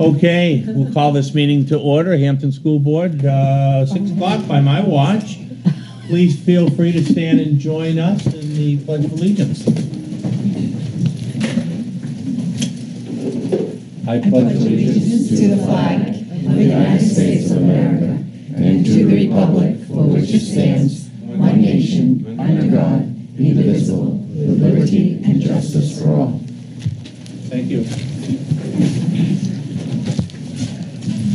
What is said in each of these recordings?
Okay, we'll call this meeting to order, Hampton School Board, uh, 6 o'clock by my watch. Please feel free to stand and join us in the Pledge of Allegiance. I pledge allegiance to the flag of the United States of America and to the republic for which it stands, one nation, under God, indivisible, with liberty and justice for all. Thank you.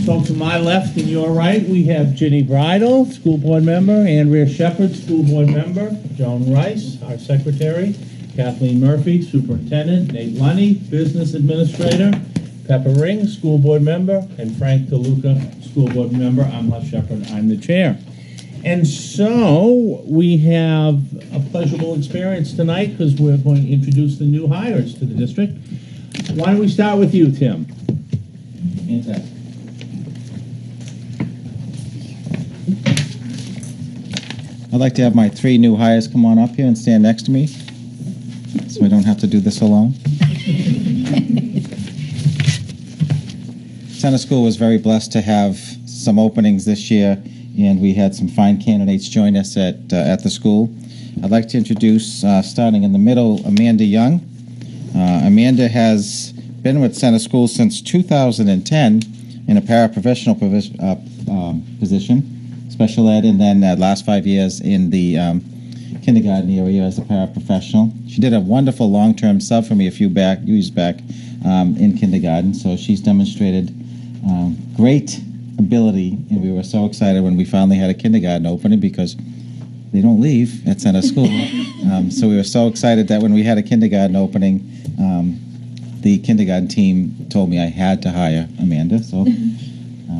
So to my left and your right, we have Ginny Bridle, school board member, Andrea Shepherd, school board member, Joan Rice, our secretary, Kathleen Murphy, superintendent, Nate Lunny, business administrator, Pepper Ring, school board member, and Frank DeLuca, school board member. I'm Les Shepherd, I'm the chair. And so we have a pleasurable experience tonight because we're going to introduce the new hires to the district. Why don't we start with you, Tim? Fantastic. I'd like to have my three new hires come on up here and stand next to me so I don't have to do this alone. Center School was very blessed to have some openings this year, and we had some fine candidates join us at, uh, at the school. I'd like to introduce, uh, starting in the middle, Amanda Young. Uh, Amanda has been with Center School since 2010 in a paraprofessional uh, um, position special ed, and then uh, last five years in the um, kindergarten area as a paraprofessional. She did a wonderful long-term sub for me a few back years back um, in kindergarten, so she's demonstrated um, great ability, and we were so excited when we finally had a kindergarten opening because they don't leave at center school. um, so we were so excited that when we had a kindergarten opening, um, the kindergarten team told me I had to hire Amanda. So uh,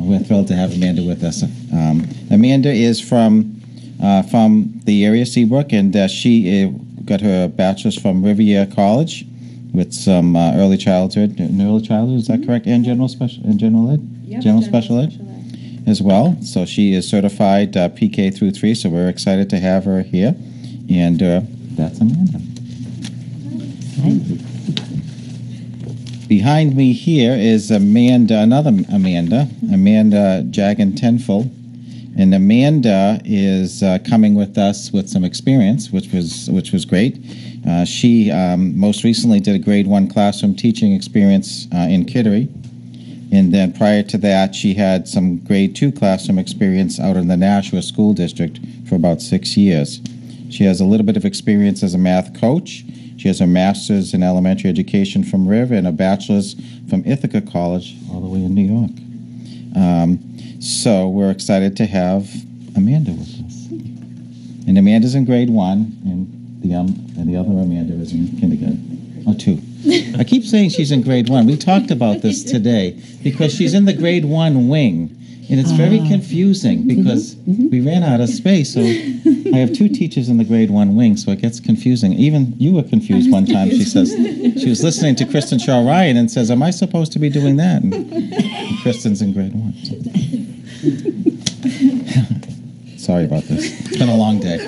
we're thrilled to have Amanda with us. Um, Amanda is from uh, from the area, Seabrook, and uh, she uh, got her bachelor's from Rivier College with some uh, early childhood, early childhood. Is that Mm-hmm. correct? And general special, and general ed, Yep, general special ed as well. So she is certified uh, PK through three. So we're excited to have her here, and uh, that's Amanda. Behind me here is Amanda, another Amanda, Amanda Jagan Tenful. And Amanda is uh, coming with us with some experience, which was which was great. Uh, she um, most recently did a grade one classroom teaching experience uh, in Kittery, and then prior to that, she had some grade two classroom experience out in the Nashua School District for about six years. She has a little bit of experience as a math coach. She has a master's in elementary education from Riv and a bachelor's from Ithaca College, all the way in New York. Um, so we're excited to have Amanda with us. And Amanda's in grade one, and the um, and the other Amanda is in kindergarten. Oh, two. I keep saying she's in grade one. We talked about this today because she's in the grade one wing, and it's very ah. confusing mm-hmm. because mm-hmm. we ran out of space. So I have two teachers in the grade one wing, so it gets confusing. Even you were confused one time. She says she was listening to Kristen Shaw Ryan and says, "Am I supposed to be doing that?" And, and Kristen's in grade one. Sorry about this. It's been a long day.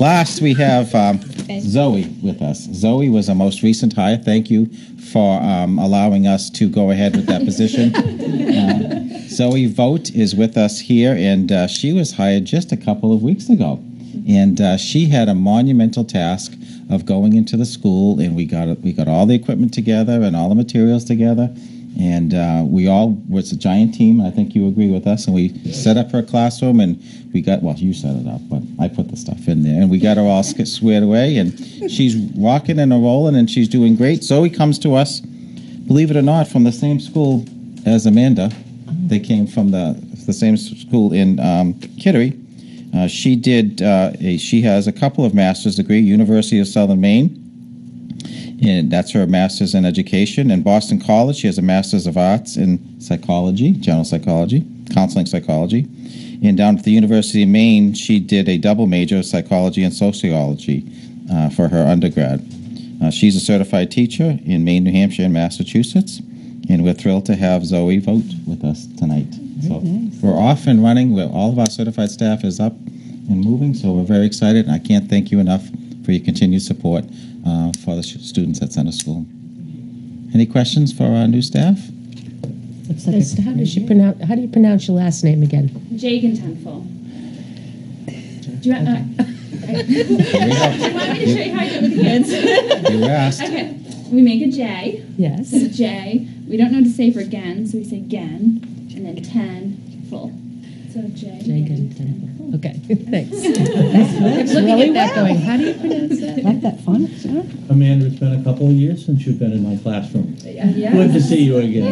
Last, we have um, Zoe with us. Zoe was a most recent hire. Thank you for um, allowing us to go ahead with that position. Uh, Zoe Vogt is with us here, and uh, she was hired just a couple of weeks ago. And uh, she had a monumental task of going into the school, and we got we got all the equipment together and all the materials together, and uh, we all was a giant team. I think you agree with us, and we set up her classroom, and we got well, you set it up, but I put the stuff in there, and we got her all squared away, and she's rocking and rolling, and she's doing great. Zoe comes to us, believe it or not, from the same school as Amanda. They came from the the same school in um, Kittery. Uh, she did. Uh, a, she has a couple of master's degree, University of Southern Maine, and that's her master's in education. In Boston College, she has a master's of arts in psychology, general psychology, counseling psychology. And down at the University of Maine, she did a double major of psychology and sociology uh, for her undergrad. Uh, she's a certified teacher in Maine, New Hampshire, and Massachusetts. And we're thrilled to have Zoe Vogt with us tonight. So we're off and running. We're, all of our certified staff is up and moving, so we're very excited. And I can't thank you enough for your continued support uh, for the students at center school. Any questions for our new staff? Looks like Yes, How does she pronounce, how do you pronounce your last name again? Jay Contentful. Do you, want, uh, Here do you want me to show you how I do it with the kids? You asked. okay. We make a J. Yes. So J. We don't know to say for again, so we say again, and then ten full. So J. Okay, thanks. I'm looking at that going, how do you pronounce that? Like that font, Sarah? Amanda, it's been a couple of years since you've been in my classroom. Yeah. yeah. Good to see you again.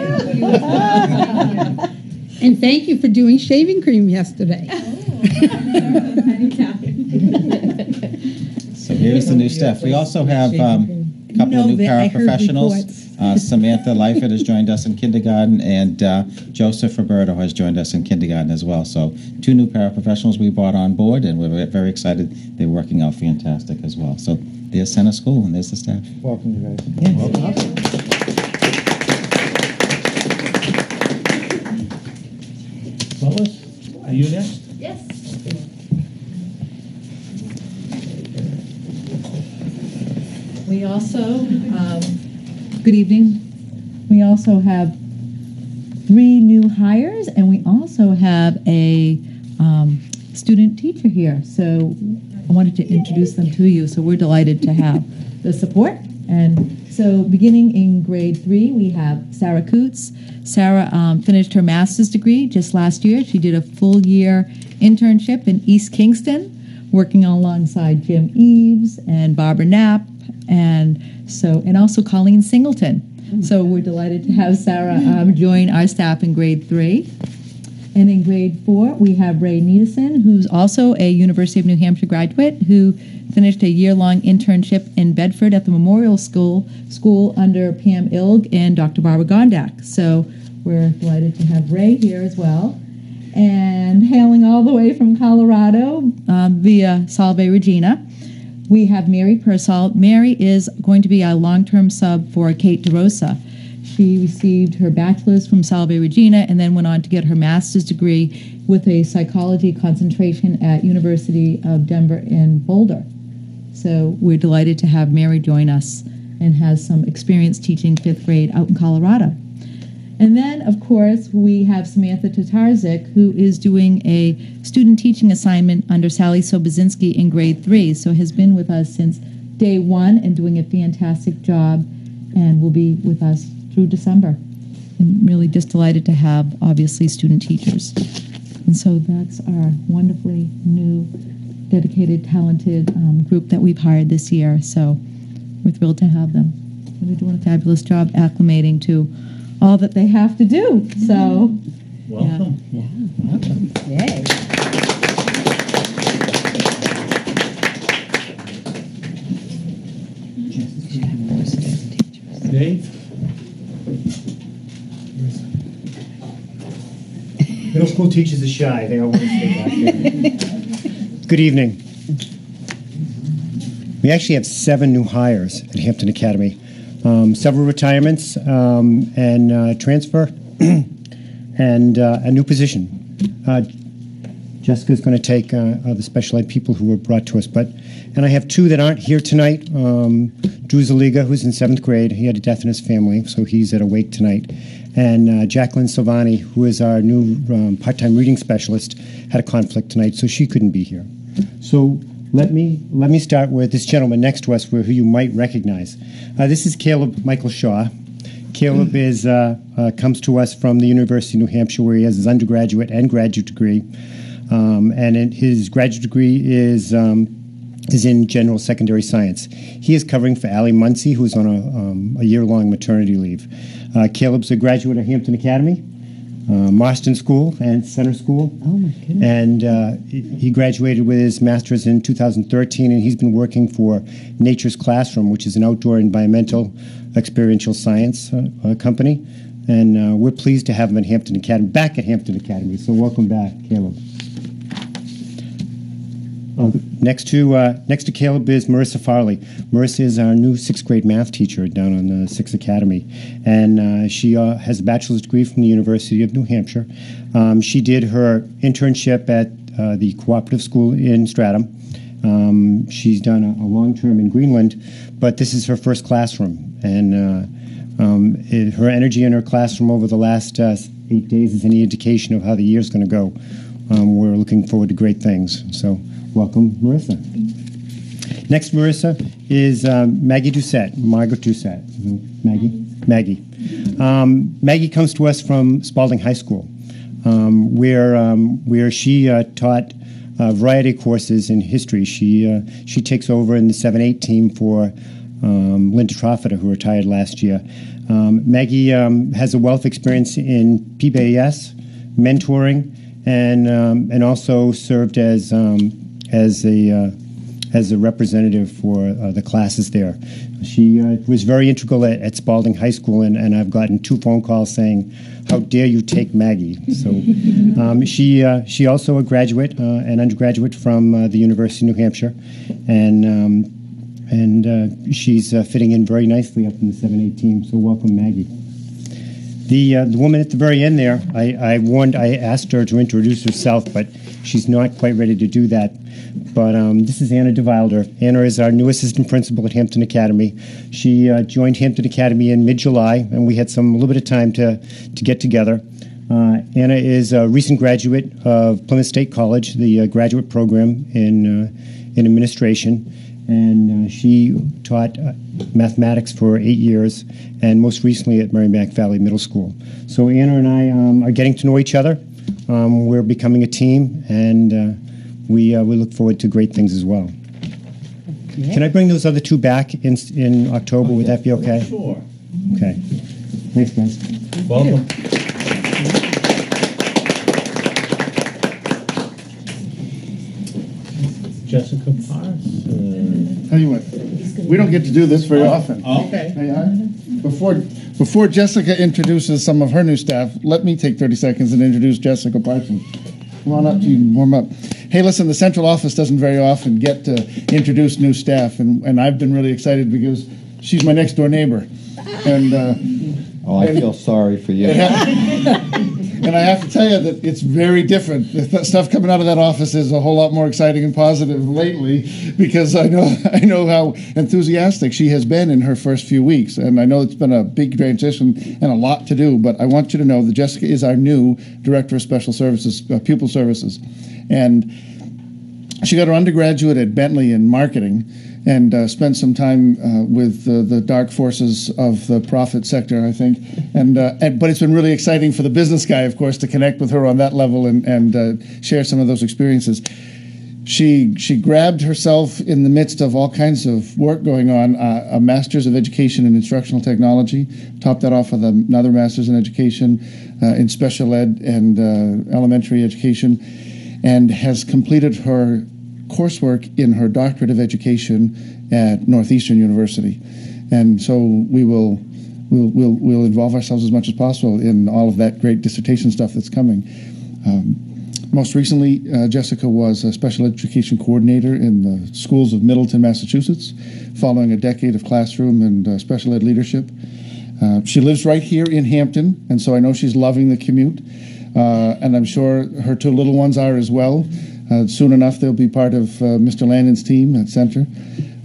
And thank you for doing shaving cream yesterday. So here's the new staff. We also have um, a couple of new that I heard paraprofessionals. Reports. Uh, Samantha Lyford has joined us in kindergarten, and uh, Joseph Roberto has joined us in kindergarten as well. So two new paraprofessionals we brought on board, and we're very excited. They're working out fantastic as well. So there's center school, and there's the staff. Welcome, you guys. Welcome. Lois, are you next? Yes. We also, um, good evening. We also have three new hires, and we also have a um, student teacher here. So I wanted to introduce them to you. So we're delighted to have the support. And so, beginning in grade three, we have Sarah Coots. Sarah um, finished her master's degree just last year. She did a full year internship in East Kingston, working alongside Jim Eves and Barbara Knapp, and so and also Colleen Singleton. So we're delighted to have Sarah um, join our staff in grade three. And in grade four, we have Ray Needison, who's also a University of New Hampshire graduate who finished a year-long internship in Bedford at the Memorial School School under Pam Ilg and Dr. Barbara Gondak. So we're delighted to have Ray here as well. And hailing all the way from Colorado um, via Salve Regina, we have Mary Persall. Mary is going to be a long-term sub for Kate DeRosa. She received her bachelor's from Salve Regina and then went on to get her master's degree with a psychology concentration at University of Denver in Boulder. So we're delighted to have Mary join us and has some experience teaching fifth grade out in Colorado. And then, of course, we have Samantha Tatarzik, who is doing a student teaching assignment under Sally Sobozinski in grade three. So has been with us since day one and doing a fantastic job and will be with us through December. And really just delighted to have, obviously, student teachers. And so that's our wonderfully new, dedicated, talented um, group that we've hired this year. So we're thrilled to have them. They're doing a fabulous job acclimating to all that they have to do. So, Welcome. Yeah, welcome. yay. Dave? Middle school teachers are shy. They all want to stay back there. Good evening. We actually have seven new hires at Hampton Academy. Um, several retirements um, and uh, transfer and uh, a new position. Uh, Jessica's going to take uh, uh, the special ed people who were brought to us, but and I have two that aren't here tonight. Um, Drew Zaliga, who's in seventh grade, he had a death in his family, so he's at a wake tonight. And uh, Jacqueline Silvani, who is our new um, part-time reading specialist, had a conflict tonight, so she couldn't be here. So let me let me start with this gentleman next to us, who you might recognize. Uh, this is Caleb Michael Shaw. Caleb is uh, uh, comes to us from the University of New Hampshire, where he has his undergraduate and graduate degree, um, and in his graduate degree is um, is in general secondary science. He is covering for Allie Muncie, who's on a, um, a year long maternity leave. Uh, Caleb's a graduate of Hampton Academy, uh, Marston School, and Center School. Oh, my goodness. And uh, he graduated with his master's in 2013, and he's been working for Nature's Classroom, which is an outdoor environmental experiential science uh, uh, company. And uh, we're pleased to have him at Hampton Academy, back at Hampton Academy. So welcome back, Caleb. Uh, next to uh, next to Caleb is Marissa Farley. Marissa is our new sixth grade math teacher down on the Sixth Academy, and uh, she uh, has a bachelor's degree from the University of New Hampshire. Um, she did her internship at uh, the cooperative school in Stratham, Um, she's done a, a long term in Greenland, but this is her first classroom, and uh, um, it, her energy in her classroom over the last uh, eight days is any indication of how the year's going to go. Um, we're looking forward to great things. So, welcome, Marissa. Next, Marissa is um, Maggie Doucette, Margaret Doucette. Maggie? Maggie. Um, Maggie comes to us from Spaulding High School, um, where, um, where she uh, taught a variety of courses in history. She, uh, she takes over in the 7 8 team for um, Linda Trofita, who retired last year. Maggie has a wealth of experience in PBIS, mentoring, and, and also served as, as a uh, as a representative for uh, the classes there. She uh, was very integral at, at, Spaulding High School, and, and I've gotten two phone calls saying, "How dare you take Maggie?" So um, she uh, she also a graduate, uh, an undergraduate from uh, the University of New Hampshire, and. Um, and uh, she's fitting in very nicely up in the 7 8. So, welcome, Maggie. The, the woman at the very end there, I, I warned, I asked her to introduce herself, but she's not quite ready to do that. But um, this is Anna DeVilder. Anna is our new assistant principal at Hampton Academy. She uh, joined Hampton Academy in mid-July, and we had some a little bit of time to to get together. Uh, Anna is a recent graduate of Plymouth State College, the uh, graduate program in uh, in administration, and uh, she taught uh, mathematics for eight years, and most recently at Merrimack Valley Middle School. So Anna and I um, are getting to know each other. Um, we're becoming a team, and we, uh, we look forward to great things as well. Can I bring those other two back in, in October? Would that be okay? Sure. Okay. Thanks, guys. Welcome. Jessica Parse. Uh, Tell you what, we don't get to do this very often. okay. May I? Before, before Jessica introduces some of her new staff, let me take 30 seconds and introduce Jessica Parsons. Come on up, to you can warm up. Hey, listen, the central office doesn't very often get to introduce new staff, and, and I've been really excited because she's my next door neighbor. And uh, oh, I feel sorry for you. And I have to tell you that it's very different. The stuff coming out of that office is a whole lot more exciting and positive lately because I know I know how enthusiastic she has been in her first few weeks, and I know it's been a big transition and a lot to do. But I want you to know that Jessica is our new director of special services, uh, pupil services, and she got her undergraduate at Bentley in marketing and uh, spent some time uh, with the dark forces of the profit sector, I think. And, uh, and, but it's been really exciting for the business guy, of course, to connect with her on that level and, and uh, share some of those experiences. She she grabbed herself in the midst of all kinds of work going on, uh, a master's of education in instructional technology, topped that off with another master's in education in special ed and elementary education, and has completed her coursework in her doctorate of education at Northeastern University. And so we will we'll, we'll, we'll involve ourselves as much as possible in all of that great dissertation stuff that's coming. Um, most recently, uh, Jessica was a special education coordinator in the schools of Middleton, Massachusetts, following a decade of classroom and uh, special ed leadership. Uh, she lives right here in Hampton, and so I know she's loving the commute. Uh, and I'm sure her two little ones are as well. Uh, soon enough, they'll be part of uh, Mr. Landon's team at Center.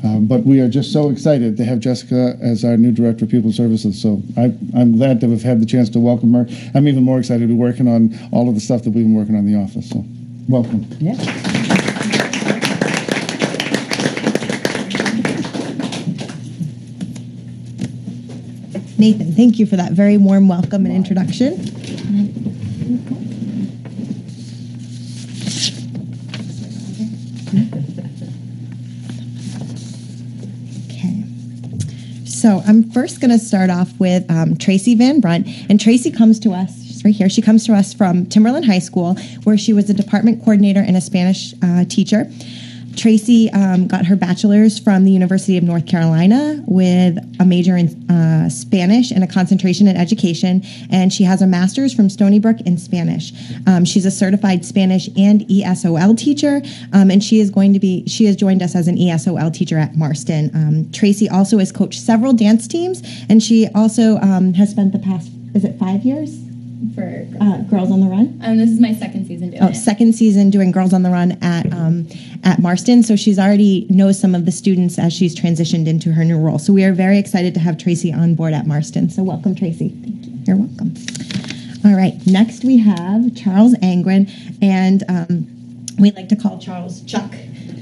Um, but we are just so excited to have Jessica as our new director of pupil services. So I, am glad to have had the chance to welcome her. I'm even more excited to be working on all of the stuff that we've been working on in the office. So welcome. Yeah. Nathan, thank you for that very warm welcome and introduction. So I'm first going to start off with um, Tracy Van Brunt. And Tracy comes to us, she's right here, she comes to us from Timberlane High School, where she was a department coordinator and a Spanish uh, teacher. Tracy um, got her bachelor's from the University of North Carolina with a major in uh, Spanish and a concentration in education, and she has a master's from Stony Brook in Spanish. Um, she's a certified Spanish and ESOL teacher, um, and she is going to be she has joined us as an ESOL teacher at Marston. Um, Tracy also has coached several dance teams, and she also um, has spent the past is it five years for. Uh, Girls on the Run. Um, this is my second season doing Oh, it. second season doing Girls on the Run at um, at Marston. So she's already knows some of the students as she's transitioned into her new role. So we are very excited to have Tracy on board at Marston. So welcome, Tracy. Thank you. You're welcome. All right. Next we have Charles Angren, and um, we like to call Charles Chuck.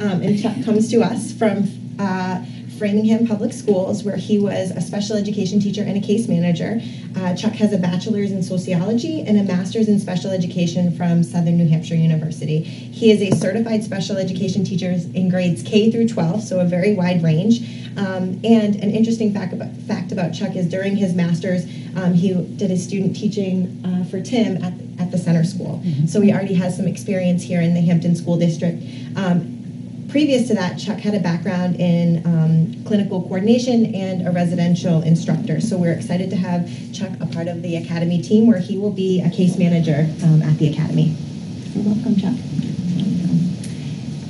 Um, and Chuck comes to us from. Uh, Framingham Public Schools, where he was a special education teacher and a case manager. Uh, Chuck has a bachelor's in sociology and a master's in special education from Southern New Hampshire University. He is a certified special education teacher in grades K through 12, so a very wide range. Um, and an interesting fact about, fact about Chuck is during his master's, um, he did his student teaching uh, for Tim at, at the center school. So he already has some experience here in the Hampton School District. Um, previous to that, Chuck had a background in um, clinical coordination and a residential instructor. So we're excited to have Chuck a part of the academy team where he will be a case manager um, at the academy. Welcome, Chuck.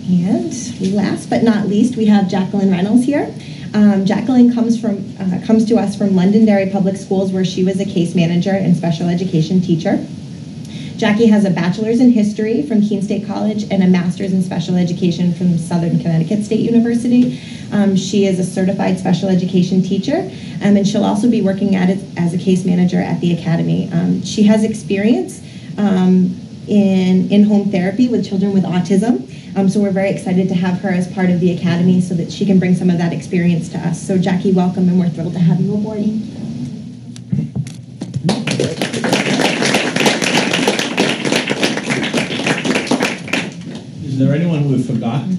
And last but not least, we have Jacqueline Reynolds here. Um, Jacqueline comes from uh, comes to us from Londonderry Public Schools, where she was a case manager and special education teacher. Jackie has a bachelor's in history from Keene State College and a master's in special education from Southern Connecticut State University. Um, she is a certified special education teacher, um, and she'll also be working at it as a case manager at the academy. Um, she has experience um, in in-home therapy with children with autism. Um, so we're very excited to have her as part of the academy so that she can bring some of that experience to us. So Jackie, welcome, and we're thrilled to have you aboard. Is there anyone we've forgotten?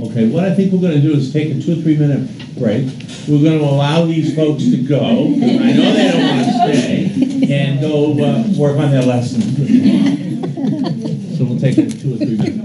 Okay, what I think we're gonna do is take a two or three minute break. We're gonna allow these folks to go, I know they don't wanna stay, and go uh, work on their lessons. So we'll take a two or three minute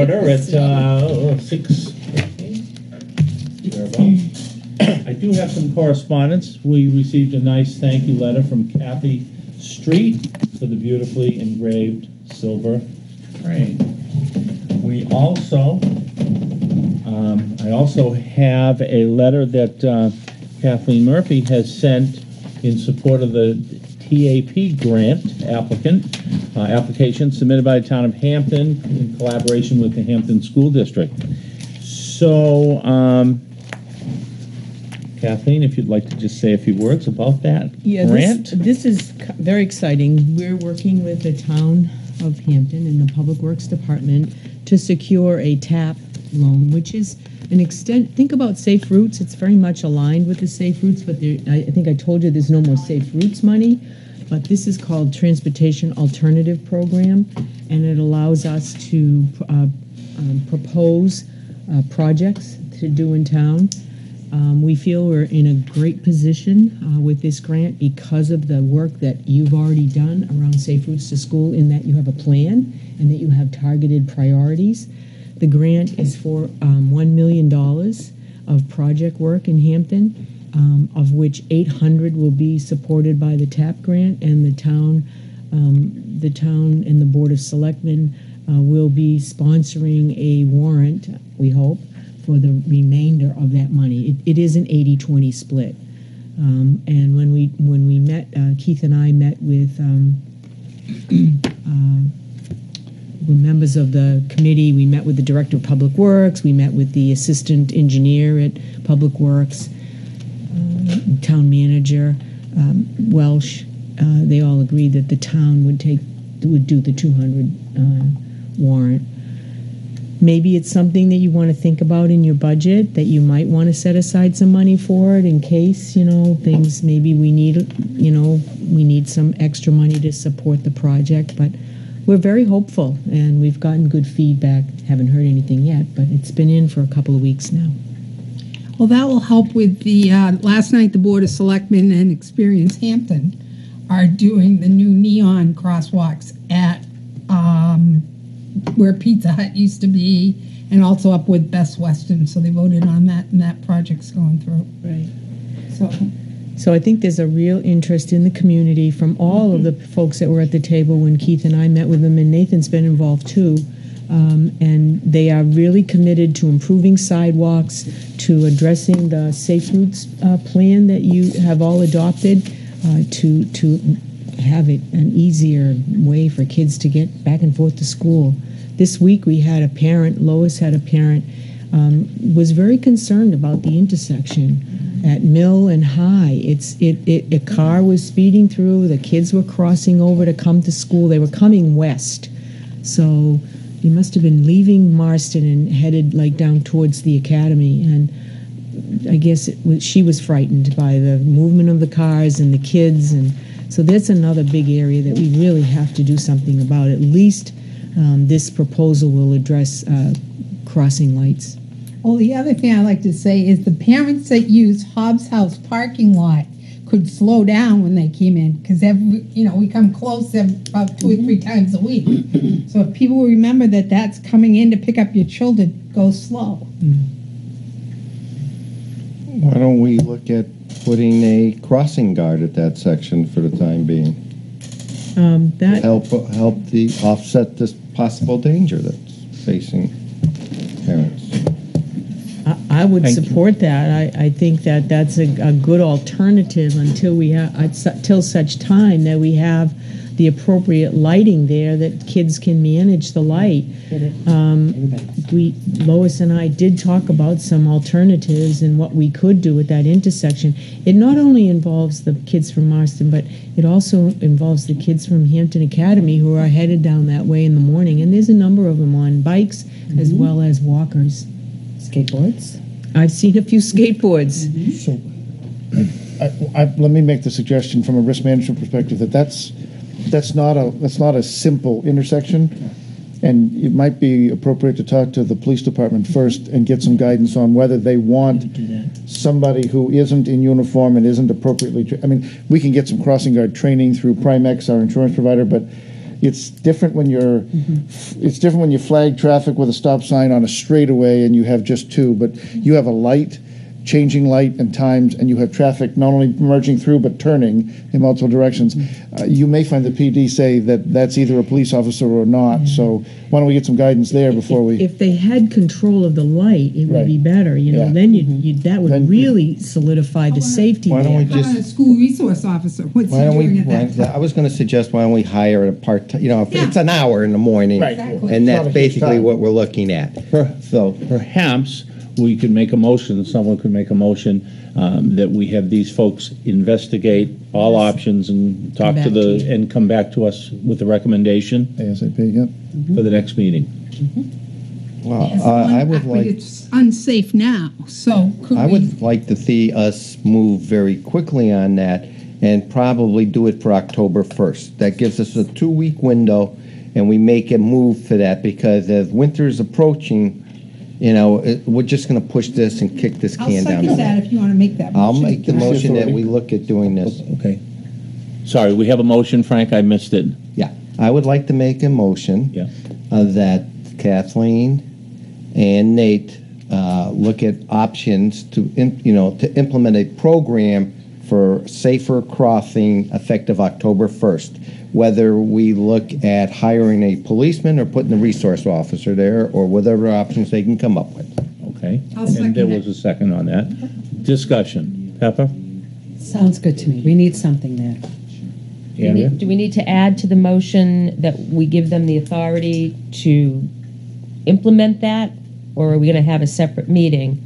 Order at uh, six. I do have some correspondence. We received a nice thank you letter from Kathy Street for the beautifully engraved silver frame. We also, um, I also have a letter that uh, Kathleen Murphy has sent in support of the TAP grant applicant, uh, application submitted by the town of Hampton in collaboration with the Hampton School District. So, um, Kathleen, if you'd like to just say a few words about that Yeah, grant? this, this is very exciting. We're working with the town of Hampton and the Public Works Department to secure a TAP loan, which is an extent, think about Safe Routes, it's very much aligned with the Safe Routes, but there, I, I think I told you there's no more Safe Routes money, but this is called Transportation Alternative Program, and it allows us to uh, um, propose uh, projects to do in town. Um, we feel we're in a great position uh, with this grant because of the work that you've already done around Safe Routes to School, in that you have a plan and that you have targeted priorities. The grant is for um, $1 million of project work in Hampton, um, of which 800 will be supported by the TAP grant, and the town, um, the town and the Board of Selectmen uh, will be sponsoring a warrant, we hope, for the remainder of that money. It, it is an 80-20 split. Um, and when we when we met, uh, Keith and I met with um, uh, were members of the committee. We met with the director of public works. We met with the assistant engineer at Public Works, uh, town manager um, Welch. Uh, they all agreed that the town would take would do the 200 uh, warrant. Maybe it's something that you want to think about in your budget that you might want to set aside some money for it in case, you know, things maybe we need, you know, we need some extra money to support the project. But we're very hopeful and we've gotten good feedback. Haven't heard anything yet, but it's been in for a couple of weeks now. Well, that will help with the, uh, last night, the Board of Selectmen and Experience Hampton are doing the new neon crosswalks at, um, where Pizza Hut used to be, and also up with Best Western, so they voted on that, and that project's going through. Right. So, So I think there's a real interest in the community from all of the folks that were at the table when Keith and I met with them, and Nathan's been involved too. Um, and they are really committed to improving sidewalks, to addressing the safe routes uh, plan that you have all adopted, uh, to to have it an easier way for kids to get back and forth to school. This week we had a parent, Lois had a parent, um, was very concerned about the intersection at Mill and High. It's it, it a car was speeding through. The kids were crossing over to come to school. They were coming west, so they must have been leaving Marston and headed like down towards the academy. And I guess it was, she was frightened by the movement of the cars and the kids, and so that's another big area that we really have to do something about. At least um, this proposal will address uh, crossing lights. Well, the other thing I'd like to say is the parents that use Hobbs House parking lot could slow down when they came in, because every, you know, we come close about two or three mm-hmm. times a week. Mm-hmm. So if people remember that that's coming in to pick up your children, go slow. Mm-hmm. Why don't we look at putting a crossing guard at that section for the time being? Um, that Help, help the, offset this possible danger that's facing parents. I, would Thank you. support that. I, I think that that's a, a good alternative until we have until such time that we have the appropriate lighting there that kids can manage the light. Um, we Lois and I did talk about some alternatives and what we could do at that intersection. It not only involves the kids from Marston, but it also involves the kids from Hampton Academy who are headed down that way in the morning. And there's a number of them on bikes as well as walkers. Skateboards? I've seen a few skateboards. So, I, I, let me make the suggestion from a risk management perspective that that's that's not a that's not a simple intersection, and it might be appropriate to talk to the police department first and get some guidance on whether they want somebody who isn't in uniform and isn't appropriately. Tra- I mean, we can get some crossing guard training through Primex, our insurance provider, but. It's different when you're. Mm-hmm. It's different when you flag traffic with a stop sign on a straightaway and you have just two, but you have a light changing light and times, and you have traffic not only merging through but turning in multiple directions, uh, you may find the PD say that that's either a police officer or not. So why don't we get some guidance there before we? If they had control of the light, it would Right. be better. You know, Yeah. then you you that would Then- really solidify the safety Why don't there. we How about a just, school resource officer? What's he why don't we, doing at why- that time? I was gonna suggest, why don't we hire a part, you know, if Yeah. it's an hour in the morning. Right. Exactly. And Not a that's basically time. what we're looking at. So, Perhaps we could make a motion, someone could make a motion um, that we have these folks investigate all options and talk back to to the, you. and come back to us with a recommendation ASAP. Yep. for the next meeting. well, Yes, uh, I one- would like. It's unsafe now, so could I we? would like to see us move very quickly on that and probably do it for October 1st. That gives us a two-week window, and we make a move for that because as winter is approaching, you know, it, we're just going to push this and kick this I'll can down. second that if you want to make that I'll make the motion that we look at doing this. Okay. Sorry, we have a motion, Frank, I missed it. Yeah, I would like to make a motion Yeah. uh, that Kathleen and Nate uh, look at options to, im- you know, to implement a program for safer crossing effective October 1st. Whether we look at hiring a policeman or putting a resource officer there, or whatever options they can come up with. Okay. I'll And there second was a second on that. Discussion. Pepper? Sounds good to me. We need something there. Do we Andrea? need- Do we need to add to the motion that we give them the authority to implement that? Or are we going to have a separate meeting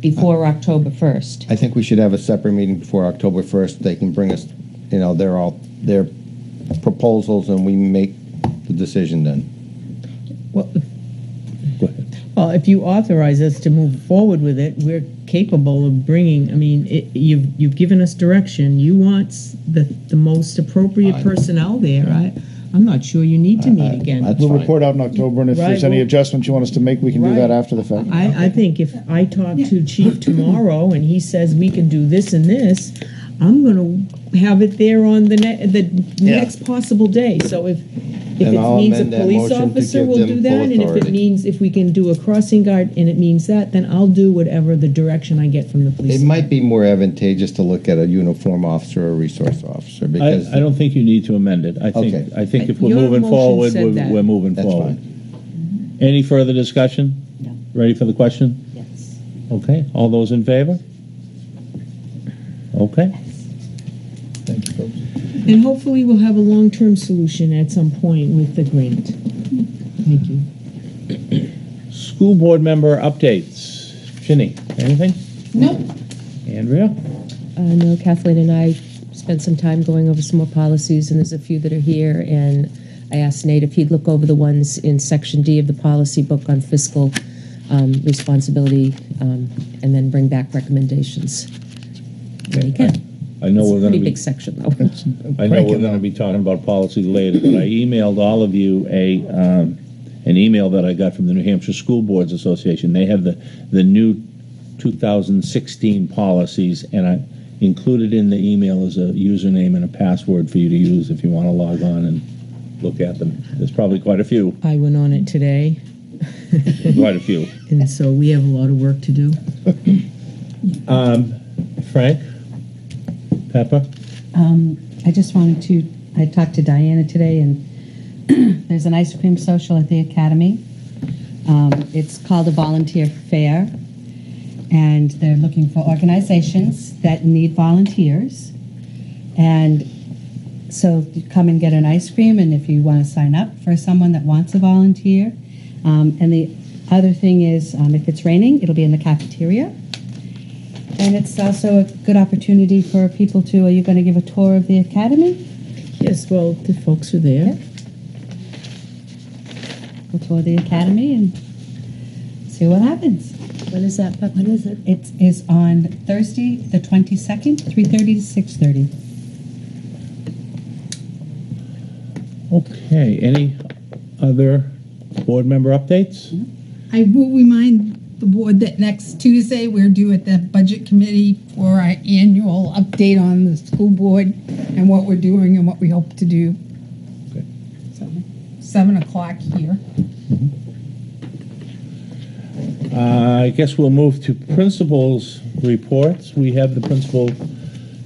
before October 1st? I think we should have a separate meeting before October 1st. They can bring us, you know, they're all, their proposals and we make the decision then. Well, Go ahead. Well, if you authorize us to move forward with it, we're capable of bringing, I mean, it, you've, you've given us direction. You want s- the, the most appropriate personnel there. I, I'm not sure you need to meet again. We'll fine. report out in October, and if Right, there's any well- adjustments you want us to make, we can do that Right. after the fact. I, I think if I talk to Chief tomorrow and he says we can do this and this, I'm gonna have it there on the ne- the Yeah. next possible day. So if, if And it I'll means a amend that police motion to officer give will them do full that, and if it authority. means, if we can do a crossing guard and it means that, then I'll do whatever the direction I get from the police. It police. might be more advantageous to look at a uniform officer or a resource officer because. I, I don't think you need to amend it. I think, Okay. I think if we're Your moving motion forward, said we're, that. we're moving That's forward. Any further discussion? No. Ready for the question? Yes. Okay, all those in favor? Okay. Thank you, folks. And hopefully we'll have a long-term solution at some point with the grant. Thank you. School board member updates. Ginny, anything? No. Andrea? Uh, no, Kathleen and I spent some time going over some more policies, and there's a few that are here. And I asked Nate if he'd look over the ones in Section D of the policy book on fiscal um, responsibility, um, and then bring back recommendations. When he can. I know It's we're gonna pretty be. big section, though. I know we're going to be talking about policy later, but I emailed all of you a, um, an email that I got from the New Hampshire School Boards Association. They have the, the new 2016 policies, and I included in the email is a username and a password for you to use if you want to log on and look at them. There's probably quite a few, I went on it today, quite a few. and so we have a lot of work to do. Um, Frank? Pepper? Um, I just wanted to, I talked to Diana today, and there's an ice cream social at the academy. Um, it's called a volunteer fair, and they're looking for organizations that need volunteers. And so you come and get an ice cream, and if you want to sign up for someone that wants a volunteer. Um, and the other thing is, um, if it's raining, it'll be in the cafeteria. And it's also a good opportunity for people to, are you going to give a tour of the academy? Yes, well, the folks are there. We'll tour the academy and see what happens. When is that, Pepper? When is it? It is on Thursday, the 22nd, 3:30 to 6:30. Okay, any other board member updates? I will remind the board that next Tuesday, we're due at the budget committee for our annual update on the school board and what we're doing and what we hope to do. Okay. So, Seven o'clock here. Uh, I guess we'll move to principals' reports. We have the principal,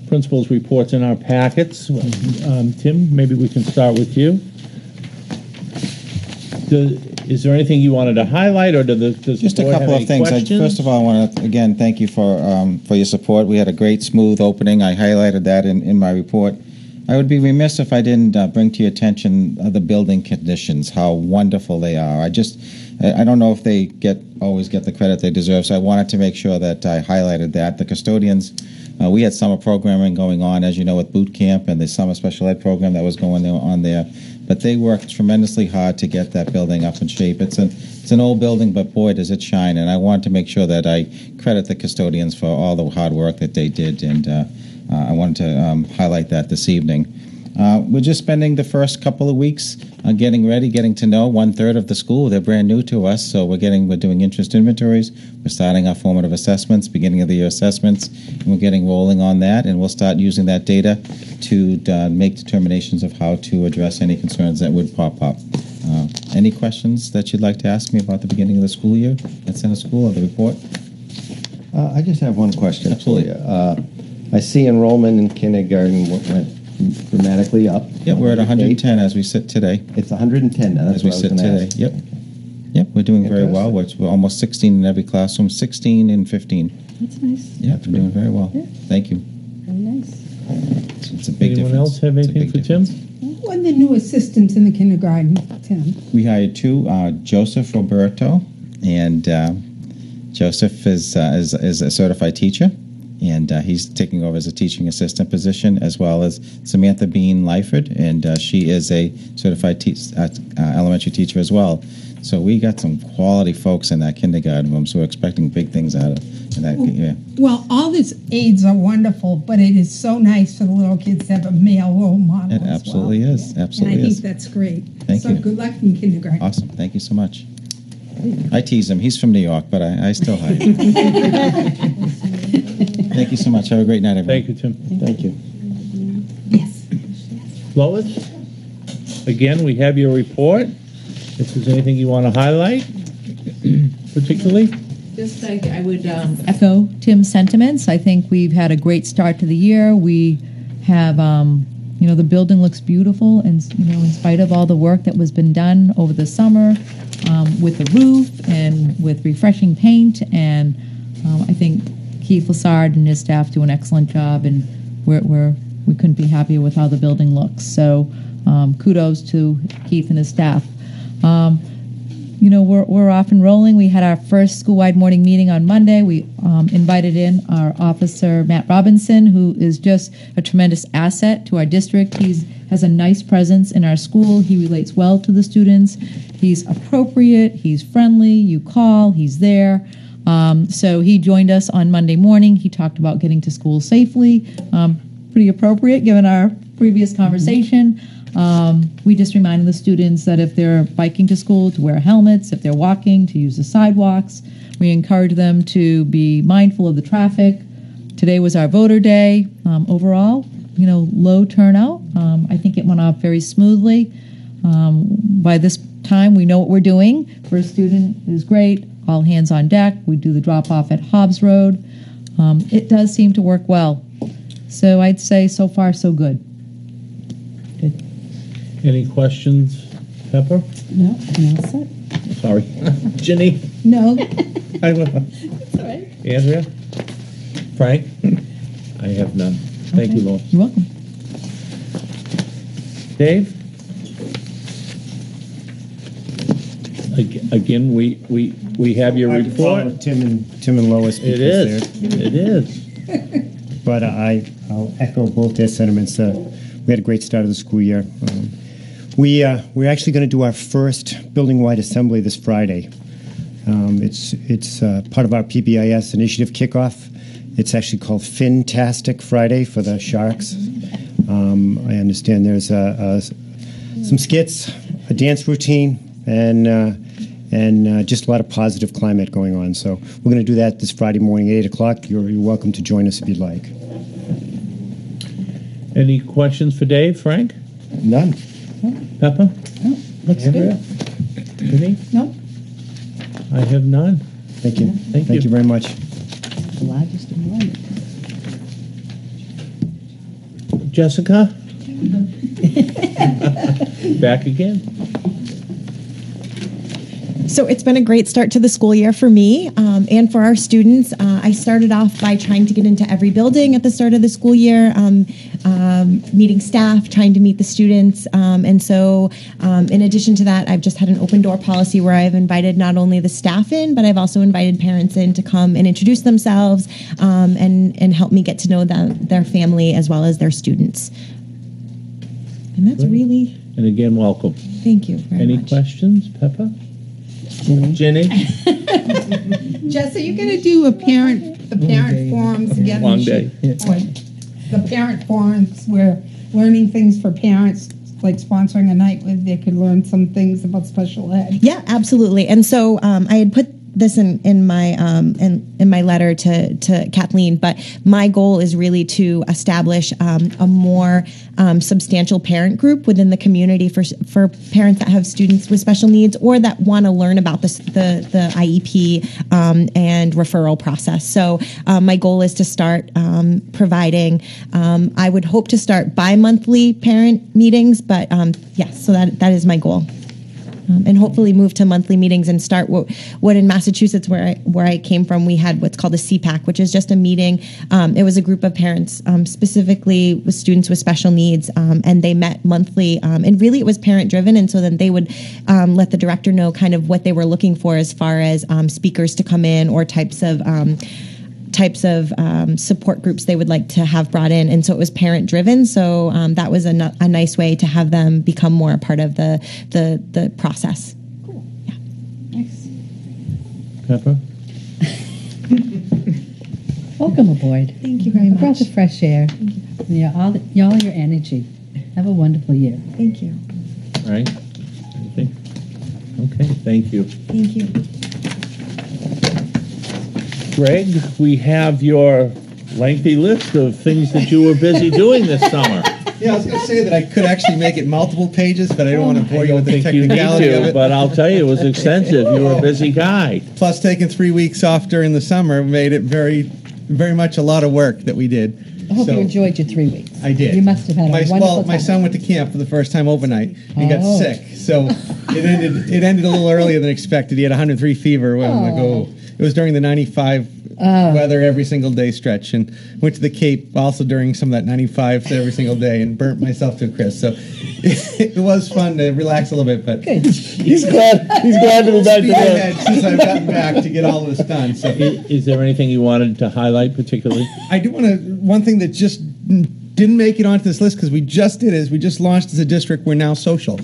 principals' reports in our packets. Um, Tim, maybe we can start with you. Do- Is there anything you wanted to highlight, or do the, does the Just a board have couple any of things. I- questions? First of all, I want to, again, thank you for, um, for your support. We had a great, smooth opening. I highlighted that in, in my report. I would be remiss if I didn't uh, bring to your attention uh, the building conditions, how wonderful they are. I just, I I don't know if they get, always get the credit they deserve, so I wanted to make sure that I highlighted that. The custodians, uh, we had summer programming going on, as you know, with boot camp and the summer special ed program that was going there, on there. But they worked tremendously hard to get that building up in shape. It's an it's an old building, but boy, does it shine! And I want to make sure that I credit the custodians for all the hard work that they did, and uh, uh, I wanted to um, highlight that this evening. Uh, we're just spending the first couple of weeks uh, getting ready, getting to know one third of the school. They're brand new to us, so we're getting we're doing interest inventories. We're starting our formative assessments, beginning of the year assessments, and we're getting rolling on that. And we'll start using that data to uh, make determinations of how to address any concerns that would pop up. Uh, any questions that you'd like to ask me about the beginning of the school year at Center School or the report? Uh, I just have one question Absolutely. Uh, I see enrollment in kindergarten went dramatically up. Yep, we're at 110 as we sit today. It's 110 now. That's As we what I was sit today. ask. Yep. Yep, we're doing very well. We're, we're almost 16 in every classroom, 16 and 15. That's nice. Yeah, we're doing very well. Yeah. Thank you. Very nice. It's, it's a big Anyone difference. else have anything big for Tim? difference. Who are the new assistants in the kindergarten, Tim? We hired two, uh, Joseph Roberto, and uh, Joseph is, uh, is is a certified teacher, and uh, he's taking over as a teaching assistant position, as well as Samantha Bean Lyford, and uh, she is a certified te- uh, uh, elementary teacher as well. So we got some quality folks in that kindergarten room, so we're expecting big things out of that. Yeah. Well, all these aides are wonderful, but it is so nice for the little kids to have a male role model. It absolutely well. is. And I Absolutely think that's great. Thank so you. good luck in kindergarten. Awesome. Thank you so much. I tease him. He's from New York, but I, I still hire him. Thank you so much. Have a great night, everyone. Thank you, Tim. Thank you. Yes. Lois? Again, we have your report. If there's anything you want to highlight particularly? Just I, I would um, echo Tim's sentiments. I think we've had a great start to the year. We have, um, you know, the building looks beautiful, and you know, in spite of all the work that was been done over the summer um, with the roof and with refreshing paint, and um, I think Keith Lassard and his staff do an excellent job, and we're, we're we couldn't be happier with how the building looks. So, um, kudos to Keith and his staff. Um, you know, we're, we're off and rolling. We had our first school-wide morning meeting on Monday. We um, invited in our officer, Matt Robinson, who is just a tremendous asset to our district. He's has a nice presence in our school. He relates well to the students. He's appropriate. He's friendly. You call, he's there. Um, so he joined us on Monday morning. He talked about getting to school safely. Um, pretty appropriate given our previous conversation. Um, we just reminded the students that if they're biking to school, to wear helmets. If they're walking, to use the sidewalks. We encourage them to be mindful of the traffic. Today was our voter day. Um, overall, you know, low turnout. Um, I think it went off very smoothly. Um, by this time, we know what we're doing. First student is great. All hands on deck. We do the drop off at Hobbs Road. Um, it does seem to work well. So I'd say so far so good. Good. Any questions, Pepper? No, no, set. Sorry. Ginny? No. I will. It's all right. Andrea? Frank? I have none. Thank you, Lord. You're welcome. Dave? Again, we, we, we have your Hard to follow report. Tim and Tim and Lois. It because is, they're- it is. But I, I'll echo both their sentiments. Uh, we had a great start of the school year. Um, we, uh, we're actually going to do our first building-wide assembly this Friday. Um, it's it's uh, part of our PBIS initiative kickoff. It's actually called Fintastic Friday for the Sharks. Um, I understand there's uh, uh, some skits, a dance routine, and uh, and uh, just a lot of positive climate going on. So we're going to do that this Friday morning at eight o'clock. You're, you're welcome to join us if you'd like. Any questions for Dave, Frank? None. Pepper? Looks Andrea? good. Ginny? No, I have none. Thank you. Thank you. you very much. the largest enrollment. Jessica? Back again. So it's been a great start to the school year for me um, and for our students. Uh, I started off by trying to get into every building at the start of the school year, um, um, meeting staff, trying to meet the students. Um, and so, um, in addition to that, I've just had an open door policy where I've invited not only the staff in, but I've also invited parents in to come and introduce themselves um, and, and help me get to know them, their family as well as their students. And that's Great. really, And again, welcome. thank you very Any much. questions, Pepper? Ginny? Jess, are you going to do a parent, the parent forums again? Long day. year? The parent forums where learning things for parents, like sponsoring a night where they could learn some things about special ed. Yeah, absolutely. And so um, I had put this in, in my um, in, in my letter to, to Kathleen, but my goal is really to establish um, a more um, substantial parent group within the community for for parents that have students with special needs or that want to learn about this, the the IEP um, and referral process. So um, my goal is to start um, providing. Um, I would hope to start bi-monthly parent meetings, but yes, so that that is my goal um, and hopefully move to monthly meetings and start what, what in Massachusetts, where I, where I came from, we had what's called a CPAC, which is just a meeting. Um, it was a group of parents, um, specifically with students with special needs, um, and they met monthly. Um, and really, it was parent driven, and so then they would um, let the director know kind of what they were looking for as far as speakers to come in or types of types of um, support groups they would like to have brought in. And so it was parent driven. So um, that was a, n- a nice way to have them become more a part of the, the, the process. Cool. Yeah. Nice. Pepper? Welcome aboard. Thank you very A much. breath of fresh air. Yeah, all, y'all your energy. Have a wonderful year. Thank you. Right? Anything? Okay, thank you. Thank you. Greg, we have your lengthy list of things that you were busy doing this summer. Yeah, I was going to say that I could actually make it multiple pages, but I don't want to bore I you don't with the think you need technicality of to, it. but I'll tell you, it was extensive. You were a busy guy. Plus, taking three weeks off during the summer made it very, very much a lot of work that we did. I hope So- you enjoyed your three weeks. I did. You must have had a my, wonderful well, time. my son went to camp for the first time overnight and got Oh. sick, so it ended. It ended a little earlier than expected. He had 103 fever. When I'm like, Oh. It was during the 95 Oh. weather every single day stretch, and went to the Cape also during some of that 95 every single day, and burnt myself to a crisp. So it, was fun to relax a little bit, but Good. He's glad. He's glad to be back speed today. since I've gotten back to get all this done. So I- Is there anything you wanted to highlight particularly? I do want to. One thing that just didn't make it onto this list because we just did is we just launched as a district. We're now social.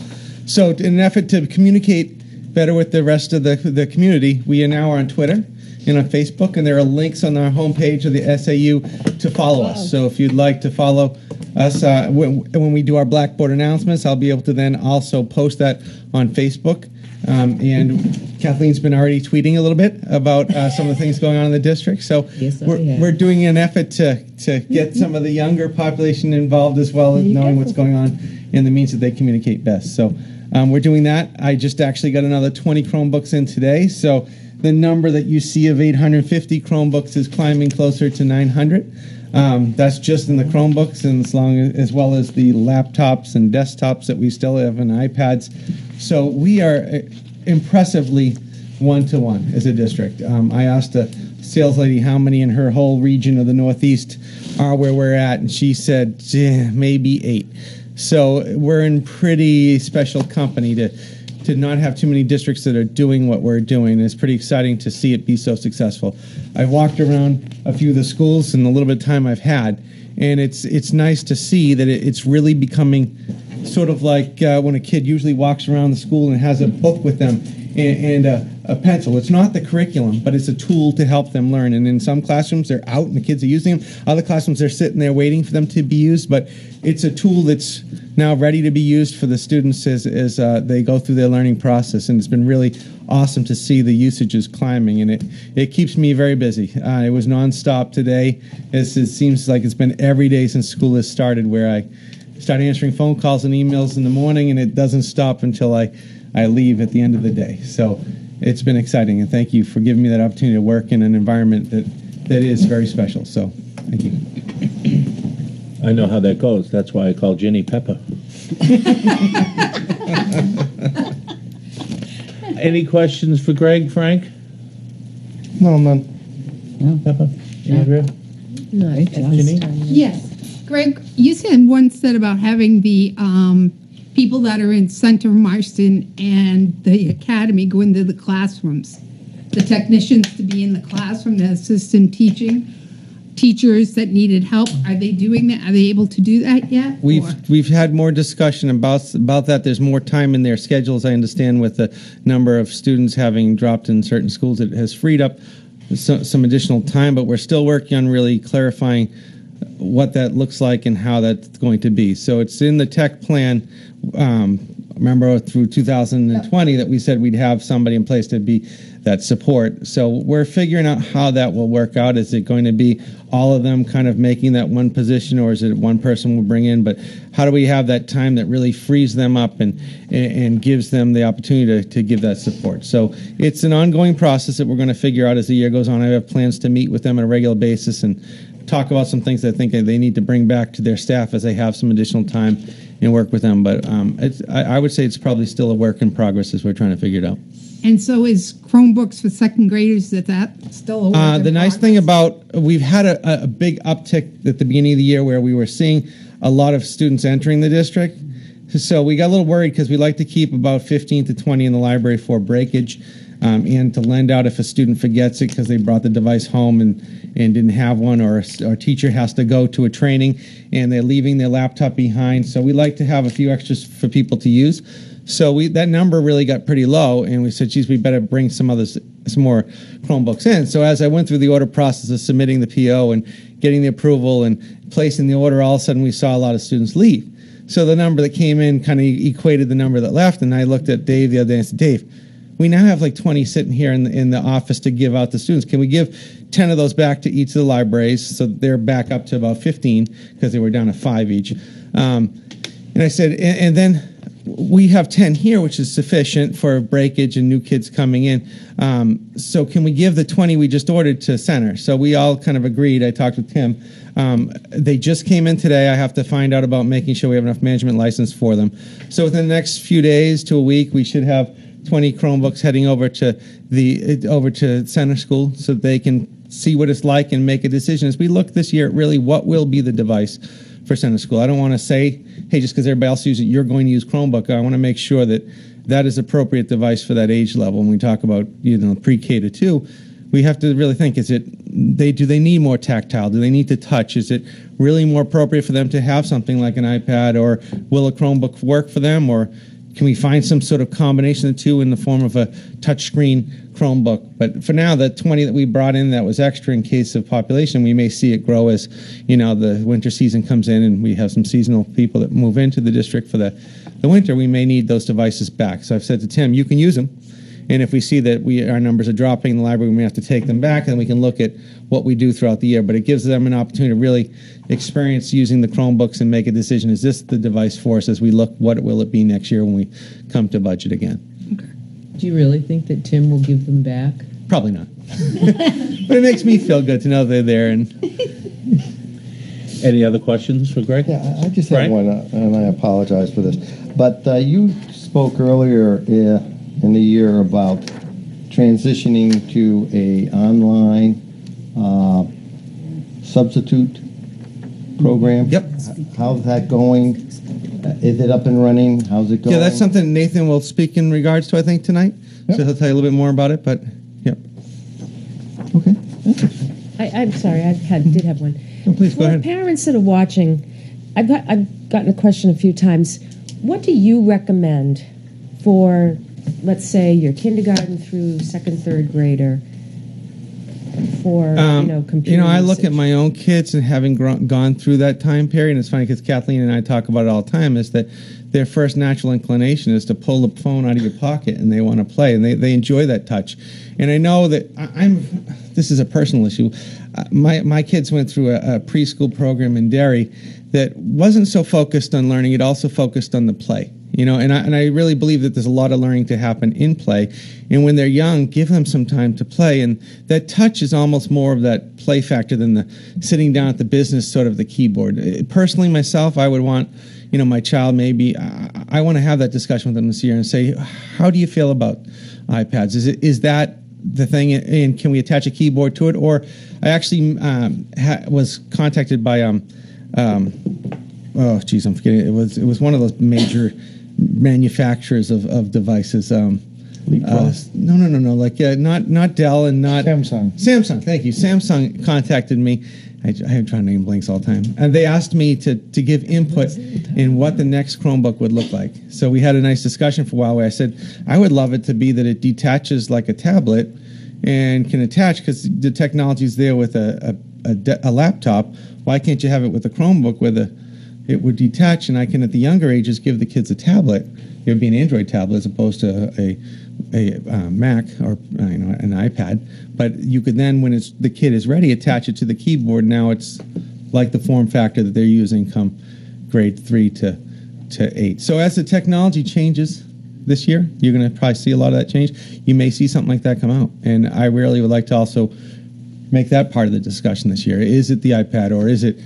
So in an effort to communicate better with the rest of the the community, we are now on Twitter and on Facebook, and there are links on our homepage of the SAU to follow us. So if you'd like to follow us uh, when, when we do our Blackboard announcements, I'll be able to then also post that on Facebook. Um, and Kathleen's been already tweeting a little bit about uh, some of the things going on in the district. So Yes, we're, we're doing an effort to, to get some of the younger population involved as well as knowing what's going on and the means that they communicate best. So um, we're doing that. I just actually got another 20 Chromebooks in today. So the number that you see of 850 Chromebooks is climbing closer to 900. Um, that's just in the Chromebooks, and as long as, as well as the laptops and desktops that we still have and iPads. So we are uh, impressively one to one as a district. Um, I asked a sales lady how many in her whole region of the Northeast are where we're at, and she said "Eh, maybe eight. So we're in pretty special company to to not have too many districts that are doing what we're doing. It's pretty exciting to see it be so successful. I've walked around a few of the schools in the little bit of time I've had, and it's it's nice to see that it, it's really becoming sort of like uh, when a kid usually walks around the school and has a book with them and, and a, a pencil. It's not the curriculum, but it's a tool to help them learn. And in some classrooms, they're out and the kids are using them. Other classrooms, they're sitting there waiting for them to be used. But it's a tool that's now ready to be used for the students as, as uh, they go through their learning process. And it's been really awesome to see the usages climbing, and it, it keeps me very busy. Uh, it was nonstop today. It's, it seems like it's been every day since school has started where I start answering phone calls and emails in the morning, and it doesn't stop until I, I leave at the end of the day. So it's been exciting, and thank you for giving me that opportunity to work in an environment that, that is very special. So thank you. I know how that goes. That's why I call Ginny Pepper. Any questions for Greg, Frank? No, none. Pepper? Andrea? No, it's Ginny? Yes. Greg, you said once said about having the um, people that are in Center Marston and the academy go into the classrooms. The technicians to be in the classroom, the assistant teaching, teachers that needed help. Are they doing that? Are they able to do that yet? We've we've had more discussion about about that. There's more time in their schedules. I understand with the number of students having dropped in certain schools, it has freed up so, some additional time. But we're still working on really clarifying what that looks like and how that's going to be. So it's in the tech plan. Um, remember through 2020 that we said we'd have somebody in place to be that support. So we're figuring out how that will work out. Is it going to be all of them kind of making that one position, or is it one person will bring in? But how do we have that time that really frees them up and and, gives them the opportunity to, to give that support? So it's an ongoing process that we're going to figure out as the year goes on. I have plans to meet with them on a regular basis and talk about some things I think they need to bring back to their staff as they have some additional time and work with them. But um, it's, I, I would say it's probably still a work in progress as we're trying to figure it out. And so is Chromebooks for second graders, is that still a work Uh, the nice progress? thing about we've had a, a big uptick at the beginning of the year where we were seeing a lot of students entering the district. So we got a little worried because we like to keep about 15 to 20 in the library for breakage um, and to lend out if a student forgets it because they brought the device home and, and didn't have one, or a, or a teacher has to go to a training and they're leaving their laptop behind. So we like to have a few extras for people to use. So we that number really got pretty low, and we said, "Geez, we better bring some others, some more Chromebooks in." So as I went through the order process of submitting the PO and getting the approval and placing the order, all of a sudden we saw a lot of students leave. So the number that came in kind of equated the number that left, and I looked at Dave the other day and said, "Dave, we now have like 20 sitting here in the, in the office to give out to students. Can we give 10 of those back to each of the libraries so they're back up to about 15 because they were down to five each?" Um, and I said, and, and then we have 10 here, which is sufficient for breakage and new kids coming in. Um, so can we give the 20 we just ordered to center? So we all kind of agreed. I talked with Tim. Um, they just came in today. I have to find out about making sure we have enough management license for them. So within the next few days to a week, we should have 20 Chromebooks heading over to the uh, over to center school so they can see what it's like and make a decision. As we look this year at really what will be the device for center school. I don't want to say, hey, just because everybody else uses it, you're going to use Chromebook. I want to make sure that that is appropriate device for that age level. When we talk about you know pre-K to two, we have to really think: is it they do they need more tactile? Do they need to touch? Is it really more appropriate for them to have something like an iPad, or will a Chromebook work for them, or can we find some sort of combination of the two in the form of a touchscreen Chromebook? But for now, the 20 that we brought in that was extra in case of population, we may see it grow as you know the winter season comes in and we have some seasonal people that move into the district for the, the winter. We may need those devices back. So I've said to Tim, you can use them. And if we see that we our numbers are dropping in the library, we may have to take them back, and we can look at what we do throughout the year. But it gives them an opportunity to really experience using the Chromebooks and make a decision: is this the device for us as we look? What will it be next year when we come to budget again? Okay. Do you really think that Tim will give them back? Probably not. but it makes me feel good to know they're there. And Any other questions for Greg? Yeah, I- I just Frank? have one, uh, and I apologize for this. But uh, you spoke earlier uh, in the year about transitioning to a online uh, substitute program. Yep. How's that going? Is it up and running? How's it going? yeah, that's something Nathan will speak in regards to, I think, tonight. So he'll tell you a little bit more about it. But yep. Okay. I, I'm sorry, I had, did have one. No, please go For ahead. parents that are watching, I've got, I've gotten a question a few times. What do you recommend for, let's say, your kindergarten through second, third grader for, Um, you know, computer You know, I look usage? at my own kids and having gro- gone through that time period. And it's funny because Kathleen and I talk about it all the time. Is that their first natural inclination is to pull the phone out of your pocket and they want to play and they, they enjoy that touch. And I know that I, I'm. This is a personal issue. Uh, my my kids went through a, a preschool program in Derry that wasn't so focused on learning. It also focused on the play you know? And I, and I really believe that there's a lot of learning to happen in play. And when they're young give them some time to play. And that touch is almost more of that play factor than the sitting down at the business sort of the keyboard. Uh, personally myself i would want you know my child maybe i, I want to have that discussion with them this year and say how do you feel about ipads? Is it is that the thing? And can we attach a keyboard to it? Or i actually um, ha- was contacted by um, um, oh geez i'm forgetting. It was it was one of those major manufacturers of, of devices um uh, no no no no like uh, not not dell and not Samsung. samsung thank you. Samsung contacted me. I, I to name blanks all the time. And they asked me to to give input in what the next chromebook would look like. So we had a nice discussion for a while where i said i would love it to be that it detaches like a tablet and can attach because the technology is there with a, a, a, de- a laptop why can't you have it with a chromebook where the it would detach and I can at the younger ages give the kids a tablet it would be an Android tablet as opposed to a a uh, Mac or you know an iPad. But you could then, when it's the kid is ready, attach it to the keyboard. Now it's like the form factor that they're using come grade three to to eight. So as the technology changes this year, you're going to probably see a lot of that change. You may see something like that come out, and I really would like to also make that part of the discussion this year. Is it the iPad or is it,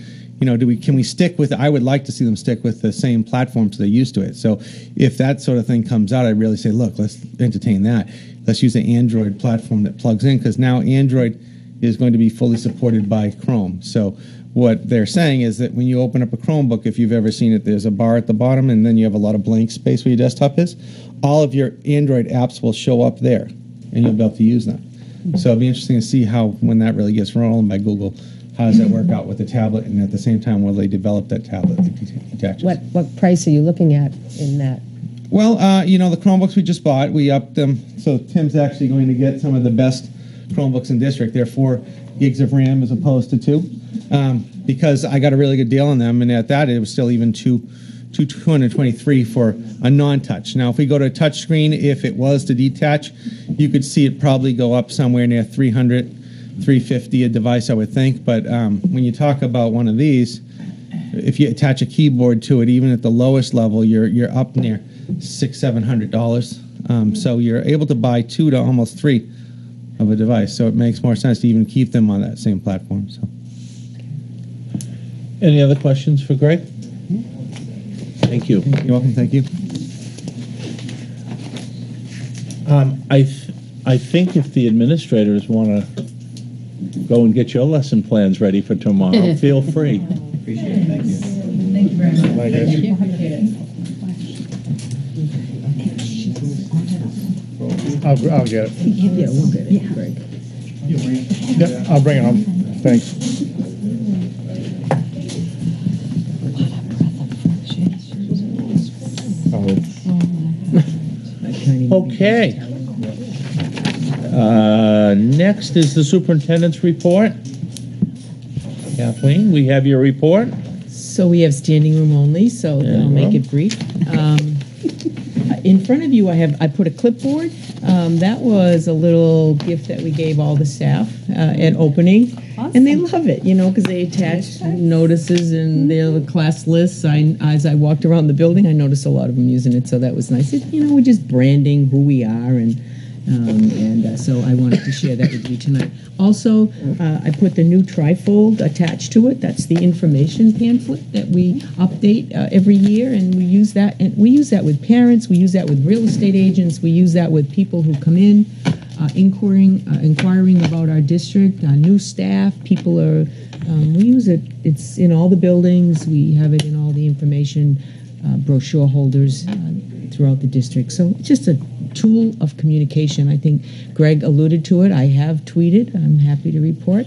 you know, do we can we stick with? I would like to see them stick with the same platforms they're used to it. So if that sort of thing comes out, I'd really say, look, let's entertain that. Let's use the Android platform that plugs in because now Android is going to be fully supported by Chrome. So what they're saying is that when you open up a Chromebook, if you've ever seen it, there's a bar at the bottom and then you have a lot of blank space where your desktop is. All of your Android apps will show up there and you'll be able to use them. So it'll be interesting to see how, when that really gets rolling by Google, how does that work out with the tablet and at the same time, will they develop that tablet that What what price are you looking at in that? Well, uh, you know, the Chromebooks we just bought, we upped them. So Tim's actually going to get some of the best Chromebooks in district. They're four gigs of RAM as opposed to two, um, because I got a really good deal on them, and at that it was still even two. Two 223 for a non-touch. Now, if we go to a touch screen, if it was to detach, you could see it probably go up somewhere near 300, 350 a device, I would think. But um, when you talk about one of these, if you attach a keyboard to it, even at the lowest level, you're you're up near six, seven hundred dollars. Um, so you're able to buy two to almost three of a device. So it makes more sense to even keep them on that same platform. So Any other questions for Greg? Thank you. you're welcome. Thank you. Um, I, th- I think if the administrators want to go and get your lesson plans ready for tomorrow, feel free. Appreciate it. Thank you. Thank you very much. Bye, guys. Thank you. Appreciate it. I'll, I'll get it. Yeah, we'll get it, Greg. Yep, I'll bring it home. Thanks. Okay. Uh, Next is the superintendent's report. Kathleen, we have your report. So we have standing room only, so I'll make it brief. Um, In front of you, I have, I put a clipboard. Um, That was a little gift that we gave all the staff uh, at opening. And they love it, you know, because they attach notices and their class lists. I, as I walked around the building, I noticed a lot of them using it, so that was nice. It- You know, we're just branding who we are and um, and uh, so I wanted to share that with you tonight. Also, uh, I put the new trifold attached to it. That's the information pamphlet that we update uh, every year, and we use that. And we use that with parents. We use that with real estate agents. We use that with people who come in, uh, inquiring, uh, inquiring about our district. Uh, new staff, people are. Um, we use it. It's in all the buildings. We have it in all the information uh, brochure holders uh, throughout the district. So it's just a tool of communication. I think Greg alluded to it. I have tweeted. I'm happy to report.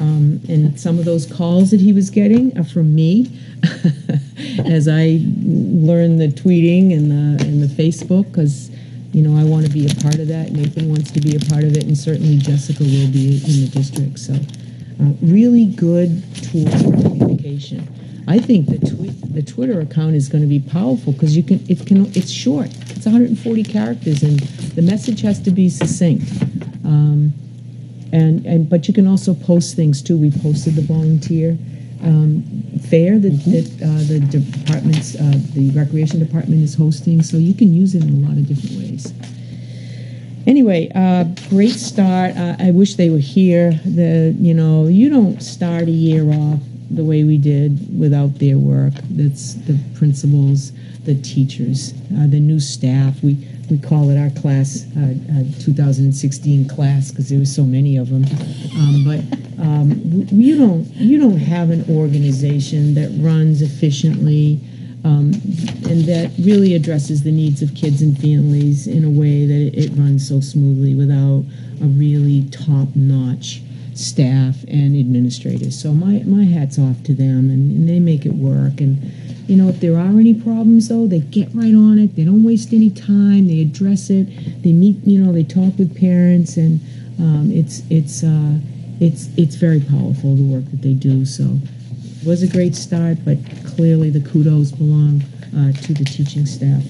Um, and some of those calls that he was getting are from me as I learn the tweeting and the and the Facebook because you know I want to be a part of that. Nathan wants to be a part of it, and certainly Jessica will be in the district. So uh, really good tool for communication. I think the the Twitter account is going to be powerful because you can it can it's short. It's 140 characters and the message has to be succinct. Um, and and but you can also post things too. We posted the volunteer um, fair that, that uh, the departments, uh, the recreation department is hosting, so you can use it in a lot of different ways. Anyway, uh, great start. Uh, I wish they were here. The you know you don't start a year off the way we did without their work. That's the principals, the teachers, uh, the new staff. We we call it our class, uh, uh, 2016 class, because there were so many of them. Um, but um, you don't you don't have an organization that runs efficiently. Um, and that really addresses the needs of kids and families in a way that it, it runs so smoothly without a really top-notch staff and administrators. So my, my hat's off to them, and, and they make it work. And you know, if there are any problems, though, they get right on it. They don't waste any time. They address it. They meet, you know, they talk with parents, and um, it's it's uh, it's it's very powerful the work that they do. So it was a great start, but clearly the kudos belong uh, to the teaching staff.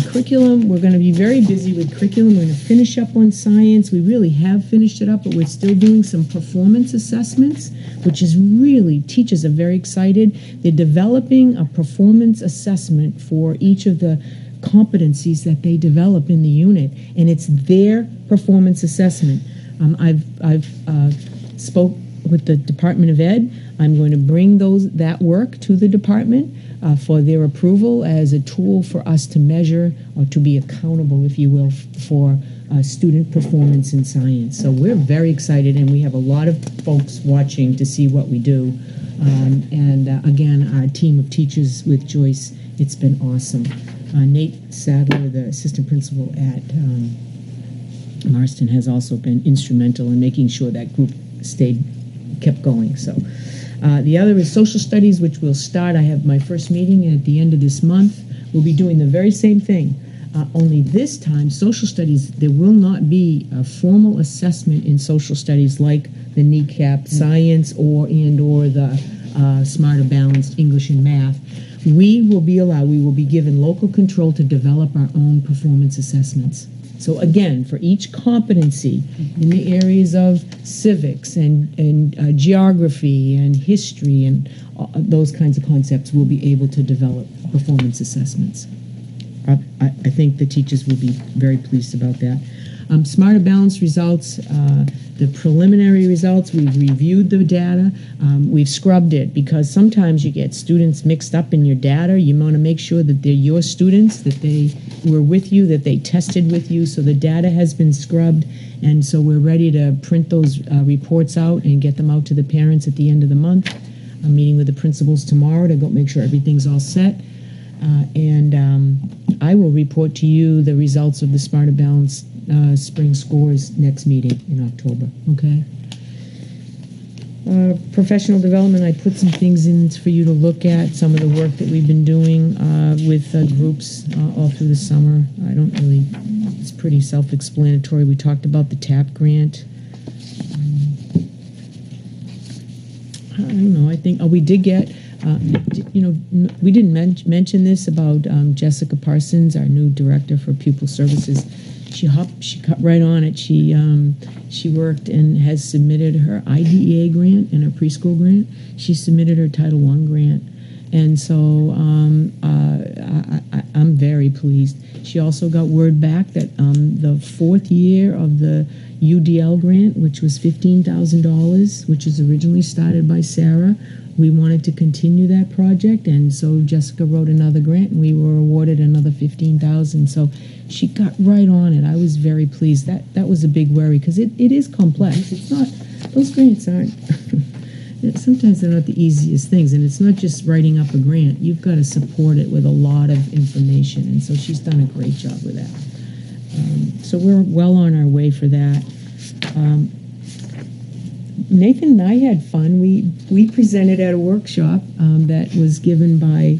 Curriculum, we're going to be very busy with curriculum. We're going to finish up on science. We really have finished it up, but we're still doing some performance assessments, which is really, teachers are very excited. They're developing a performance assessment for each of the competencies that they develop in the unit, and it's their performance assessment. Um, I've, I've uh, spoke with the Department of Ed. I'm going to bring those that work to the department uh, for their approval as a tool for us to measure or to be accountable, if you will, for uh, student performance in science. So we're very excited, and we have a lot of folks watching to see what we do. Um, and uh, again, our team of teachers with Joyce, it's been awesome. Uh, Nate Sadler, the assistant principal at um, Marston, has also been instrumental in making sure that group stayed, kept going. So. Uh, the other is social studies, which will start. I have my first meeting at the end of this month. We'll be doing the very same thing. Uh, only this time, social studies, there will not be a formal assessment in social studies like the NECAP science or and or the uh, smarter balanced English and math. We will be allowed, we will be given local control to develop our own performance assessments. So again, for each competency in the areas of civics and, and uh, geography and history and uh, those kinds of concepts, we'll be able to develop performance assessments. I, I think the teachers will be very pleased about that. Um, Smarter Balance results, uh, the preliminary results, we've reviewed the data. Um, we've scrubbed it because sometimes you get students mixed up in your data. You want to make sure that they're your students, that they were with you, that they tested with you. So the data has been scrubbed. And so we're ready to print those uh, reports out and get them out to the parents at the end of the month. I'm meeting with the principals tomorrow to go make sure everything's all set. Uh, and um, I will report to you the results of the Smarter Balance uh, spring scores next meeting in October. Okay. Uh, professional development, I put some things in for you to look at, some of the work that we've been doing uh, with uh, groups uh, all through the summer. I don't really, it's pretty self explanatory. We talked about the TAP grant. I don't know. I think oh, we did get. Uh, you know, we didn't men- mention this about um, Jessica Parsons, our new director for pupil services. She hopped. She cut right on it. She um, she worked and has submitted her IDEA grant and her preschool grant. She submitted her Title One grant, and so um, uh, I, I'm very pleased. She also got word back that um, the fourth year of the UDL grant, which was fifteen thousand dollars, which was originally started by Sarah, we wanted to continue that project, and so Jessica wrote another grant, and we were awarded another fifteen thousand. So she got right on it. I was very pleased. That that was a big worry because it, it is complex. It's not those grants aren't. Sometimes they're not the easiest things, and it's not just writing up a grant. You've got to support it with a lot of information, and so she's done a great job with that. Um, so we're well on our way for that. Um, Nathan and I had fun. We we presented at a workshop um, that was given by,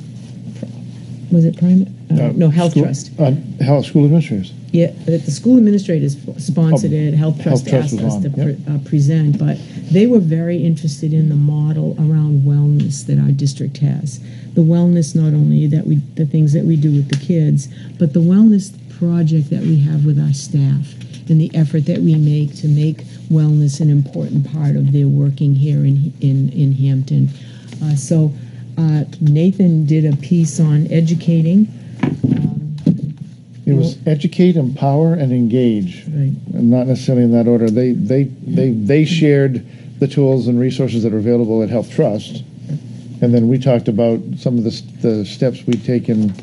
was it Prime? Uh, no, Health School- Trust. Uh, Health School Administrators. Yeah, that the school administrators sponsored Oh, it. Health Health Trust Trust asked us to on, pre- uh, present, but they were very interested in the model around wellness that our district has. The wellness, not only that we, the things that we do with the kids, but the wellness project that we have with our staff and the effort that we make to make wellness an important part of their working here in in in Hampton. Uh, so uh, Nathan did a piece on educating. It was educate, empower, and engage. Right. And not necessarily in that order. They they they they shared the tools and resources that are available at Health Trust, and then we talked about some of the the steps we've taken.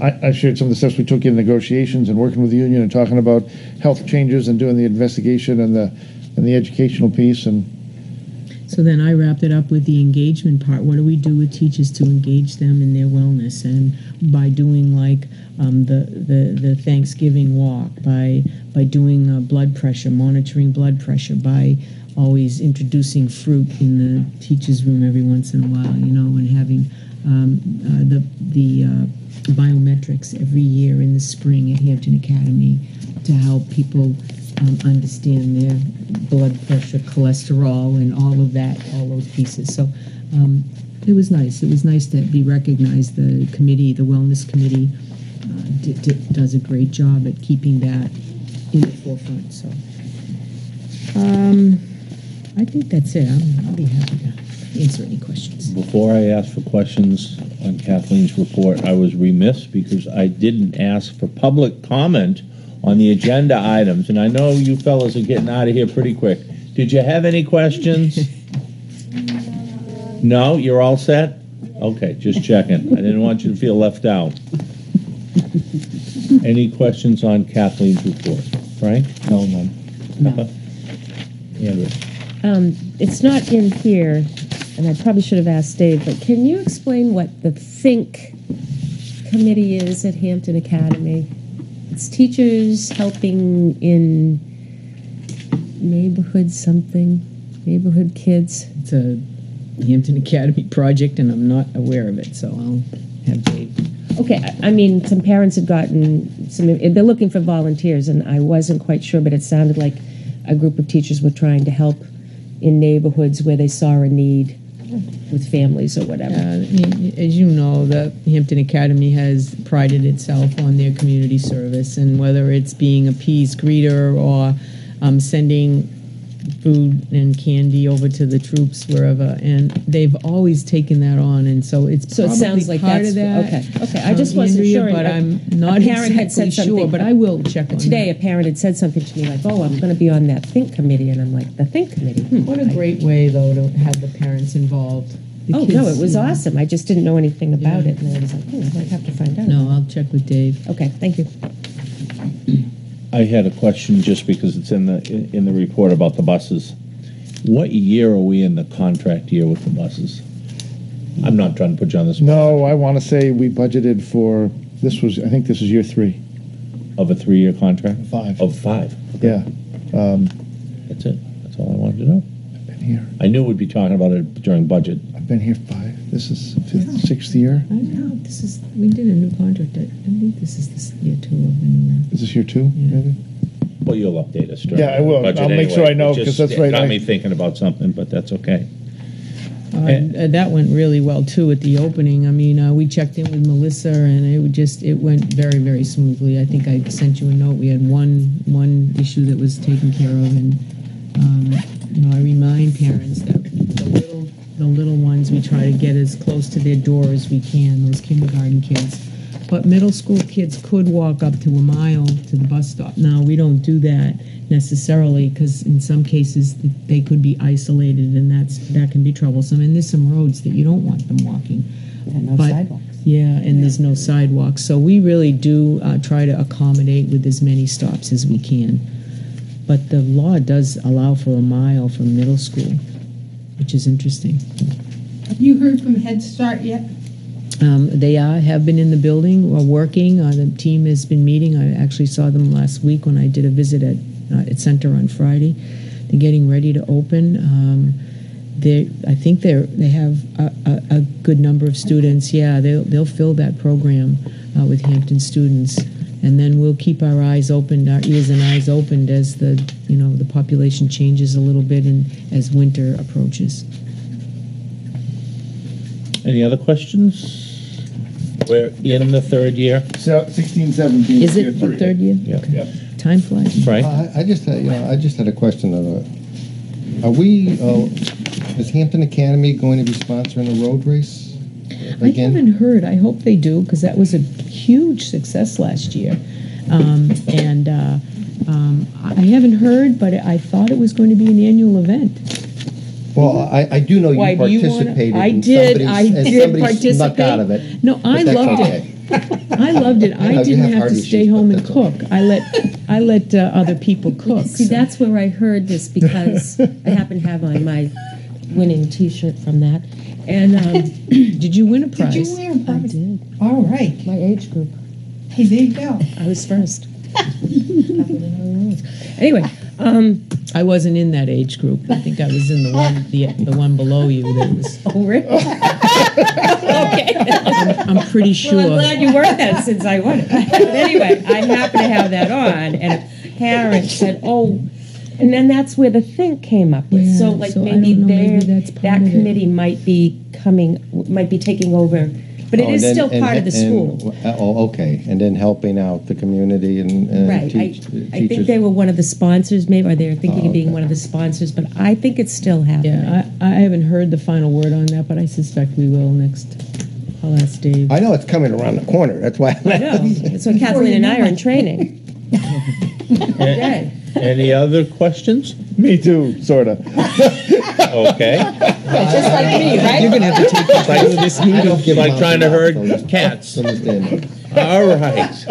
I, I shared some of the steps we took in negotiations and working with the union and talking about health changes and doing the investigation and the and the educational piece and So then I wrapped it up with the engagement part. What do we do with teachers to engage them in their wellness? And by doing like um, the, the the Thanksgiving walk, by by doing uh, blood pressure, monitoring blood pressure, by always introducing fruit in the teachers' room every once in a while, you know, and having um, uh, the the uh, biometrics every year in the spring at Hampton Academy to help people um, understand their blood pressure, cholesterol, and all of that, all those pieces. So um, it was nice. It was nice to be recognized. The committee, the wellness committee, d- d- does a great job at keeping that in the forefront. So, um, I think that's it. I'm, I'll be happy to answer any questions. Before I ask for questions on Kathleen's report, I was remiss because I didn't ask for public comment on the agenda items, and I know you fellas are getting out of here pretty quick. Did you have any questions? No, you're all set? Okay, just checking. I didn't want you to feel left out. Any questions on Kathleen's report? Frank? No, none. No. Andrew? Um, it's not in here, and I probably should have asked Dave, but can you explain what the Think committee is at Hampton Academy? It's teachers helping in neighborhood something, neighborhood kids. It's a Hampton Academy project, and I'm not aware of it, so I'll have Dave. Okay, I- I mean, some parents had gotten some, they're looking for volunteers, and I wasn't quite sure, but it sounded like a group of teachers were trying to help in neighborhoods where they saw a need with families or whatever. Uh, I mean, as you know, the Hampton Academy has prided itself on their community service, and whether it's being a peace greeter or um, sending food and candy over to the troops wherever, and they've always taken that on, and so it's So it sounds like part that's- of that. okay, okay. I um, just wasn't Andrea, sure, but I'm not parent had said sure. But I will check on Today, that. a parent had said something to me like, "Oh, I'm going to be on that Think committee," and I'm like, "The Think committee? Hmm. What a great way, though, to have the parents involved. The oh no, it was you awesome. I just didn't know anything about it, and I was like, "Hmm, I might have to find out." No, I'll check with Dave. Okay, thank you. I had a question just because it's in the, in the report about the buses. What year are we in the contract year with the buses? I'm not trying to put you on this No, I want to say we budgeted for, this was, I think this is year three. of a three-year contract? Five. Of five. Yeah. Um, That's it. That's all I wanted to know. I've been here, I knew we'd be talking about it during budget. I've been here five, this is fifth, sixth year. I know, this is, we did a new contract, I I believe this is this year two of the new one. Is this year two, maybe? Well, you'll update us during Yeah, I will. I'll make sure I know, because that's right, It got I- me thinking about something, but that's okay. Uh, uh, that went really well too at the opening. I mean, uh, we checked in with Melissa, and it just it went very very smoothly. I think I sent you a note. We had one one issue that was taken care of, and um, you know I remind parents that the little the little ones we try to get as close to their door as we can. Those kindergarten kids. But middle school kids could walk up to a mile to the bus stop. Now, we don't do that necessarily because in some cases they could be isolated and that's that can be troublesome. And there's some roads that you don't want them walking. And no But- sidewalks. Yeah, and there's no sidewalks. So we really do uh, try to accommodate with as many stops as we can. But the law does allow for a mile from middle school, which is interesting. Have you heard from Head Start yet? Um, they are, have been in the building or working. Uh, the team has been meeting. I actually saw them last week when I did a visit at, uh, at Center on Friday. They're getting ready to open. Um, they, I think they're, they have a, a, a good number of students. Yeah, they'll, they'll fill that program uh, with Hampton students. And then we'll keep our eyes open, our ears and eyes opened as the, you know, the population changes a little bit and as winter approaches. Any other questions? We're in the third year. So, sixteen, seventeen. Is it the third year? Yeah. Yeah. Time flies. Frank? I, I just had, you know, I just had a question of, uh, are we, uh, is Hampton Academy going to be sponsoring a road race? I haven't heard. I hope they do because that was a huge success last year. Um, and uh, um, I haven't heard, but I thought it was going to be an annual event. Well, I, I do know you Why, do you wanna- participated. I and did, somebody- I and did somebody participate. Snuck out of it. No, I that's loved okay. it. I loved it. I I you didn't have have heart to stay issues, but home and that's cook. I let I let uh, other people cook. See, so- that's where I heard this because I happen to have on my winning T-shirt from that. And um, did you win a prize? Did you wear a I prize? I did. All right. My age group. Hey, there you go. I was first. anyway, um, I wasn't in that age group. I think I was in the one the the one below you. That was. oh really? okay. I'm, I'm pretty sure. Well, I'm glad you weren't that since I won it. But anyway, I happened to have that on, and a parent said, "Oh." And then that's where the think came up with. so, like so maybe know, there, maybe that's part that of it. committee might be coming, might be taking over But it Oh, is then- still and- part of the and- school. Uh, oh, okay, and then helping out the community and, and Right. I, teach, I uh, think they were one of the sponsors, maybe, or they were thinking Oh, of being one of the sponsors, but I think it's still happening. Yeah, I, I haven't heard the final word on that, but I suspect we will next. I'll ask Dave. I know it's coming around the corner. That's why. I know. That's why Kathleen and I are in training. Okay. Any other questions? Me too, sort of. Okay. Just like me, right? You're gonna have to take It's like, control of this meeting. it's like trying to herd cats. Understand. All right.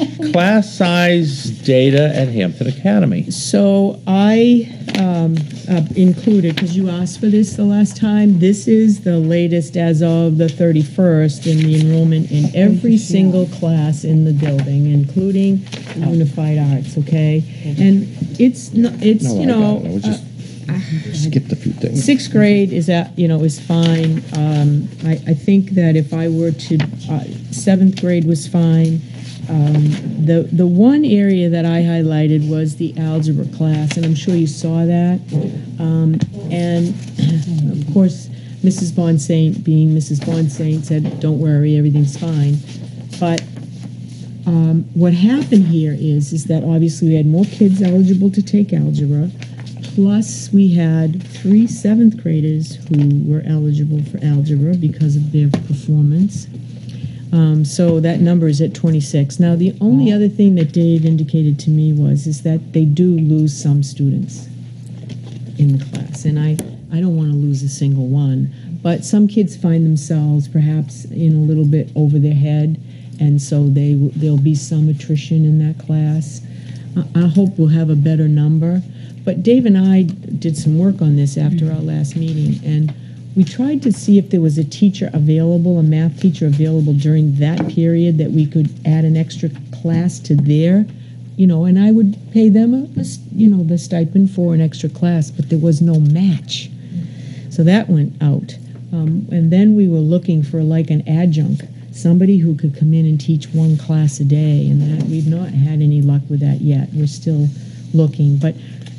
Class size data at Hampton Academy. So I um, uh, included, because you asked for this the last time, this is the latest as of the 31st in the enrollment in every single class in the building, including Unified Arts, okay? And it's, not. it's, No, you I know. got it. I was just uh, skipped a few things. Sixth grade is at, you know, is fine. Um, I, I think that if I were to, uh, seventh grade was fine. Um, the, the one area that I highlighted was the algebra class, and I'm sure you saw that. Um, and of course, Mrs. Bonsaint, being Mrs. Bonsaint, said, don't worry, everything's fine. But um, what happened here is, is that obviously we had more kids eligible to take algebra, plus we had three seventh graders who were eligible for algebra because of their performance. Um, so that number is at 26. Now, the only other thing that Dave indicated to me was is that they do lose some students in the class, and I I don't want to lose a single one. But some kids find themselves perhaps in a little bit over their head, and so they there'll be some attrition in that class. I, I hope we'll have a better number. But Dave and I did some work on this after our last meeting, and we tried to see if there was a teacher available, a math teacher available during that period that we could add an extra class to there, you know, and I would pay them a, a you know, the stipend for an extra class, but there was no match. So that went out. Um, and then we were looking for like an adjunct, somebody who could come in and teach one class a day, and that we've not had any luck with that yet. We're still looking, but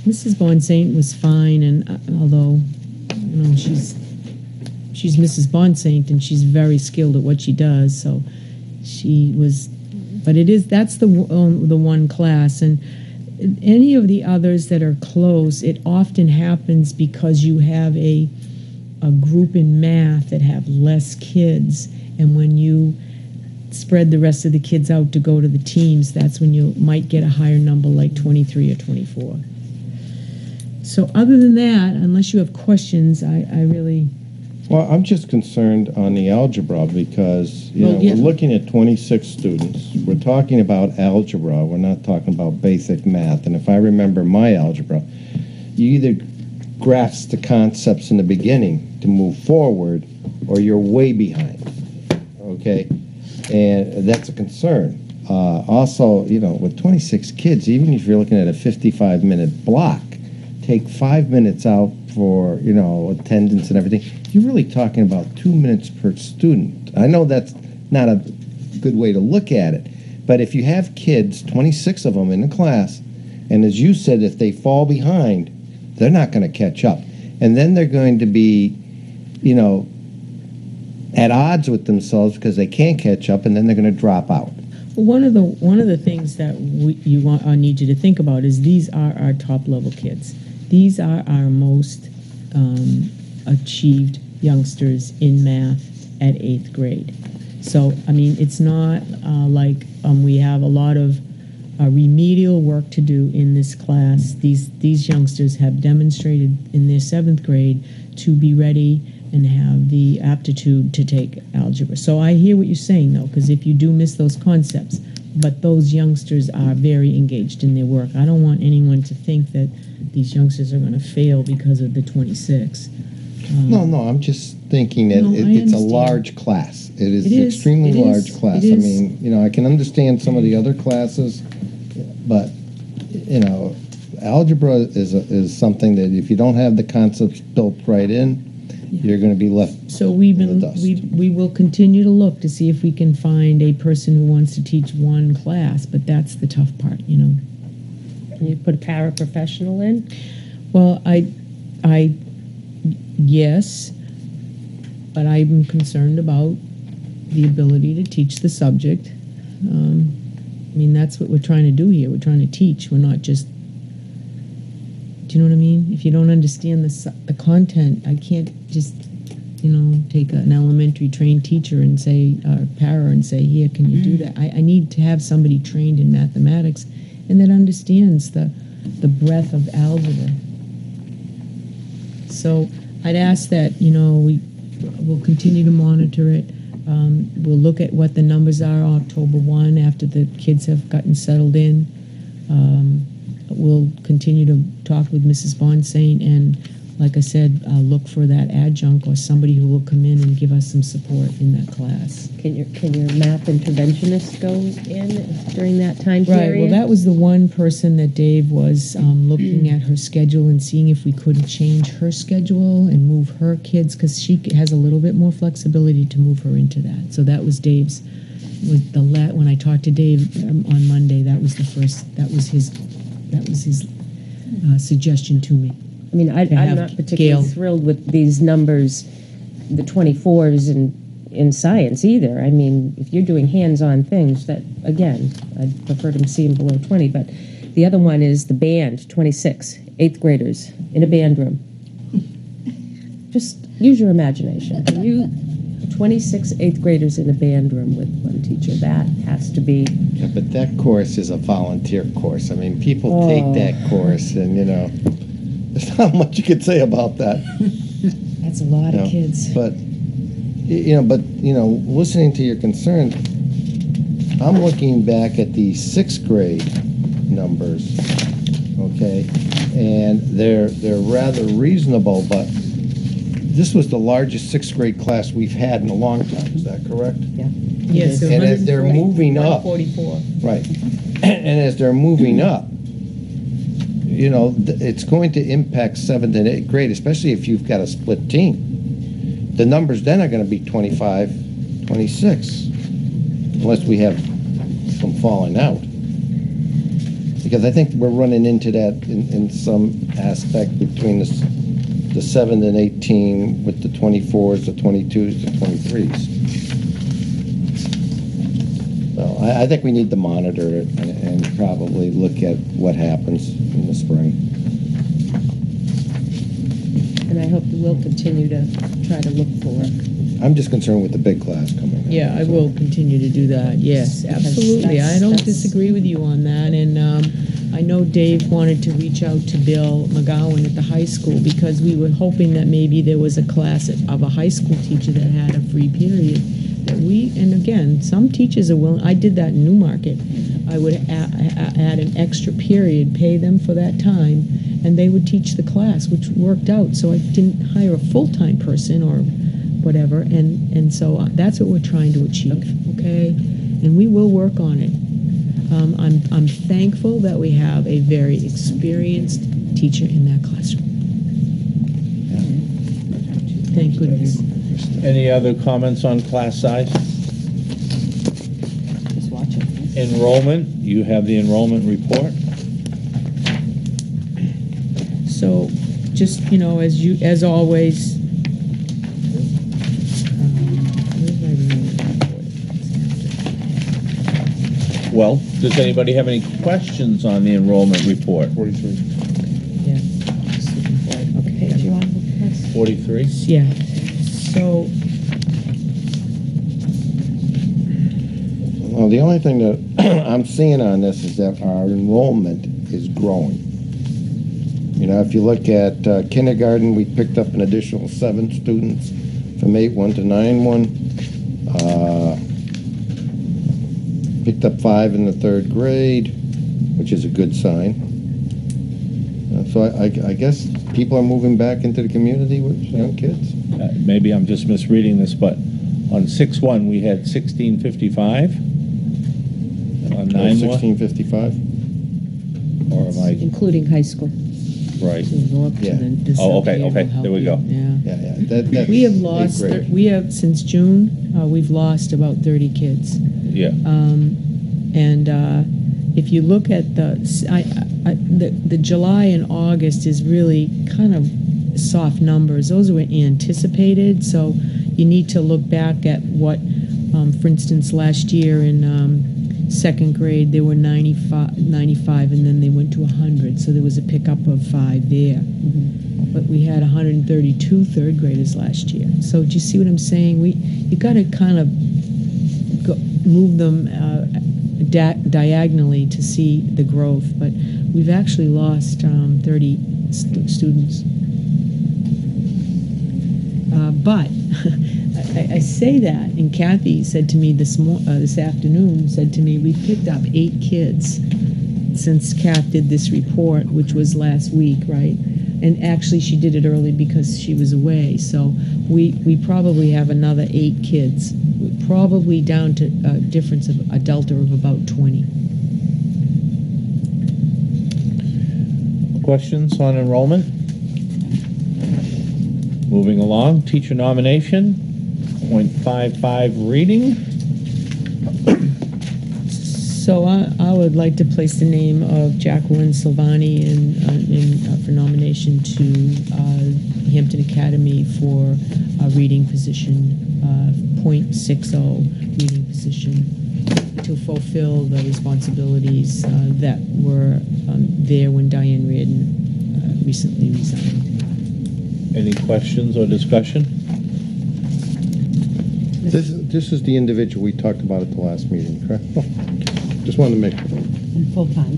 Mrs. Bonsaint was fine, and uh, although you know she's she's Mrs. Bonsaint and she's very skilled at what she does, so she was. But it is that's the um, the one class, and any of the others that are close, it often happens because you have a a group in math that have less kids, and when you spread the rest of the kids out to go to the teams, that's when you might get a higher number, like 23 or 24. So, other than that, unless you have questions, I, I really Well, I'm just concerned on the algebra because, you Well, know, yeah. we're looking at 26 students. We're talking about algebra. We're not talking about basic math. And if I remember my algebra, you either grasp the concepts in the beginning to move forward or you're way behind. Okay? And that's a concern. Uh, also, you know, with 26 kids, even if you're looking at a 55 minute block, take five minutes out for, you know, attendance and everything. You're really talking about two minutes per student. I know that's not a good way to look at it, but if you have kids, 26 of them in the class, and as you said, if they fall behind, they're not going to catch up. And then they're going to be, you know, at odds with themselves because they can't catch up, and then they're going to drop out. Well, one of the one of the things that we, you want I need you to think about is these are our top level kids. These are our most um, achieved youngsters in math at eighth grade. So I mean, it's not uh, like um, we have a lot of uh, remedial work to do in this class. These these youngsters have demonstrated in their seventh grade to be ready and have the aptitude to take algebra. So I hear what you're saying though, because if you do miss those concepts, but those youngsters are very engaged in their work. I don't want anyone to think that these youngsters are going to fail because of the 26. Um, No, no, I'm just thinking that No, it, it's a large class. It is It an is, extremely it large is, class. I mean, you know, I can understand some of the other classes, but you know, algebra is a, is something that if you don't have the concepts built right in, you're going to be left. So we've in the been, dust. we, we will continue to look to see if we can find a person who wants to teach one class, but that's the tough part, you know. Can you put a paraprofessional in? Well, I, I, yes, but I'm concerned about the ability to teach the subject. Um, I mean, that's what we're trying to do here. We're trying to teach. We're not just. Do you know what I mean? If you don't understand the su- the content, I can't just, you know, take an elementary trained teacher and say, or para and say, here, can you do that? I, I need to have somebody trained in mathematics, and that understands the the breadth of algebra. So I'd ask that, you know, we, we'll continue to monitor it. Um, we'll look at what the numbers are October 1 after the kids have gotten settled in. Um, we'll continue to talk with Mrs. Bonsaint and, like I said, uh, look for that adjunct or somebody who will come in and give us some support in that class. Can your can your math interventionist go in during that time Right. period? Well, that was the one person that Dave was um, looking at her schedule and seeing if we couldn't change her schedule and move her kids because she has a little bit more flexibility to move her into that. So that was Dave's. With the la- when I talked to Dave um, on Monday, that was the first. That was his. That was his uh, suggestion to me. I mean, I, I'm not particularly Gail- thrilled with these numbers, the 24s in in science either. I mean, if you're doing hands-on things, that again, I'd prefer to see them below 20. But the other one is the band, 26, eighth graders in a band room. Just use your imagination. You, 26 eighth graders in a band room with one teacher. That has to be. Yeah, but that course is a volunteer course. I mean, people Oh. take that course, and you know, there's not much you could say about that. That's a lot you know. of kids. But you know, but you know, listening to your concern, I'm looking back at the sixth grade numbers, okay, and they're they're rather reasonable, but this was the largest sixth grade class we've had in a long time. Is that correct? Yeah. Yes, And as they're moving up, 144. Right. And as they're moving up, you know, it's going to impact seventh and eighth grade, especially if you've got a split team. The numbers then are going to be 25, 26, unless we have some falling out. Because I think we're running into that in, in some aspect between the, the seventh and eighth team with the 24s, the 22s, the 23s. So I, I think we need to monitor it and, and probably look at what happens in the spring. And I hope you will continue to try to look for I'm just concerned with the big class coming. in. Yeah, I will continue to do that. Yes, Because absolutely. I that's- don't that's- disagree with you on that. And um, I know Dave wanted to reach out to Bill McGowan at the high school because we were hoping that maybe there was a class at- of a high school teacher that had a free period. That we, and again, some teachers are willing, I did that in Newmarket. I would a- a- add an extra period, pay them for that time, and they would teach the class, which worked out. So I didn't hire a full-time person or whatever, and, and so uh, that's what we're trying to achieve, okay? And we will work on it. Um, I'm, I'm thankful that we have a very experienced teacher in that classroom. Thank goodness. Any other comments on class size? Just watch it. Enrollment, you have the enrollment report. So, just, you know, as you, as always. where's my enrollment report? Well, does anybody have any questions on the enrollment report? Forty-three. Yeah. just looking for it. Okay. Page you on? Forty-three? Yeah, so, Well, the only thing that I'm seeing on this is that our enrollment is growing. You know, if you look at uh, kindergarten, we picked up an additional seven students from eight one to nine one. Uh, picked up five in the third grade, which is a good sign. Uh, so I, I, I guess people are moving back into the community with young kids. Uh, Maybe I'm just misreading this, but on six-one, we had sixteen fifty-five? On nine-one? Sixteen fifty-five. Or am I, Including high school. right? we'll go up to Yeah. the. the Oh, okay, subcommittee okay, help there we you. go. Yeah. Yeah, yeah. That, that's We have eighth lost, grade. we have, since June, uh, we've lost about 30 kids. Yeah. Um, and uh, if you look at the, s- I, I- the, the July and August is really kind of soft numbers. Those were anticipated. So you need to look back at what, um, for instance, last year in um, second grade, there were 95, 95, and then they went to 100. So there was a pickup of five there. But we had 132 third graders last year. So do you see what I'm saying? We you got to kind of go, move them uh, da- diagonally to see the growth. But we've actually lost um, 30 st- students. Uh, but I, I say that, and Kathy said to me this mo- uh, this afternoon, said to me, we picked up eight kids since Kath did this report, which was last week, right? And actually, she did it early because she was away. So we we probably have another eight kids, probably down to a difference of a delta of about twenty. Questions on enrollment? Moving along, teacher nomination, .55 reading. So I, I would like to place the name of Jacqueline Silvani in, uh, in, uh, for nomination to uh, Hampton Academy for a reading position, uh, .60 reading position, to fulfill the responsibilities uh, that were um, there when Diane Reardon uh, recently resigned. Any questions or discussion? This, this is the individual we talked about at the last meeting, correct? Oh, Just wanted to make, Full-time.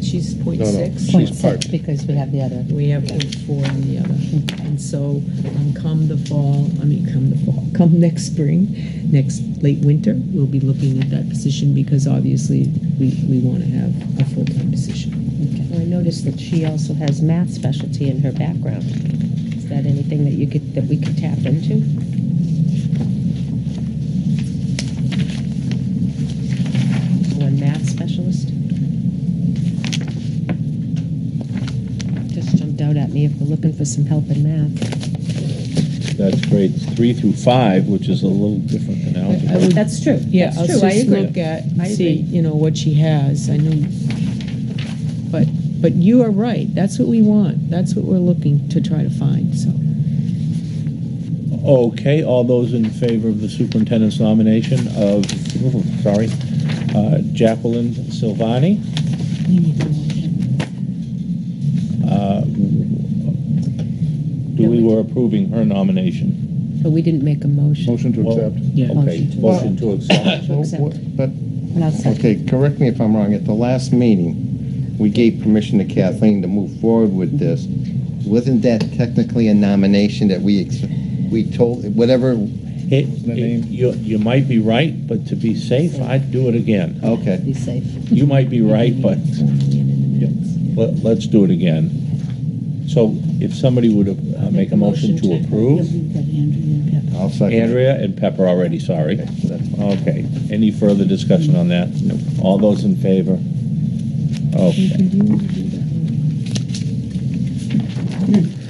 She's No, no, .6. she's Point part. six, because we have the other. We have point four on the other. And so, um, come the fall, I mean, come the fall, come next spring, next late winter, we'll be looking at that position because obviously we, we want to have a full-time position. Well, I noticed that she also has math specialty in her background. Is that anything that you could, that we could tap into? One math specialist? Just jumped out at me if we're looking for some help in math. That's grades three through five, which is a little different than algebra. That's true. Yeah, That's I'll true. I just agree. look at, I see, agree. you know, what she has, I know. But, but you are right, that's what we want, that's what we're looking to try to find, so. Okay, all those in favor of the superintendent's nomination of, sorry, uh, Jacqueline Silvani? Uh, Do we were approving her nomination? But we didn't make a motion. Motion to Well, accept. Yeah. Okay, motion to accept. To accept. but, And I'll second. okay, correct me if I'm wrong, at the last meeting, we gave permission to Kathleen to move forward with this. Wasn't that technically a nomination that we, ex- we told, whatever, It- it- You, you might be right, but to be safe, I'd do it again. okay. Be safe. You might be right, but let, let's do it again. So if somebody would uh, make a motion to approve, I'll second. Andrea and Pepper already, sorry. Okay, so Okay, any further discussion on that? All those in favor? Okay.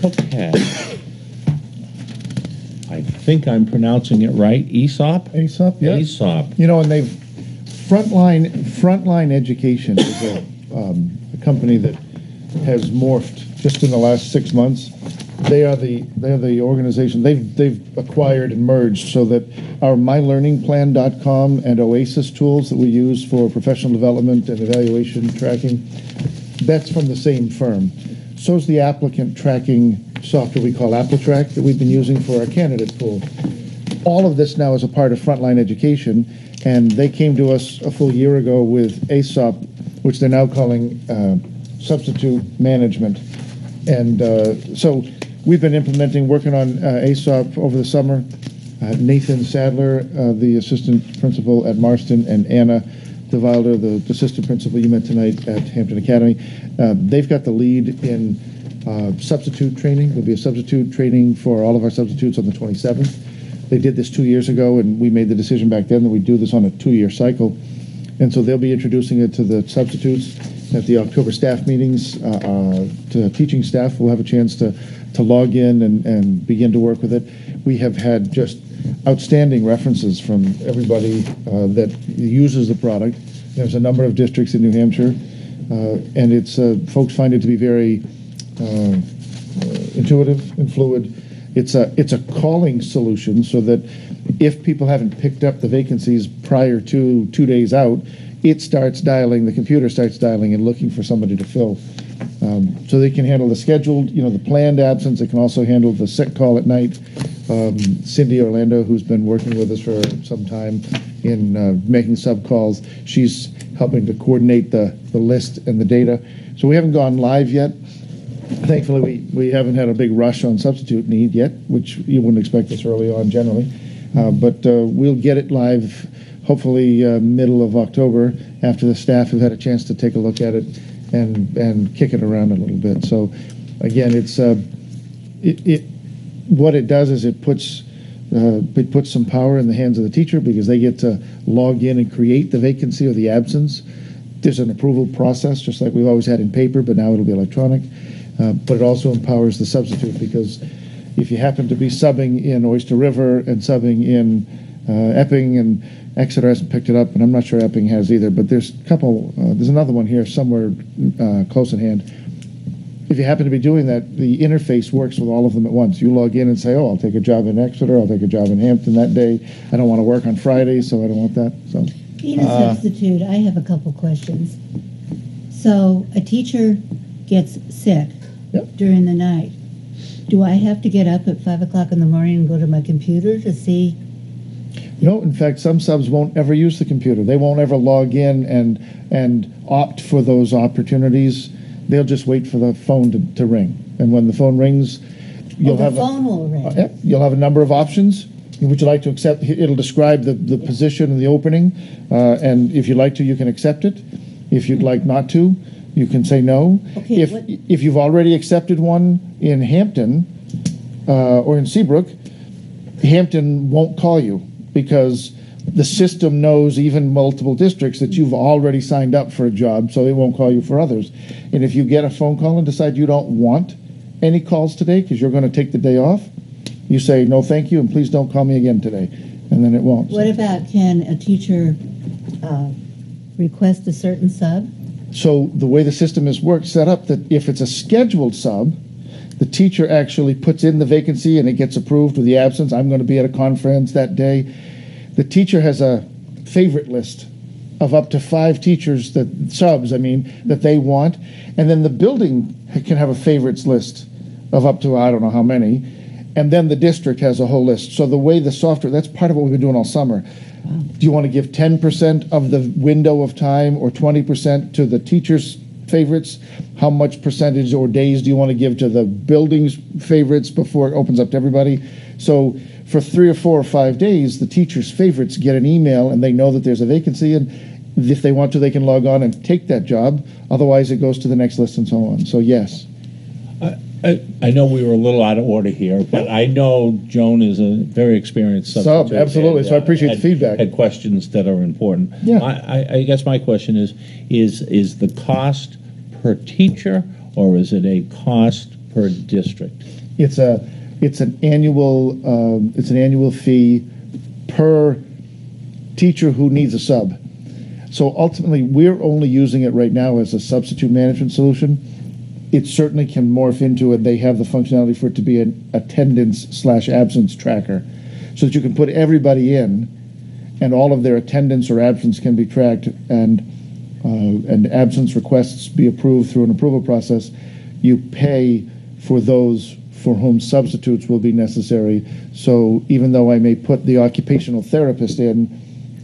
Okay. I think I'm pronouncing it right, Aesop? Aesop, yeah. Aesop. You know, and they've, Frontline, Frontline Education is a, um, a company that has morphed just in the last six months. They are the, they're the organization, they've, they've acquired and merged so that our mylearningplan.com and OASYS tools that we use for professional development and evaluation tracking, that's from the same firm. So is the applicant tracking software we call AppliTrack that we've been using for our candidate pool all of this now is a part of Frontline Education, and they came to us a full year ago with Aesop, which they're now calling uh, Substitute Management. And uh, so we've been implementing, working on uh, Aesop over the summer. Uh, Nathan Sadler, uh, the assistant principal at Marston, and Anna DeVilder, the assistant principal you met tonight at Hampton Academy. Uh, they've got the lead in substitute training. There'll be a substitute training for all of our substitutes on the 27th. They did this two years ago, and we made the decision back then that we do this on a two-year cycle. And so they'll be introducing it to the substitutes at the October staff meetings. Uh, uh, to teaching staff will have a chance to, to log in and, and begin to work with it. We have had just outstanding references from everybody uh, that uses the product. There's a number of districts in New Hampshire, uh, and it's uh, folks find it to be very uh, intuitive and fluid. It's a it's a calling solution so that if people haven't picked up the vacancies prior to two days out, it starts dialing. The computer starts dialing and looking for somebody to fill. Um, so they can handle the scheduled, you know, the planned absence. They can also handle the sick call at night. Um, Cindy Orlando, who's been working with us for some time in uh, making sub calls, she's helping to coordinate the, the list and the data. So we haven't gone live yet. Thankfully, we, we haven't had a big rush on substitute need yet, which you wouldn't expect this early on generally. Uh, but uh, we'll get it live hopefully uh, middle of October after the staff have had a chance to take a look at it and and kick it around a little bit. So again, it's it, it what it does is it puts uh, it puts some power in the hands of the teacher because they get to log in and create the vacancy or the absence. There's an approval process, just like we've always had in paper, but now it'll be electronic. Uh, but it also empowers the substitute because if you happen to be subbing in Oyster River and subbing in uh, Epping and Exeter hasn't picked it up, and I'm not sure Epping has either. But there's a couple. Uh, there's another one here somewhere uh, close at hand. If you happen to be doing that, the interface works with all of them at once. You log in and say, "Oh, I'll take a job in Exeter. I'll take a job in Hampton that day. I don't want to work on Friday, so I don't want that." So. Being a Uh, substitute, I have a couple questions. So a teacher gets sick during the night. Do I have to get up at five o'clock in the morning and go to my computer to see? No, in fact, some subs won't ever use the computer. They won't ever log in and and opt for those opportunities. They'll just wait for the phone to, to ring, and when the phone rings, you'll oh, the have phone a, will ring. uh, yeah, you'll have a number of options. Would you like to accept? It'll describe the, the position and the opening, uh, and if you'd like to, you can accept it. If you'd like not to, you can say no. Okay, if what- if you've already accepted one in Hampton uh, or in Seabrook, Hampton won't call you because the system knows even multiple districts that you've already signed up for a job, so it won't call you for others. And if you get a phone call and decide you don't want any calls today because you're going to take the day off, you say no, thank you, and please don't call me again today, and then it won't. What about can a teacher uh, request a certain sub? So the way the system is worked, set up that if it's a scheduled sub, the teacher actually puts in the vacancy and it gets approved with the absence. I'm going to be at a conference that day. The teacher has a favorite list of up to five teachers that subs, I mean, that they want, and then the building can have a favorites list of up to I don't know how many, and then the district has a whole list. So the way the software, that's part of what we've been doing all summer. Do you want to give 10% of the window of time or 20% to the teacher's favorites? How much percentage or days do you want to give to the building's favorites before it opens up to everybody? So for three or four or five days, the teacher's favorites get an email and they know that there's a vacancy and if they want to, they can log on and take that job. Otherwise, it goes to the next list and so on. So yes. Uh, I, I know we were a little out of order here, but I know Joan is a very experienced Sub, substitute. absolutely, so I uh, appreciate the had- feedback. Had questions that are important. Yeah. I, I, I guess my question is, is, is the cost per teacher or is it a cost per district? It's a it's an annual um, it's an annual fee per teacher who needs a sub. So ultimately, we're only using it right now as a substitute management solution. It certainly can morph into it. They have the functionality for it to be an attendance slash absence tracker, so that you can put everybody in, and all of their attendance or absence can be tracked, and uh, and absence requests be approved through an approval process. You pay for those for whom substitutes will be necessary. So even though I may put the occupational therapist in,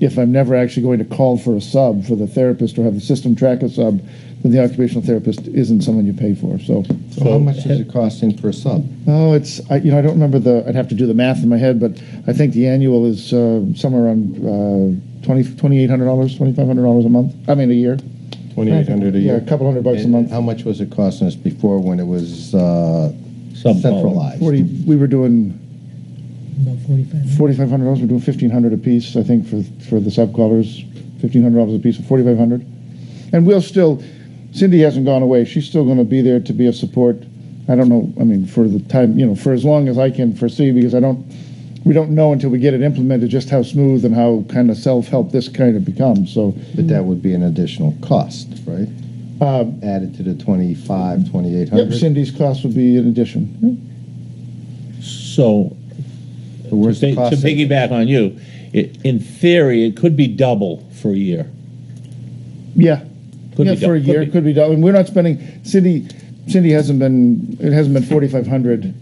if I'm never actually going to call for a sub for the therapist or have the system track a sub, then the occupational therapist isn't someone you pay for. So, So how much is it costing per sub? Oh, it's I, you know I don't remember the I'd have to do the math in my head, but I think the annual is uh, somewhere around uh, twenty twenty eight hundred dollars, twenty five hundred dollars a month. I mean a year. Twenty-eight hundred a Yeah, year? a couple hundred bucks a month. How much was it costing us before when it was uh, centralized? Forty. We were doing About 45. forty five hundred dollars. We're doing fifteen hundred a piece. I think for for the sub callers, fifteen hundred dollars a piece, forty five hundred. And we'll still. Cindy hasn't gone away. She's still going to be there to be a support. I don't know. I mean, for the time, you know, for as long as I can foresee, because I don't. We don't know until we get it implemented just how smooth and how kind of self help this kind of becomes. So. But that would be an additional cost, right? Um, Added to the twenty-five, twenty-eight Yep, hundred? Cindy's cost would be an addition. So So, to, where's the pi- to cost savings? piggyback on you, it, in theory, it could be double for a year. Yeah. Could yeah, be for a done. Could year, be. could be done. And we're not spending, Cindy, Cindy hasn't been, it hasn't been forty-five hundred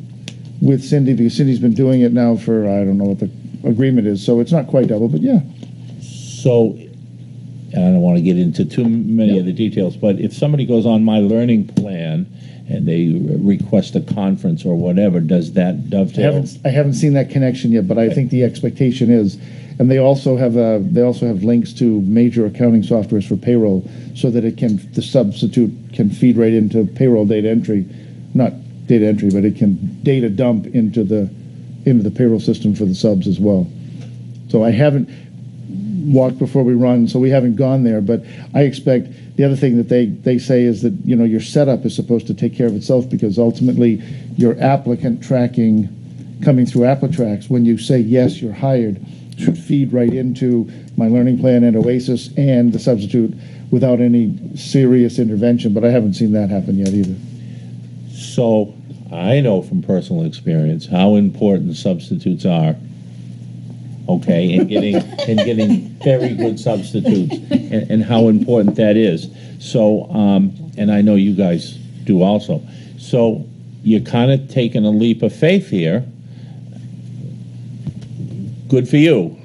with Cindy, because Cindy's been doing it now for, I don't know what the agreement is, so it's not quite double, but yeah. So, and I don't want to get into too many of the details, but if somebody goes on my learning plan and they request a conference or whatever, does that I dovetail? haven't, I haven't seen that connection yet, but I think the expectation is, and they also have, uh, they also have links to major accounting softwares for payroll, so that it can, the substitute can feed right into payroll data entry, not data entry, but it can data dump into the, into the payroll system for the subs as well. So I haven't walked before we run, so we haven't gone there, but I expect, the other thing that they, they say is that, you know, your setup is supposed to take care of itself, because ultimately, your applicant tracking, coming through Applitrax, when you say, yes, you're hired, should feed right into my learning plan and OASYS and the substitute without any serious intervention, but I haven't seen that happen yet either. So, I know from personal experience how important substitutes are. Okay, and getting and getting very good substitutes, and, and how important that is. So, um, and I know you guys do also. So, you're kind of taking a leap of faith here. Good for you,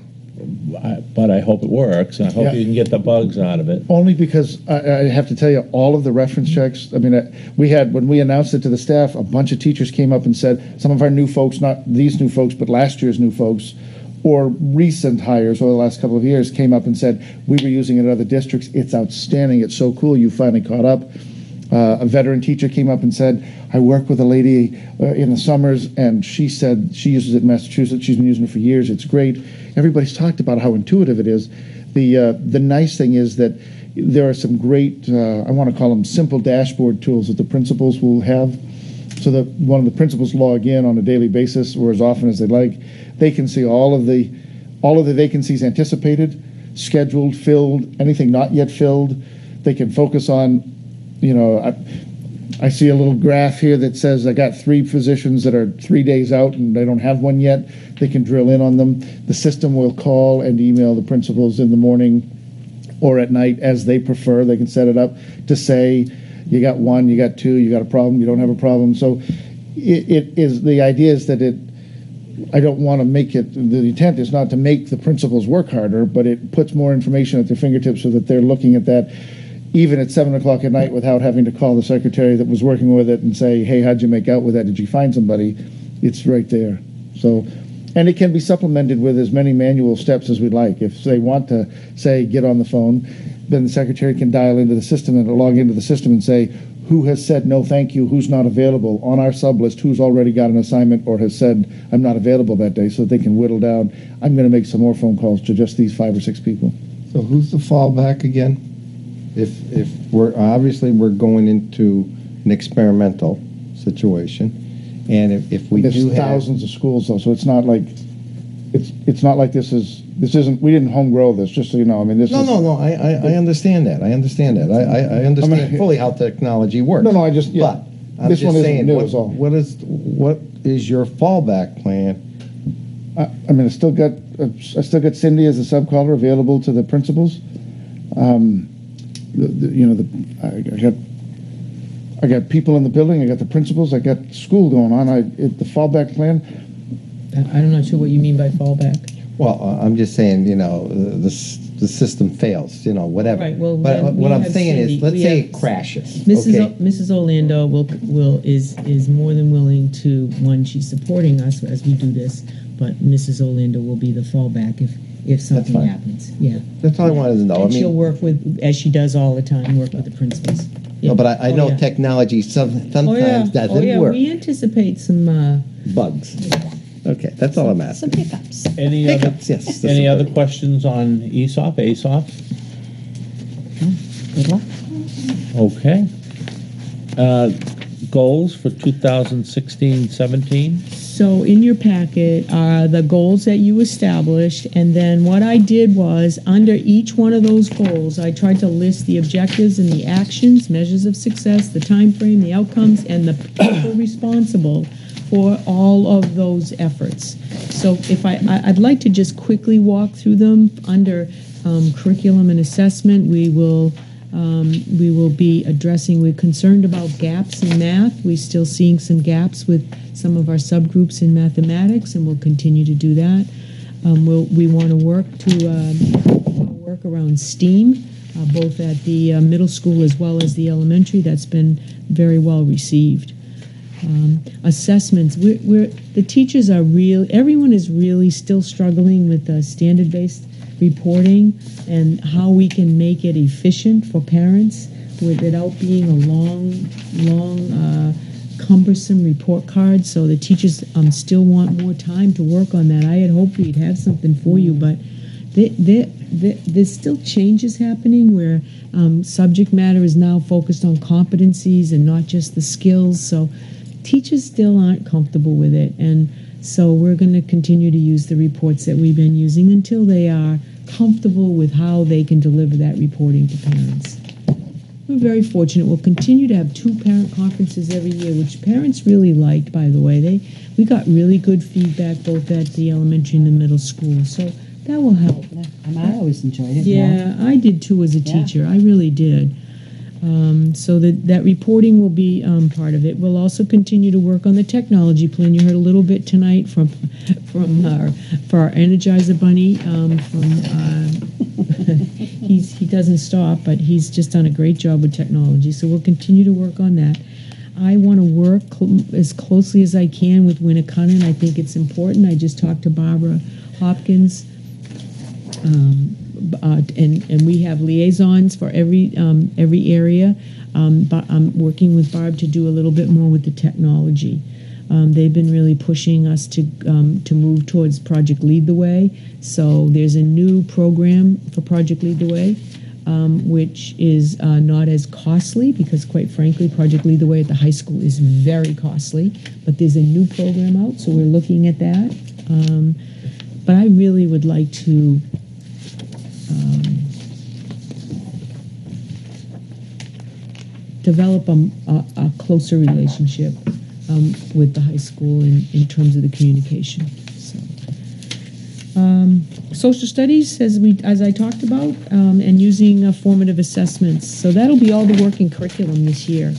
I- but I hope it works. and I hope Yeah. you can get the bugs out of it. Only because I, I have to tell you, all of the reference checks. I mean, uh, we had when we announced it to the staff, a bunch of teachers came up and said some of our new folks, not these new folks, but last year's new folks, or recent hires over the last couple of years, came up and said we were using it in other districts. It's outstanding. It's so cool. You finally caught up. Uh, a veteran teacher came up and said, I work with a lady uh, in the summers, and she said she uses it in Massachusetts. She's been using it for years. It's great. Everybody's talked about how intuitive it is. The, uh, the nice thing is that there are some great, uh, I want to call them simple dashboard tools that the principals will have. So that one of the principals log in on a daily basis or as often as they like. They can see all of the, all of the vacancies anticipated, scheduled, filled, anything not yet filled. They can focus on you know, I, I see a little graph here that says I got three physicians that are three days out and they don't have one yet. They can drill in on them. The system will call and email the principals in the morning or at night as they prefer. They can set it up to say, you got one, you got two, you got a problem, you don't have a problem. So it, it is the idea is that it. I don't want to make it. The intent is not to make the principals work harder, but it puts more information at their fingertips so that they're looking at that even at seven o'clock at night without having to call the secretary that was working with it and say, "Hey, how'd you make out with that? Did you find somebody?" It's right there. So, and it can be supplemented with as many manual steps as we'd like. If they want to say, "Get on the phone," then the secretary can dial into the system and log into the system and say, "Who has said no, thank you? Who's not available on our sub list? Who's already got an assignment or has said I'm not available that day?" So that they can whittle down. I'm going to make some more phone calls to just these five or six people. So who's the fallback again? If, if we're, obviously, we're going into an experimental situation, and if, if we There's do have. thousands of schools though, so it's not like, it's, it's not like this is, this isn't, we didn't home grow this, just so you know, I mean, this is. No, no, no, I, I, I understand that, I understand that, I, I, I understand fully how technology works. No, no, I just, yeah. But, I'm This just one saying, new what- all. What is, what is your fallback plan? I, I mean, I still got, I still got Cindy as a sub-caller available to the principals. Um, the, the, you know, the, I, I got, I got people in the building, I got the principals, I got school going on, I, it, the fallback plan, I- I'm not sure what you mean by fallback. Well, uh, I'm just saying, you know, the, the system fails, you know, whatever. Right, well, But then what we I'm saying thinking Cindy- is, let's we say have it crashes, Mrs. O- Mrs. Orlando will, will, is, is more than willing to, one, she's supporting us as we do this, but Mrs. Orlando will be the fallback if, if something fine. happens, yeah. That's all I wanted to know, I And she'll work with, as she does all the time, work with the principals. no, but I, I Oh, know yeah. technology some- Oh, yeah. sometimes Oh, doesn't yeah, work. we anticipate some, uh, Bugs. Okay, that's all I'm asking. Some hiccups. Any other, Hiccups, yes. that's any the other word. questions on E ESOP, ASOP? good luck. Okay. Uh, Goals for 2016-17? So in your packet are the goals that you established, and then what I did was, under each one of those goals, I tried to list the objectives and the actions, measures of success, the time frame, the outcomes, and the people responsible for all of those efforts. So if I, I I'd like to just quickly walk through them under um, curriculum and assessment. We will um, we will be addressing. We're concerned about gaps in math. We're still seeing some gaps with some of our subgroups in mathematics, and we'll continue to do that. Um, we'll, we want to work to um, work around STEAM, uh, both at the uh, middle school as well as the elementary. That's been very well received. Um, assessments. We're, we're, the teachers are real. Everyone is really still struggling with uh, standard-based reporting and how we can make it efficient for parents without being a long, long, uh, cumbersome report card. So the teachers um, still want more time to work on that. I had hoped we'd have something for you, but there, there, there, there's still changes happening where um, subject matter is now focused on competencies and not just the skills. So teachers still aren't comfortable with it. And so we're going to continue to use the reports that we've been using until they are comfortable with how they can deliver that reporting to parents. We're very fortunate. We'll continue to have two parent conferences every year, which parents really liked, by the way. They we got really good feedback both at the elementary and the middle school. So that will help. I always enjoyed it. Yeah, I did too as a Yeah. teacher. I really did. Um, so that that reporting will be um, part of it. We'll also continue to work on the technology plan. You heard a little bit tonight from from our for our Energizer Bunny. Um, from uh, he's he doesn't stop, but he's just done a great job with technology. So we'll continue to work on that. I want to work cl- as closely as I can with Winnacunnet. I think it's important. I just talked to Barbara Hopkins um, uh, and and we have liaisons for every um, every area. Um, but I'm working with Barb to do a little bit more with the technology. Um, they've been really pushing us to um, to move towards Project Lead the Way. So there's a new program for Project Lead the Way. Um, which is uh, not as costly because, quite frankly, Project Lead the Way at the high school is very costly. But there's a new program out, so we're looking at that. Um, but I really would like to develop a, a, a closer relationship um, with the high school in, in terms of the communication. So, um, social studies, as we as I talked about, um, and using uh, formative assessments. So that'll be all the work in curriculum this year.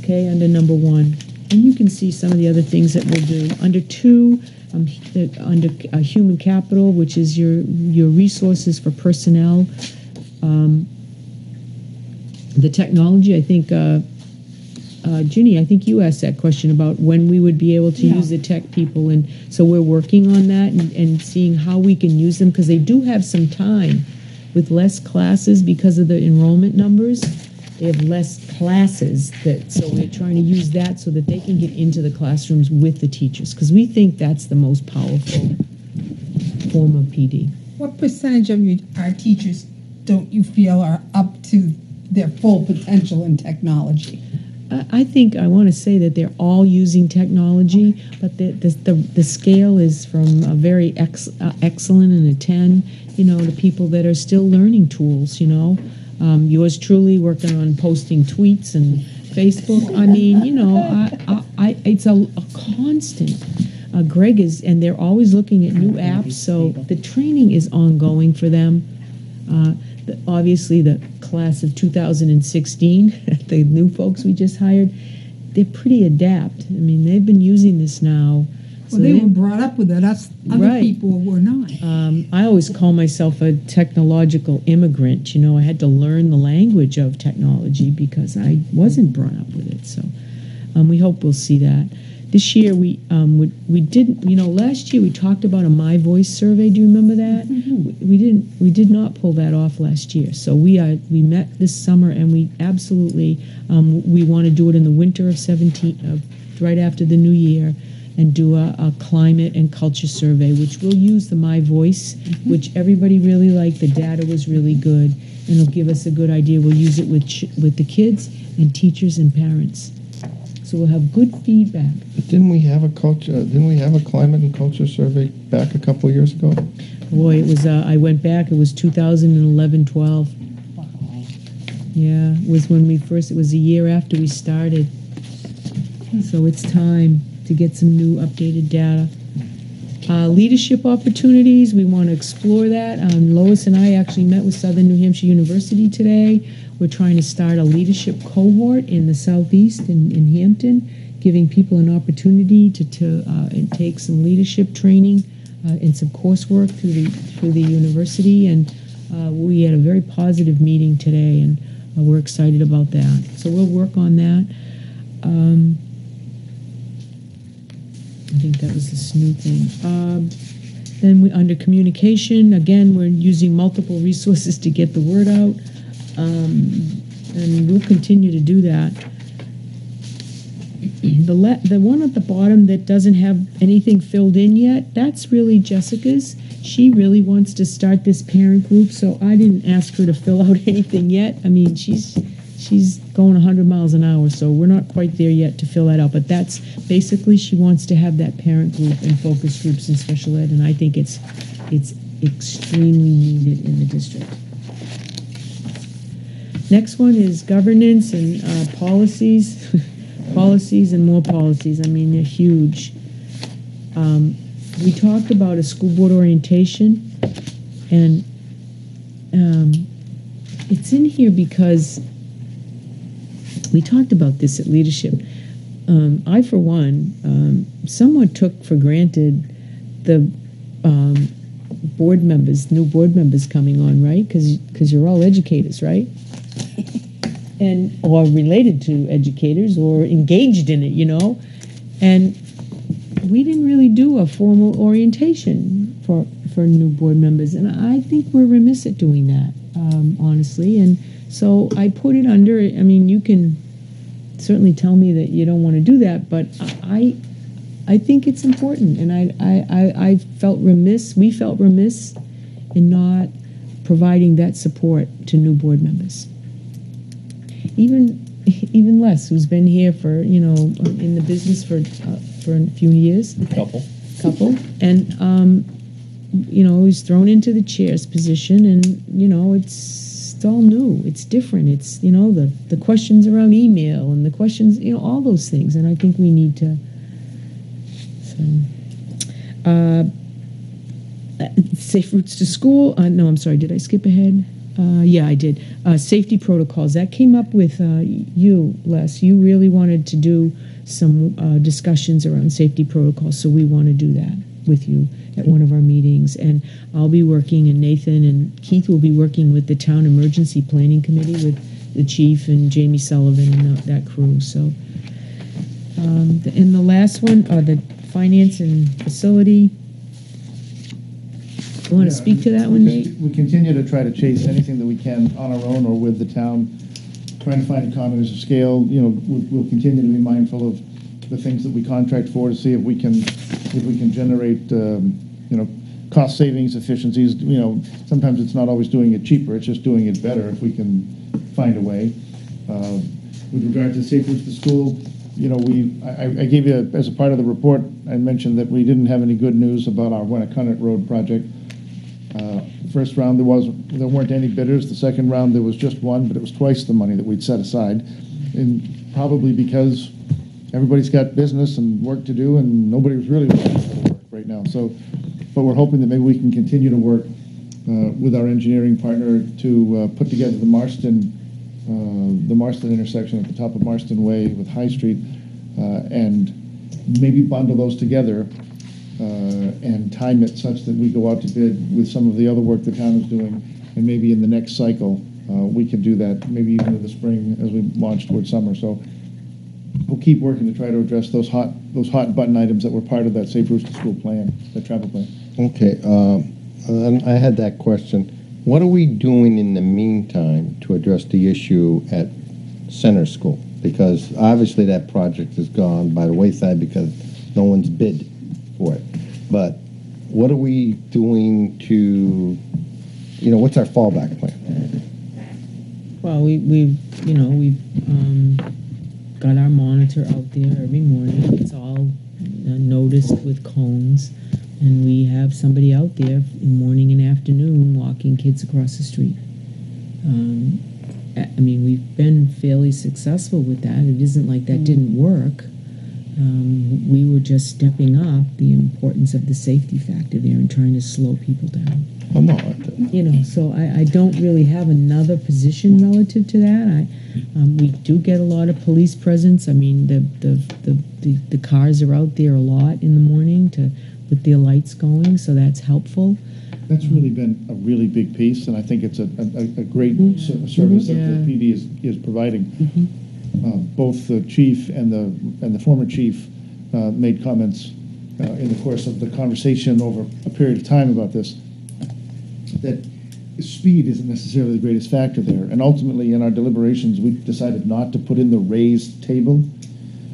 Okay, under number one, and you can see some of the other things that we'll do under two. Um, under uh, human capital, which is your your resources for personnel, um, the technology. I think, uh, uh, Ginny, I think you asked that question about when we would be able to Yeah. use the tech people, and so we're working on that and, and seeing how we can use them because they do have some time with less classes because of the enrollment numbers. They have less classes that so we're trying to use that so that they can get into the classrooms with the teachers because we think that's the most powerful form of PD. What percentage of your, our teachers don't you feel are up to their full potential in technology? I I think I want to say that they're all using technology, but the the, the, the scale is from a very ex, uh, excellent and a ten, you know, to people that are still learning tools. You know, um, yours truly working on posting tweets and Facebook. I mean, you know, I, I, I it's a, a constant. Uh, Greg is, and they're always looking at new apps. So the training is ongoing for them. Uh, the, obviously, the class of 2016, the new folks we just hired, they're pretty adept. I mean, they've been using this now. Well, they were brought up with it. Us other Right. people were not. um, I always call myself a technological immigrant. You know, I had to learn the language of technology because I wasn't brought up with it. So um, we hope we'll see that. This year we um, we, we didn't. You know, last year we talked about a My Voice survey. Do you remember that? We, we didn't. We did not pull that off last year. So we are we met this summer and we absolutely um, we want to do it in the winter of 17 of right after the new year and do a, a climate and culture survey, which we'll use the My Voice, which everybody really liked. The data was really good, and it'll give us a good idea. We'll use it with ch- with the kids and teachers and parents, so we'll have good feedback. Didn't we have a culture? Didn't we have a climate and culture survey back a couple years ago? Boy, it was. Uh, I went back. It was 2011, 12. Yeah, it was when we first. It was a year after we started. So it's time. To get some new updated data. Uh, leadership opportunities, we want to explore that. Um, Lois and I actually met with Southern New Hampshire University today. We're trying to start a leadership cohort in the southeast in, in Hampton, giving people an opportunity to, to uh, take some leadership training uh, and some coursework through the through the university. And uh, we had a very positive meeting today, and uh, we're excited about that. So we'll work on that. Um, I think that was the SNU thing. Um, then we, under communication, again, we're using multiple resources to get the word out, um, and we'll continue to do that. The le- the one at the bottom that doesn't have anything filled in yet, that's really Jessica's. She really wants to start this parent group, so I didn't ask her to fill out anything yet. I mean, she's she's going 100 miles an hour, so we're not quite there yet to fill that out. But that's basically she wants to have that parent group and focus groups in special ed, and I think it's it's extremely needed in the district. Next one is governance and uh, policies, policies and more policies. I mean, they're huge. Um, we talked about a school board orientation, and um, it's in here because we talked about this at leadership. Um, I, for one, um, somewhat took for granted the um, board members, new board members coming on, right? Because you're all educators, right? and or related to educators or engaged in it, you know. And we didn't really do a formal orientation for for new board members, and I think we're remiss at doing that, um, honestly. And so I put it under. I mean, you can certainly tell me that you don't want to do that, but I I think it's important, and I I, I, I felt remiss. We felt remiss in not providing that support to new board members. Even even Les, who's been here for you know in the business for uh, for a few years, Couple. couple, and um, you know he's thrown into the chair's position, and you know it's, it's all new, it's different, it's you know the the questions around email and the questions, you know all those things, and I think we need to. So, uh, uh, safe routes to school. Uh, no, I'm sorry. Did I skip ahead? Uh, yeah, I did. Uh, safety protocols. That came up with uh, you, Les. You really wanted to do some discussions around safety protocols, so we want to do that with you at one of our meetings. And I'll be working, and Nathan and Keith will be working with the town emergency planning committee with the chief and Jamie Sullivan and that, that crew. So, um, and the last one, uh, the finance and facility. You want to speak to that one, we Nate? We continue to try to chase anything that we can on our own or with the town, trying to find economies of scale. You know, we'll, we'll continue to be mindful of the things that we contract for to see if we can, if we can generate, um, you know, cost savings, efficiencies. You know, sometimes it's not always doing it cheaper, it's just doing it better if we can find a way. Uh, With regard to safe routes to school, you know, we, I, I gave you, as a part of the report, I mentioned that we didn't have any good news about our Winnacunnet Road project. Uh, First round, there was, there weren't any bidders. The second round, there was just one, but it was twice the money that we'd set aside. And probably because everybody's got business and work to do, and nobody was really work right now. So, but we're hoping that maybe we can continue to work uh, with our engineering partner to uh, put together the Marston, uh, the Marston intersection at the top of Marston Way with High Street, uh, and maybe bundle those together uh, and time it such that we go out to bid with some of the other work the town is doing, and maybe in the next cycle, uh, we can do that, maybe even in the spring as we launch towards summer. So we'll keep working to try to address those hot, those hot button items that were part of that Safe Routes to School plan, that travel plan. Okay, um, I had that question. What are we doing in the meantime to address the issue at Center School? Because obviously that project has gone by the wayside because no one's bid for it. But what are we doing to, you know, what's our fallback plan? Well, we, we've, you know, we've um, got our monitor out there every morning. It's all uh, noticed with cones. And we have somebody out there in morning and afternoon walking kids across the street. Um, I mean, we've been fairly successful with that. It isn't like that didn't work. um, we were just stepping up the importance of the safety factor there and trying to slow people down. Oh, no, You know, so I, I don't really have another position relative to that. I, um, we do get a lot of police presence. I mean, the, the, the, the, the cars are out there a lot in the morning to, with their lights going, so that's helpful. That's really been a really big piece, and I think it's a, a, a great ser- service that the PD is, is providing. Uh, both the chief and the, and the former chief uh, made comments uh, in the course of the conversation over a period of time about this, that speed isn't necessarily the greatest factor there. And ultimately, in our deliberations, we decided not to put in the raised table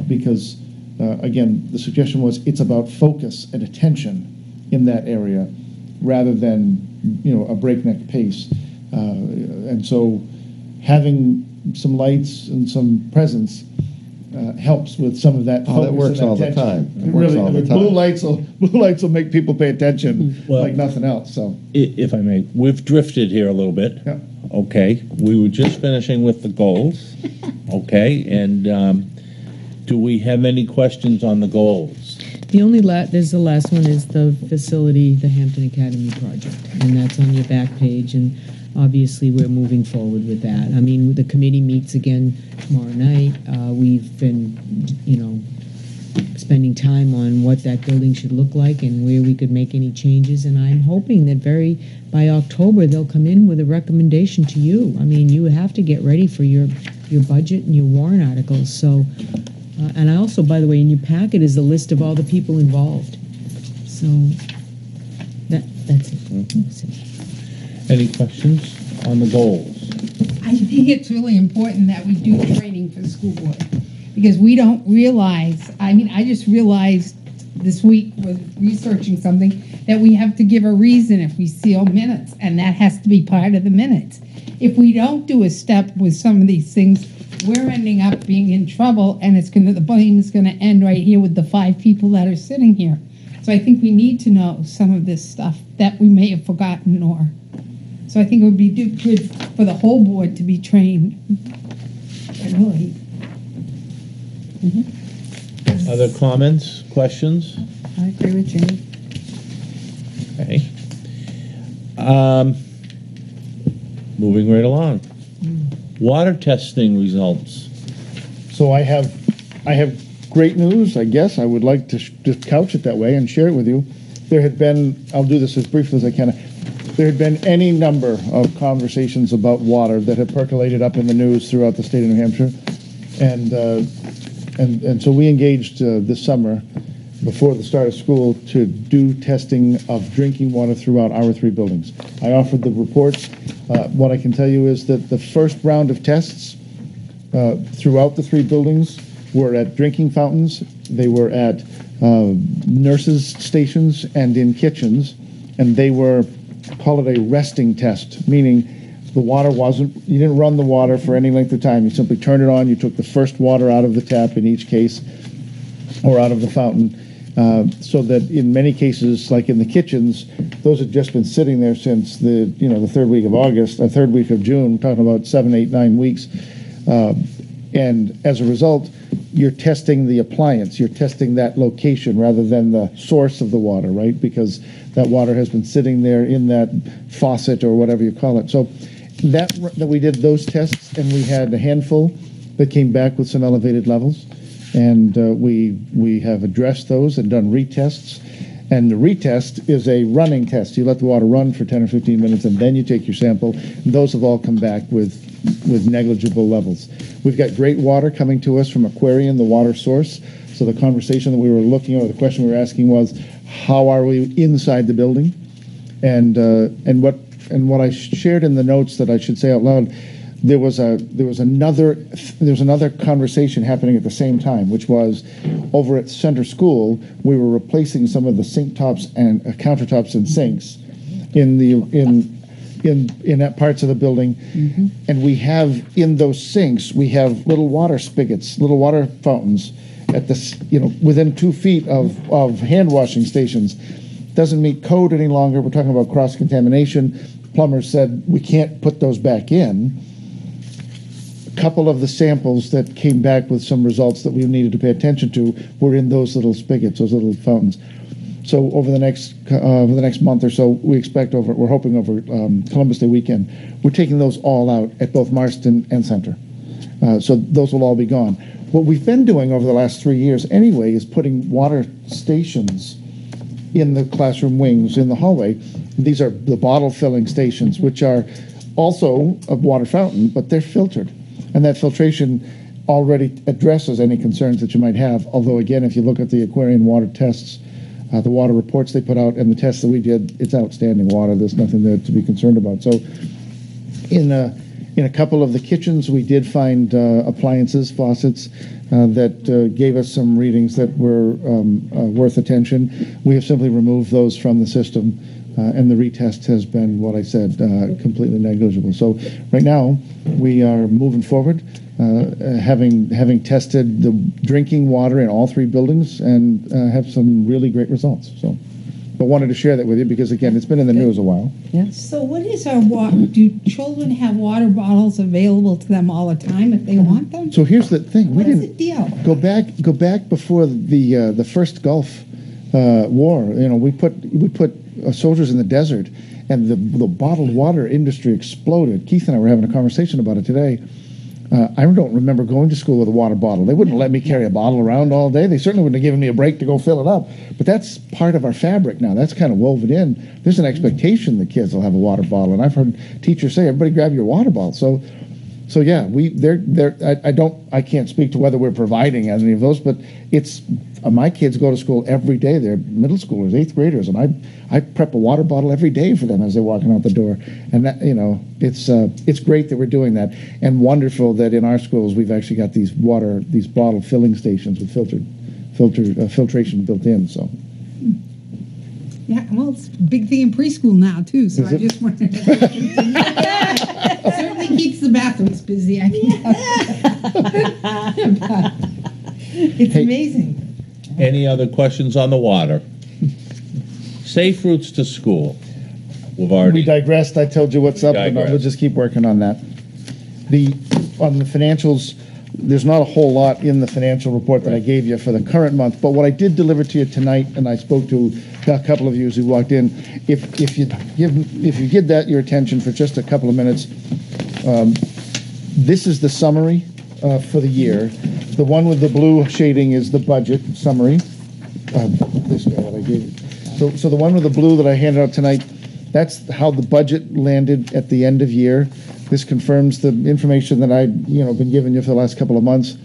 because, uh, again, the suggestion was it's about focus and attention in that area rather than, you know, a breakneck pace. Uh, and so having some lights and some presence uh, helps with some of that. Oh, that works all the time. It It works really, the time. blue lights will blue lights will make people pay attention Well- like nothing else. So I- If I may, we've drifted here a little bit. Yeah. Okay, we were just finishing with the goals. Okay, and um, do we have any questions on the goals? The only la, there's the last one is the facility, the Hampton Academy project, and that's on your back page, and obviously, we're moving forward with that. I mean, the committee meets again tomorrow night. Uh, we've been, you know, spending time on what that building should look like and where we could make any changes, and I'm hoping that very, by October, they'll come in with a recommendation to you. I mean, you have to get ready for your, your budget and your warrant articles, so, uh, and I also, by the way, in your packet is a list of all the people involved. So, that, that's it. That's it. Any questions on the goals? I think it's really important that we do training for the school board because we don't realize, I mean, I just realized this week was researching something that we have to give a reason if we seal minutes, and that has to be part of the minutes. If we don't do a step with some of these things, we're ending up being in trouble, and it's gonna, the blame is gonna end right here with the five people that are sitting here. So I think we need to know some of this stuff that we may have forgotten or so I think it would be good for the whole board to be trained. Really. Other comments, questions? I agree with Jenny. Okay. Um, moving right along. Water testing results. So I have, I have great news. I guess I would like to sh- just couch it that way and share it with you. There had been, I'll do this as briefly as I can. There had been any number of conversations about water that had percolated up in the news throughout the state of New Hampshire, and uh, and and so we engaged uh, this summer before the start of school to do testing of drinking water throughout our three buildings. I offered the reports. Uh, what I can tell you is that the first round of tests uh, throughout the three buildings were at drinking fountains, they were at uh, nurses' stations, and in kitchens, and they were, call it a resting test, meaning the water wasn't, you didn't run the water for any length of time. You simply turned it on, you took the first water out of the tap in each case, or out of the fountain. Uh, so that in many cases, like in the kitchens, those had just been sitting there since the you know the third week of August, the third week of June, talking about seven, eight, nine weeks, uh, and as a result, you're testing the appliance, you're testing that location rather than the source of the water, right? Because that water has been sitting there in that faucet or whatever you call it. So that that we did those tests, and we had a handful that came back with some elevated levels and uh, we we have addressed those and done retests. And the retest is a running test. You let the water run for 10 or 15 minutes, and then you take your sample. Those have all come back with with negligible levels. We've got great water coming to us from Aquarian, the water source. So the conversation that we were looking at, or the question we were asking was, how are we inside the building? And uh, and what and what I shared in the notes that I should say out loud there was a there was another there was another conversation happening at the same time, which was over at Center School. We were replacing some of the sink tops and uh, countertops and sinks in the in in in that parts of the building, and we have in those sinks we have little water spigots, little water fountains at this you know within two feet of of hand washing stations. Doesn't meet code any longer. We're talking about cross contamination. Plumbers said we can't put those back in A couple of the samples that came back with some results that we needed to pay attention to were in those little spigots, those little fountains. So over the next uh, over the next month or so, we expect over we're hoping over um, Columbus Day weekend, we're taking those all out at both Marston and Center. Uh, so those will all be gone. What we've been doing over the last three years, anyway, is putting water stations in the classroom wings in the hallway. These are the bottle filling stations, which are also a water fountain, but they're filtered, and that filtration already addresses any concerns that you might have. Although, again, if you look at the Aquarian water tests, uh, the water reports they put out, and the tests that we did, it's outstanding water. There's nothing there to be concerned about. So, in a in a couple of the kitchens, we did find uh, appliances, faucets, uh, that uh, gave us some readings that were um, uh, worth attention. We have simply removed those from the system, uh, and the retest has been what I said, uh, completely negligible. So right now, we are moving forward, having having tested the drinking water in all three buildings, and have some really great results. So but wanted to share that with you because again, it's been in the news a while. Yes. So what is our water? Do children have water bottles available to them all the time if they want them? So here's the thing: we What is didn't the deal? go back go back before the uh, the first Gulf uh, War. You know, we put we put uh, soldiers in the desert, and the the bottled water industry exploded. Keith and I were having a conversation about it today. Uh, I don't remember going to school with a water bottle. They wouldn't let me carry a bottle around all day. They certainly wouldn't have given me a break to go fill it up. But that's part of our fabric now. That's kind of woven in. There's an expectation that kids will have a water bottle, and I've heard teachers say, "Everybody grab your water bottle." So, so yeah, we they're they're. I, I don't I can't speak to whether we're providing any of those, but it's uh, my kids go to school every day. They're middle schoolers, eighth graders, and I I prep a water bottle every day for them as they're walking out the door. And that you know, it's uh, it's great that we're doing that, and wonderful that in our schools we've actually got these water these bottle filling stations with filtered filtered uh, filtration built in. So. Yeah, well, it's a big thing in preschool now too. So Is I it? just wanted. to keeps the bathrooms busy. I can tell you. But it's amazing. Any other questions on the water? Safe routes to school. We've We already, digressed. I told you what's up, and we'll digressed. just keep working on that. The, on the financials, there's not a whole lot in the financial report that I gave you for the current month, but what I did deliver to you tonight, and I spoke to a couple of you as you walked in, if, if you give, if you give that your attention for just a couple of minutes, um, this is the summary uh, for the year. The one with the blue shading is the budget summary. Um, This guy that I gave you. So, so the one with the blue that I handed out tonight, that's how the budget landed at the end of year. This confirms the information that I, you know, been giving you for the last couple of months.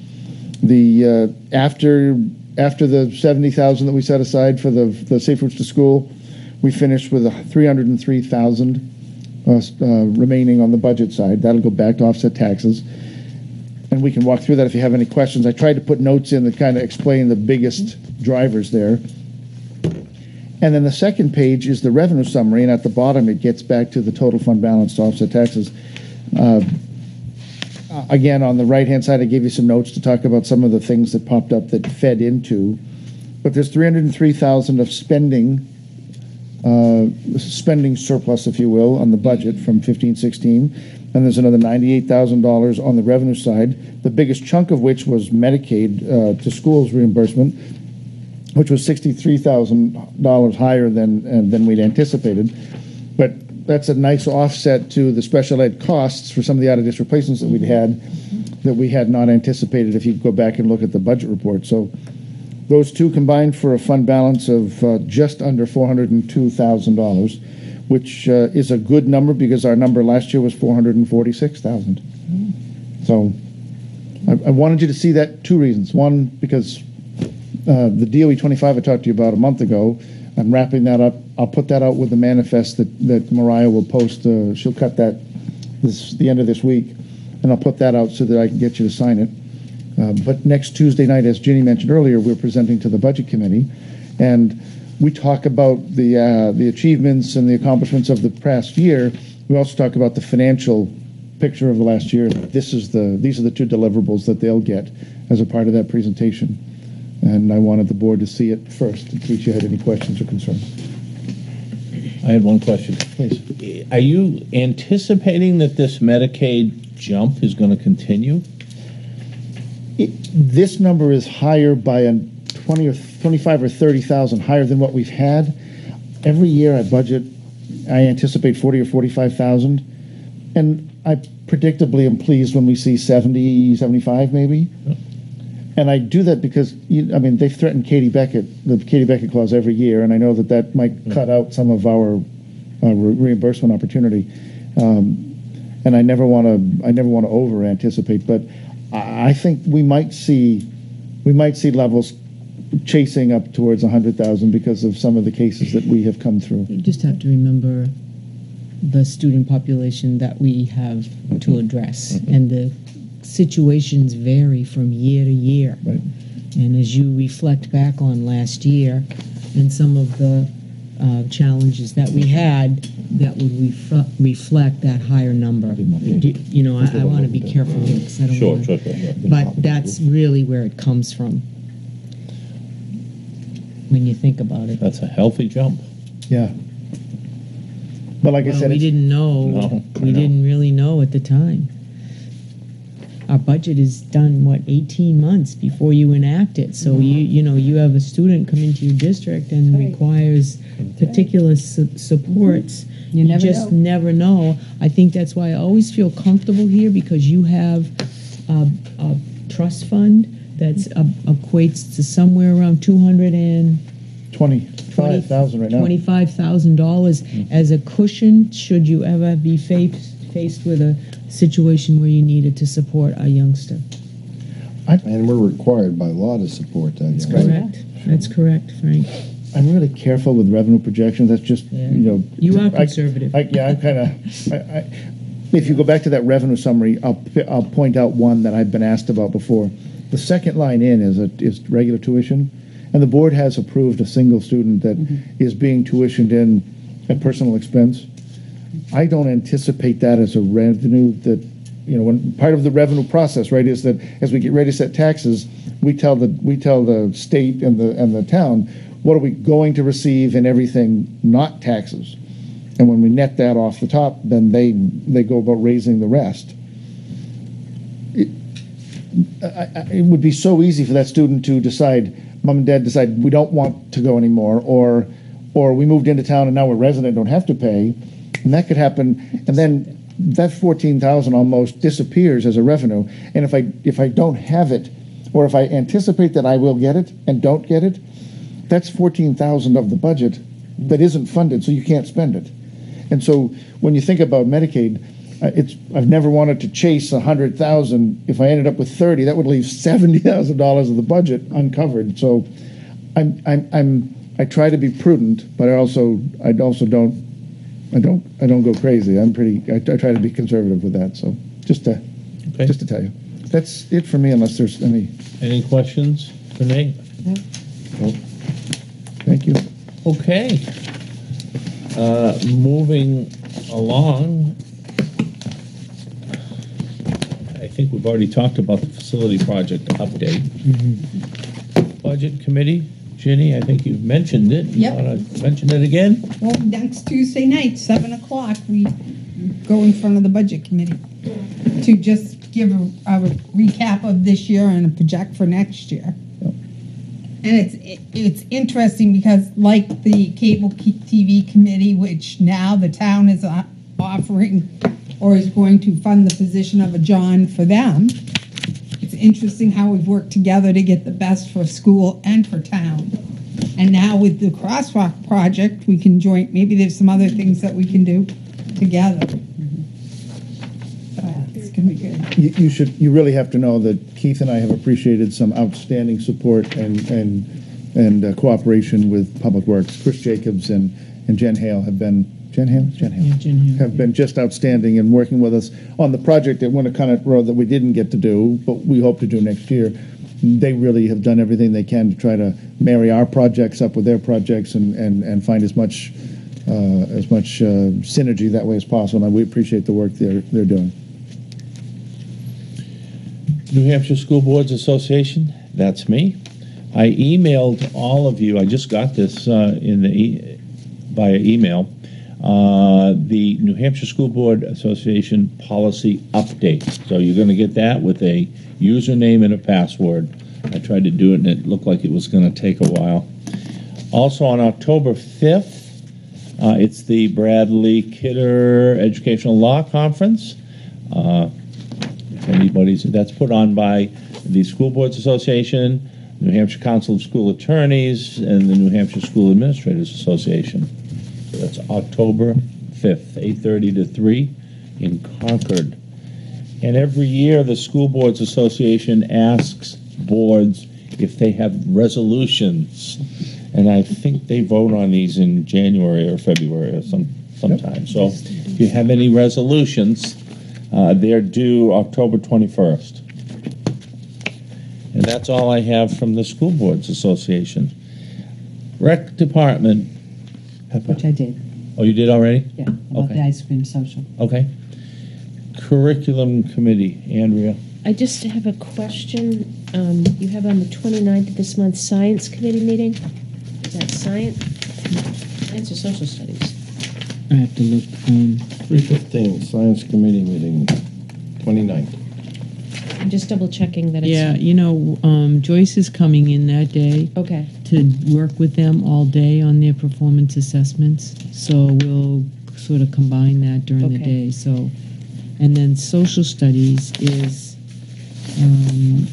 The, uh, after, after the seventy thousand that we set aside for the, the Safe Routes to School, we finished with three hundred and three thousand uh, uh, remaining on the budget side. That'll go back to offset taxes. And we can walk through that if you have any questions. I tried to put notes in that kind of explain the biggest drivers there. And then the second page is the revenue summary, and at the bottom it gets back to the total fund balance to offset taxes. Uh, again, on the right hand side, I gave you some notes to talk about some of the things that popped up that fed into. But there's 303,000 of spending, uh, spending surplus, if you will, on the budget from 15, 16. And there's another $98,000 on the revenue side, the biggest chunk of which was Medicaid uh, to schools reimbursement, which was $63,000 higher than, uh, than we'd anticipated. But that's a nice offset to the special ed costs for some of the out-of-district placements that we'd had that we had not anticipated if you go back and look at the budget report. So those two combined for a fund balance of uh, just under $402,000, which uh, is a good number because our number last year was 446,000. So I, I wanted you to see that two reasons. One, because uh, the DOE 25 I talked to you about a month ago, I'm wrapping that up. I'll put that out with the manifest that, that Mariah will post. Uh, she'll cut that this the end of this week, and I'll put that out so that I can get you to sign it. Uh, but next Tuesday night, as Ginny mentioned earlier, we're presenting to the Budget Committee, and we talk about the uh, the achievements and the accomplishments of the past year. We also talk about the financial picture of the last year. This is the these are the two deliverables that they'll get as a part of that presentation, and I wanted the board to see it first in case you had any questions or concerns. I had one question. Please. Are you anticipating that this Medicaid jump is going to continue? It, this number is higher by a 20 or 25 or 30,000 higher than what we've had. Every year I budget, I anticipate 40 or 45,000. And I predictably am pleased when we see 70, 75 maybe. And I do that because, you, I mean, they've threatened Katie Beckett, the Katie Beckett clause every year, and I know that that might cut out some of our uh, re- reimbursement opportunity. Um, and I never want to, I never want to over anticipate, but I, think we might see, we might see levels chasing up towards 100,000 because of some of the cases that we have come through. You just have to remember the student population that we have to address, mm-hmm. and the situations vary from year to year. And as you reflect back on last year and some of the uh, challenges that we had, that would reflect, reflect that higher number. You you know, I, I want to be careful because I don't Sure, wanna- sure, sure, sure. But that's really where it comes from. When you think about it. That's a healthy jump. Yeah. But like I Well, said, we it's- didn't know. No, I we know. didn't really know at the time. Our budget is done what 18 months before you enact it. So you you know you have a student come into your district and requires particular su- supports. You never just know. never know. I think that's why I always feel comfortable here because you have a, a trust fund that's uh, equates to somewhere around 200 and 25,000 right now. Twenty-five thousand dollars as a cushion, should you ever be faced, faced with a situation where you needed to support a youngster. And we're required by law to support that. That's young correct. That's correct, Frank. I'm really careful with revenue projections. That's just, you know. You are I- conservative. I, yeah, I'm kind of, I, I, if you go back to that revenue summary, I'll, p- I'll point out one that I've been asked about before. The second line in is a, is regular tuition, and the board has approved a single student that mm-hmm. is being tuitioned in at personal expense. I don't anticipate that as a revenue that, you know, when, part of the revenue process, right, is that as we get ready to set taxes, we tell the, we tell the state and the, and the town, what are we going to receive and everything not taxes? And when we net that off the top, then they, they go about raising the rest. It, I, I, it would be so easy for that student to decide, mom and dad decide we don't want to go anymore, or, or we moved into town and now we're resident, don't have to pay, and that could happen. And then that fourteen thousand almost disappears as a revenue. And if I if I don't have it, or if I anticipate that I will get it and don't get it, that's fourteen thousand of the budget that isn't funded, so you can't spend it. And so when you think about Medicaid, uh, it's I've never wanted to chase a hundred thousand. If I ended up with thirty, that would leave seventy thousand dollars of the budget uncovered. So I'm I'm I'm I try to be prudent, but I also I also don't I don't I don't go crazy. I'm pretty I, I try to be conservative with that. So just to just to tell you, that's it for me. Unless there's any Any questions for Nate? Thank you. Okay. Uh, moving along. I think we've already talked about the facility project update. Budget committee, Ginny, I think you've mentioned it. You Yep. want to mention it again? Well, next Tuesday night, seven o'clock, we go in front of the budget committee to just give a, a recap of this year and a project for next year. And it's, it's interesting because like the cable TV committee, which now the town is uh, offering or is going to fund the position of a John for them. It's interesting how we've worked together to get the best for school and for town. And now with the crosswalk project, we can join, maybe there's some other things that we can do together. It's gonna be good. You, you should, you really have to know that Keith and I have appreciated some outstanding support and, and, and uh, cooperation with Public Works. Chris Jacobs and, and Jen Hale have been, Jen Hale? Jen Hale. Yeah, Jen Hale. Have been just outstanding in working with us on the project at Winnacunnet Road that we didn't get to do, but we hope to do next year. They really have done everything they can to try to marry our projects up with their projects and, and, and find as much, uh, as much uh, synergy that way as possible, and we appreciate the work they're, they're doing. New Hampshire School Boards Association, that's me. I emailed all of you, I just got this uh, in the, e- via email. uh, the New Hampshire School Board Association policy update. So you're going to get that with a username and a password. I tried to do it and it looked like it was going to take a while. Also on October 5th, uh, it's the Bradley Kidder Educational Law Conference. Anybody's, that's put on by the School Boards Association, New Hampshire Council of School Attorneys, and the New Hampshire School Administrators Association. So that's October 5th, 8:30 to 3 in Concord. And every year, the School Boards Association asks boards if they have resolutions. And I think they vote on these in January or February or some, sometime. So if you have any resolutions, uh, they're due October 21st. And that's all I have from the School Boards Association. Rec Department. Which I did, Oh, you did already? yeah, about the Okay. ice cream social. Okay. Curriculum Committee, Andrea. I just have a question. Um, you have on the 29th of this month, Science Committee meeting? Is that science? Science or social studies? I have to look. Um, Three fifteen, Science Committee meeting, 29th. I'm just double checking that it's. Yeah, you know, um, Joyce is coming in that day. Okay. To work with them all day on their performance assessments. So we'll sort of combine that during the Okay. day. So, and then social studies is. Um,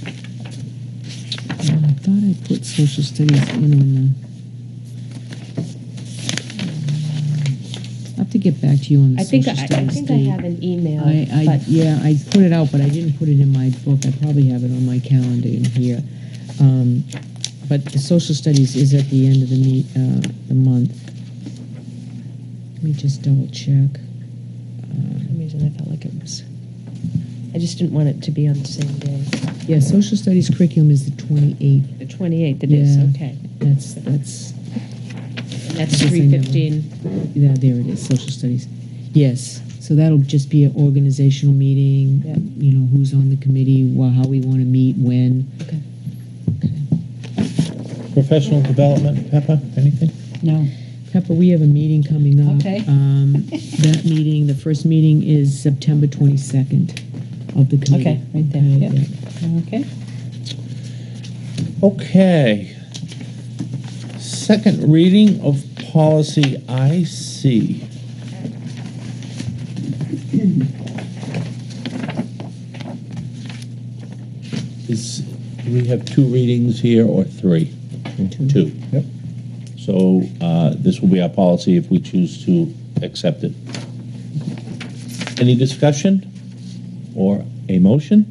I thought I put social studies in on the. I have to get back to you on the I think, I, social I studies. think I have an email. I, I but- yeah, I put it out, but I didn't put it in my book. I probably have it on my calendar in here. Um, but the social studies is at the end of the meet, uh, the month. Let me just double check. For some reason, I felt like it was. I just didn't want it to be on the same day. Yeah, social studies curriculum is the twenty eighth. The 28th, it is, Yeah. okay. That's that's. That's Yes, I know. 3:15. Yeah, there it is. Social studies. Yes. So that'll just be an organizational meeting. Yeah. You know who's on the committee, wha- how we want to meet, when. Okay. Professional Development, Pepper, anything? No. Pepper, we have a meeting coming up. Okay. Um, that meeting, the first meeting is September 22nd of the committee. Okay, right there, Okay, yep. Okay. Okay. Second reading of policy IC. Is, we have two readings here or three? Two. Yep. So uh, this will be our policy if we choose to accept it. Any discussion or a motion?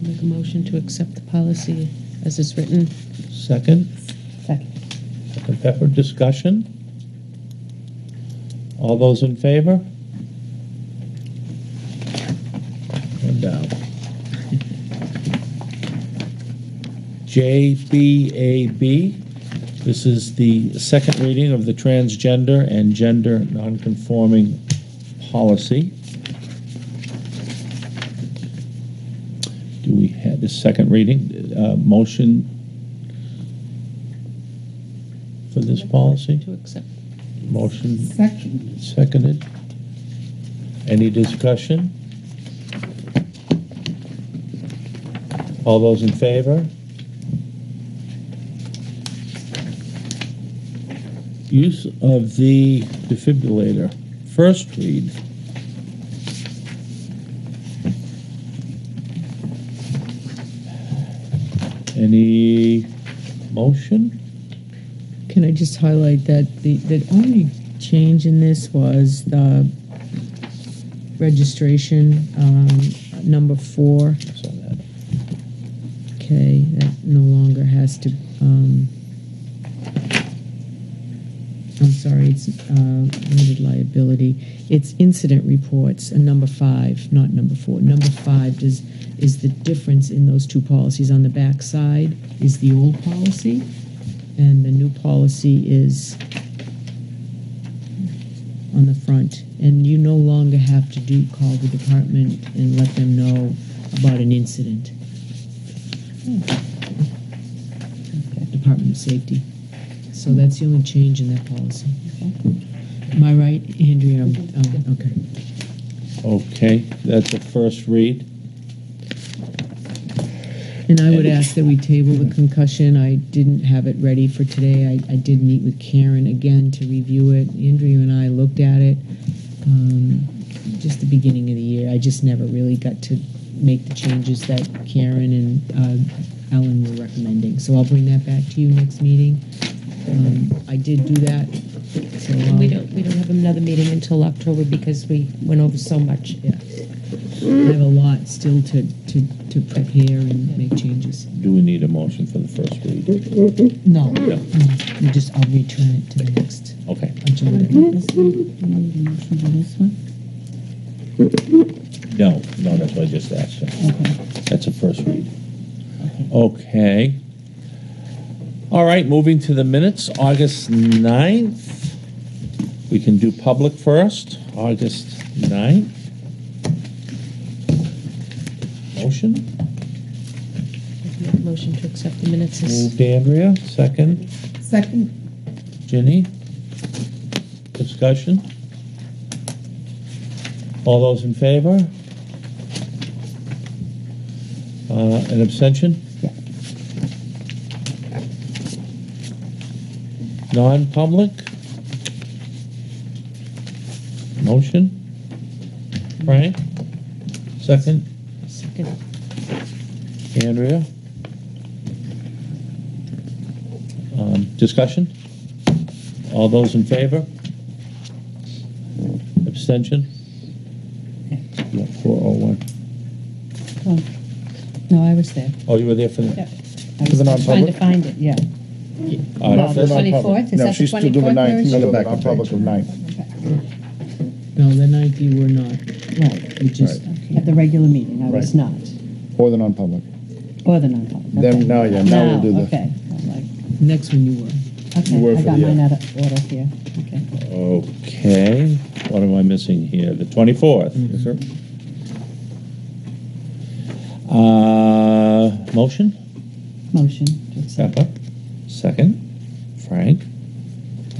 Make a motion to accept the policy as it's written. Second? Second. Second Pepper, discussion? All those in favor? One down. JBAB, this is the second reading of the transgender and gender nonconforming policy. Do we have the second reading, uh, motion for this policy? To accept. Motion Second. seconded. Any discussion? All those in favor? Use of the defibrillator. First read. Any motion? Can I just highlight that the, the only change in this was the registration, um, number four. Okay, that no longer has to, um, I'm sorry, it's, uh, limited liability. It's incident reports, and number five, not number four. Number five is, is the difference in those two policies. On the back side is the old policy, and the new policy is on the front. And you no longer have to do, call the department and let them know about an incident. Department of Safety. So that's the only change in that policy. Am I right, Andrea? Oh, okay. Okay, that's a first read. And I would ask that we table the concussion. I didn't have it ready for today. I, I did meet with Karen again to review it. Andrew and I looked at it um, just the beginning of the year. I just never really got to make the changes that Karen and uh, Ellen were recommending. So I'll bring that back to you next meeting. Um, I did do that. So And we don't, we don't have another meeting until October because we went over so much. Yeah. I have a lot still to, to, to prepare and make changes. Do we need a motion for the first read? No, No. you just, I'll return it to the next Okay. agenda. No, no, that's what I just asked you. That's a first read. Okay. All right, moving to the minutes, August 9th. We can do public first, August 9th. Motion? Motion to accept the minutes is. Moved Andrea, second. Second. Ginny? Discussion? All those in favor? Uh, an abstention? Non-public? Motion? Frank? Second? Second. Andrea? Um, discussion? All those in favor? Abstention? Yeah, Four oh one. No, I was there. Oh, you were there for Yeah. the? I For the was trying to non-public? find it, yeah. Uh, Well, the for- 24th, is No, that the she's still doing the 24th, ninth. Mary? She's on the back Non-public public of ninth. No, the ninth you were not. Right. You just, At the regular meeting, I was not. Or the non-public. Or the non-public. Then, okay. now, yeah, now we'll do the. Okay, I'm like, next one you were. okay, were I for got the, mine uh, out of order here, okay. Okay, what am I missing here? The twenty-fourth? Yes, sir. Uh, motion? Motion to accept. Pepper? Second? Frank?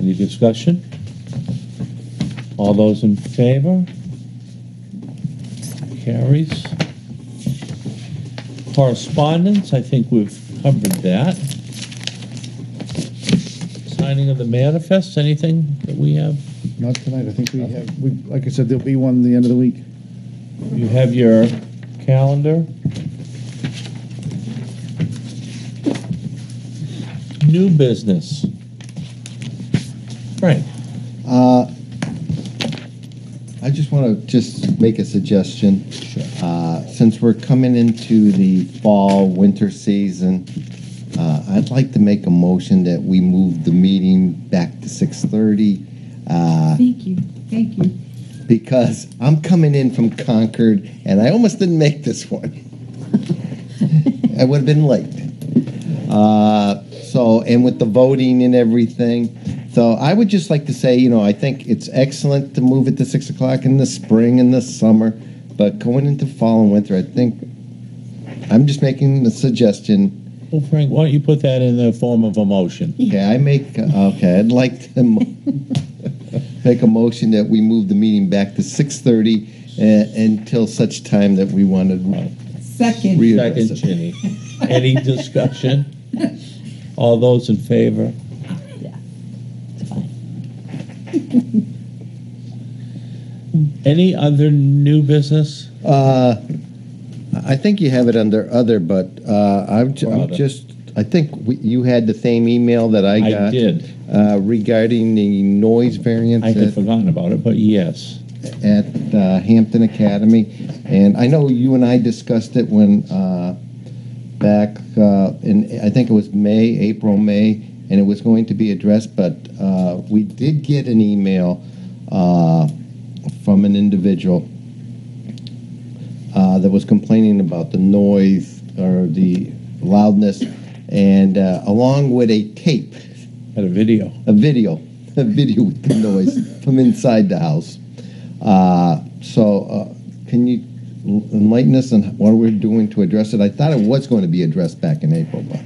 Any discussion? All those in favor? Carries. Correspondence, I think we've covered that. Signing of the manifests, anything that we have? Not tonight, I think we have, we, like I said, there'll be one the end of the week. You have your calendar. New business. Right. Uh, want to just make a suggestion. Uh, Since we're coming into the fall, winter season, uh, I'd like to make a motion that we move the meeting back to 6:30. uh, Thank you, thank you. Because I'm coming in from Concord, and I almost didn't make this one. I would have been late. Uh, So, and with the voting and everything, so I would just like to say, you know, I think it's excellent to move it to six o'clock in the spring and the summer, but going into fall and winter, I think, I'm just making the suggestion. Well, Frank, why don't you put that in the form of a motion? Okay, I make, okay, I'd like to mo- make a motion that we move the meeting back to six thirty uh, until such time that we want to Second. readdress Second, it. Ginny. Any discussion? All those in favor? Any other new business? Uh, I think you have it under other, but uh, I'm, ju- I'm just, I think we- you had the same email that I I got. did. uh, Regarding the noise variance I had at, forgotten about it, but yes. at uh, Hampton Academy. And I know you and I discussed it when, uh, back uh, in, I think it was May, April, May, and it was going to be addressed, but uh, we did get an email uh, from an individual uh, that was complaining about the noise or the loudness, and uh, along with a tape, Had a video. a video, a video with the noise from inside the house. Uh, so, uh, can you enlighten us on what we're doing to address it? I thought it was going to be addressed back in April, but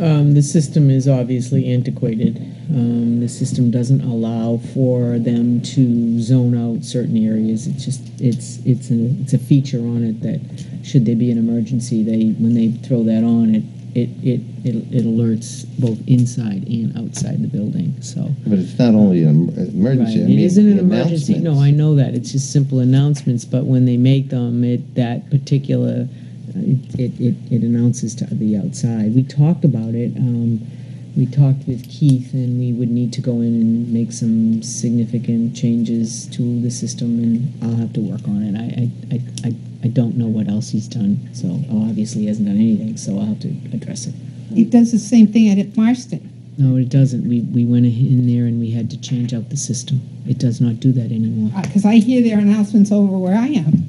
Um, the system is obviously antiquated. Um, the system doesn't allow for them to zone out certain areas. It's just it's it's a it's a feature on it that should there be an emergency, they when they throw that on it. It, it, it, it alerts both inside and outside the building. So, But it's not only an emergency. Right. I mean, it isn't an emergency. No. I know that. It's just simple announcements. But when they make them, it that particular it, it, it, it announces to the outside. We talked about it. Um, we talked with Keith, and we would need to go in and make some significant changes to the system, and I'll have to work on it. I, I, I, I, don't know what else he's done, so obviously he hasn't done anything, so I'll have to address it. It does the same thing at Marston. No, it doesn't. We, we went in there and we had to change out the system. It does not do that anymore. Because I hear their announcements over where I am.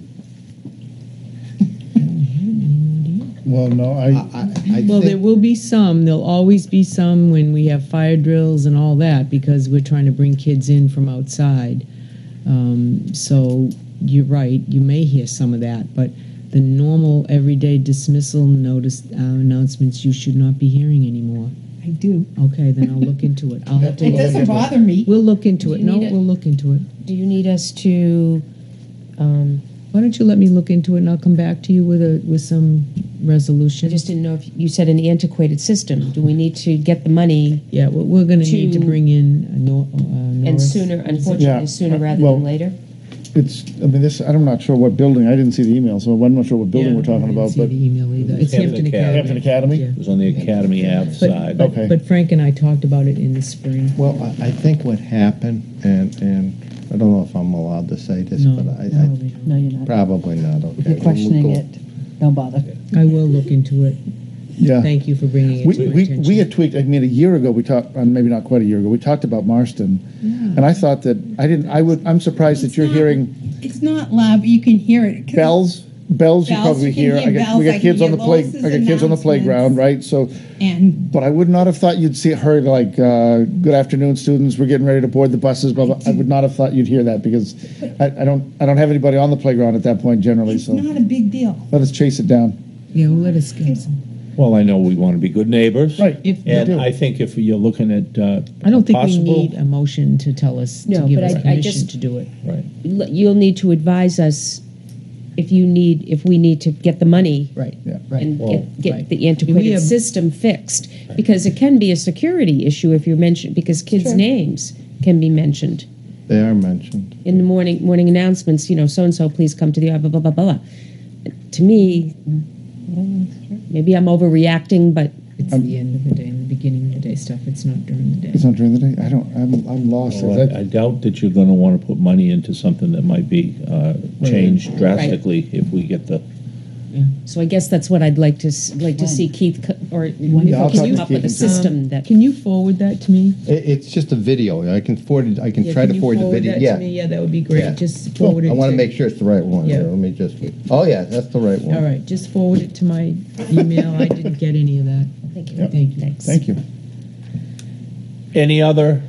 Well, no, I, Well, there will be some. There'll always be some when we have fire drills and all that because we're trying to bring kids in from outside. Um, so you're right. You may hear some of that, but the normal everyday dismissal notice uh, announcements you should not be hearing anymore. I do. Okay, then I'll look into it. I'll have to. It doesn't into bother me. We'll look into it. You No, need it. we'll look into it. Do you need us to? Um, Why don't you let me look into it and I'll come back to you with a with some resolution. I just didn't know if you said an antiquated system. Do we need to get the money? Yeah, well, we're going to need to To- bring in a nor, uh, And Norris. sooner, Yeah. unfortunately, sooner rather Well, than later. it's, I mean, this, I'm not sure what building, I didn't see the email, so I'm not sure what building Yeah, we're talking I didn't about, see but. the email either. It's Hampton Academy. Hampton Academy? Yeah. It was on the Academy Ave But, side. but, Okay. but Frank and I talked about it in the spring. Well, I, I think what happened, and, and I don't know if I'm allowed to say this, No, but I, I probably No, you're not. probably not. Okay, If you're We'll questioning go- it, don't bother. I will look into it. Yeah. Thank you for bringing it We, to my we, attention. we had tweaked, I mean, a year ago, we talked, uh, maybe not quite a year ago, we talked about Marston. And I thought that, I didn't, I would, I'm surprised that you're hearing It's not loud, but you can hear it. 'Cause bells, bells you Bells, probably you can hear. hear I got, bells, we got can kids on the play, I got kids on the playground, right? So, And but I would not have thought you'd see, heard like, uh, good afternoon, students, we're getting ready to board the buses, blah, blah. I would not have thought you'd hear that because I, I don't, I don't have anybody on the playground at that point generally, it's so not a big deal. let us chase it down. Yeah, well, let us get some. Well, I know we want to be good neighbors. Right. If- And do. I think if you're looking at uh, I don't think we need a motion to tell us, to give but us I- I permission just- to do it. Right. L- You'll need to advise us if you need, if we need to get the money Right, Yeah. right. and Well, get, get right. the We antiquated have- system fixed. Because it can be a security issue if you're mentioned, because kids' names can be mentioned. They are mentioned. in the morning morning announcements, you know, so and so, please come to the blah blah blah blah. blah. To me, mm-hmm. maybe I'm overreacting, but It's um, the end of the day and the beginning of the day stuff. It's not during the day. It's not during the day? I don't, I'm, I'm lost. Well, I I doubt that you're going to want to put money into something that might be uh, changed drastically if we get the, so I guess that's what I'd like to like to see Keith co- or Yeah, I'll can you come up Keith with a and see. system um, that Can you forward that to me? It, it's just a video. I can forward it. I can Yeah, try can to you forward the video. that yeah. to me? Yeah, that would be great. Yeah. Just Well, forward it I want to- to make sure it's the right one. Yeah. Here, let me just. Oh yeah, that's the right one. All right, just forward it to my email. I didn't get any of that. Thank you. Yep. Thank you. Thanks. Thank you. any other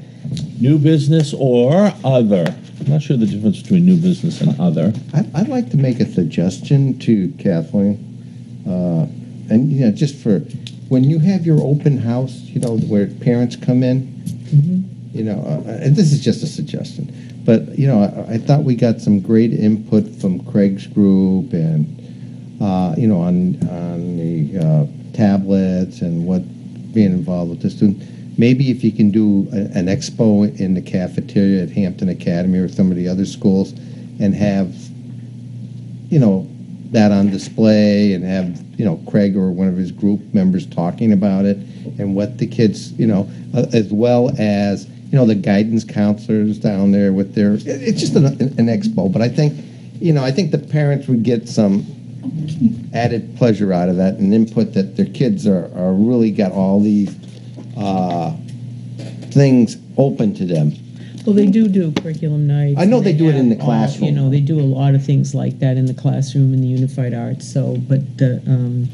new business or other? I'm not sure the difference between new business and other. I, I'd like to make a suggestion to Kathleen, uh, and you know, just for when you have your open house, you know, where parents come in, you know, uh, and this is just a suggestion, but you know, I, I thought we got some great input from Craig's group and uh, you know, on on the uh, tablets and what being involved with the student. Maybe if you can do a, an expo in the cafeteria at Hampton Academy or some of the other schools, and have you know that on display and have you know Craig or one of his group members talking about it and what the kids you know as well as you know the guidance counselors down there with their it- it's just an, an expo. But I think you know I think the parents would get some added pleasure out of that and input that their kids are, are really got all these uh, things open to them Well, they do do curriculum nights. I know and they do it in have the all- classroom. You know, they do a lot of things like that in the classroom in the unified arts. So, but uh, um,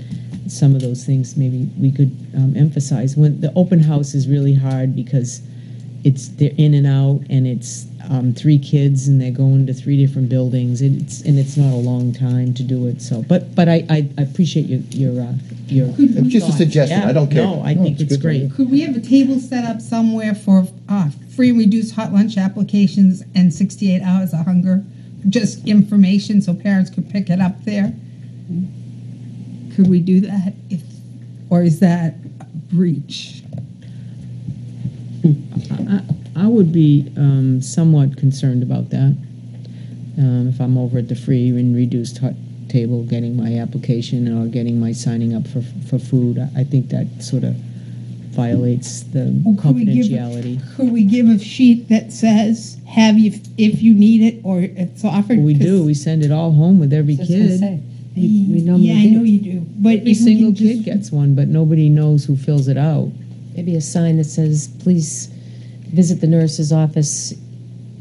some of those things maybe we could um, emphasize. When the open house is really hard because it's they're in and out, and it's um, three kids, and they're going to three different buildings. It's and it's not a long time to do it. So, but but I I, I appreciate your your uh, your. It's just a thoughts. suggestion. Yeah, I don't care. No, I No, think it's it's good. great. Could we have a table set up somewhere for uh, free and reduced hot lunch applications and 68 hours of hunger? Just information so parents could pick it up there? Could we do that? If, or is that a breach? I, I would be um, somewhat concerned about that. Um, if I'm over at the free and reduced hut table getting my application or getting my signing up for, for food, I, I think that sort of violates the Well, could we give- confidentiality. Could we give a sheet that says, have you, if you need it or it's offered? We 'Cause- do, we send it all home with every That's what I kid. gonna say. We, we normally Yeah, I do. know you do, but Every we single can just- kid gets one, but nobody knows who fills it out. Maybe a sign that says, please visit the nurse's office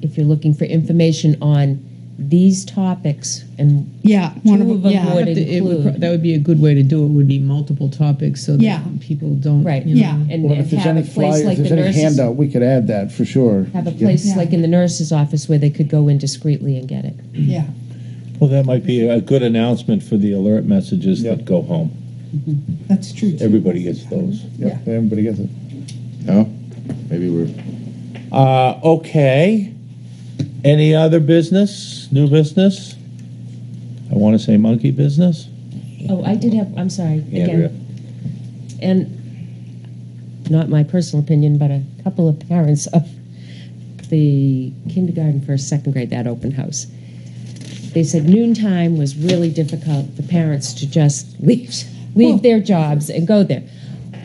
if you're looking for information on these topics and Yeah, one of them, of them yeah. would Have to- it would pro- That would be a good way to do it, would be multiple topics so Yeah. that people don't, Right. you know. Yeah. And, Well, and if there's have any a place flyer, like if the any nurse's, handout, we could add that for sure. have a place Yeah. like in the nurse's office where they could go in discreetly and get it. Yeah. Well, that might be a good announcement for the alert messages that go home. That's true. too. Everybody gets those. Yep, everybody gets it. No? Maybe we're, Uh, okay. Any other business, new business? I want to say monkey business. Oh, I did have, I'm sorry, Andrea. again. And not my personal opinion, but a couple of parents of the kindergarten, first, second grade, that open house. They said noontime was really difficult for parents to just leave, leave their jobs and go there.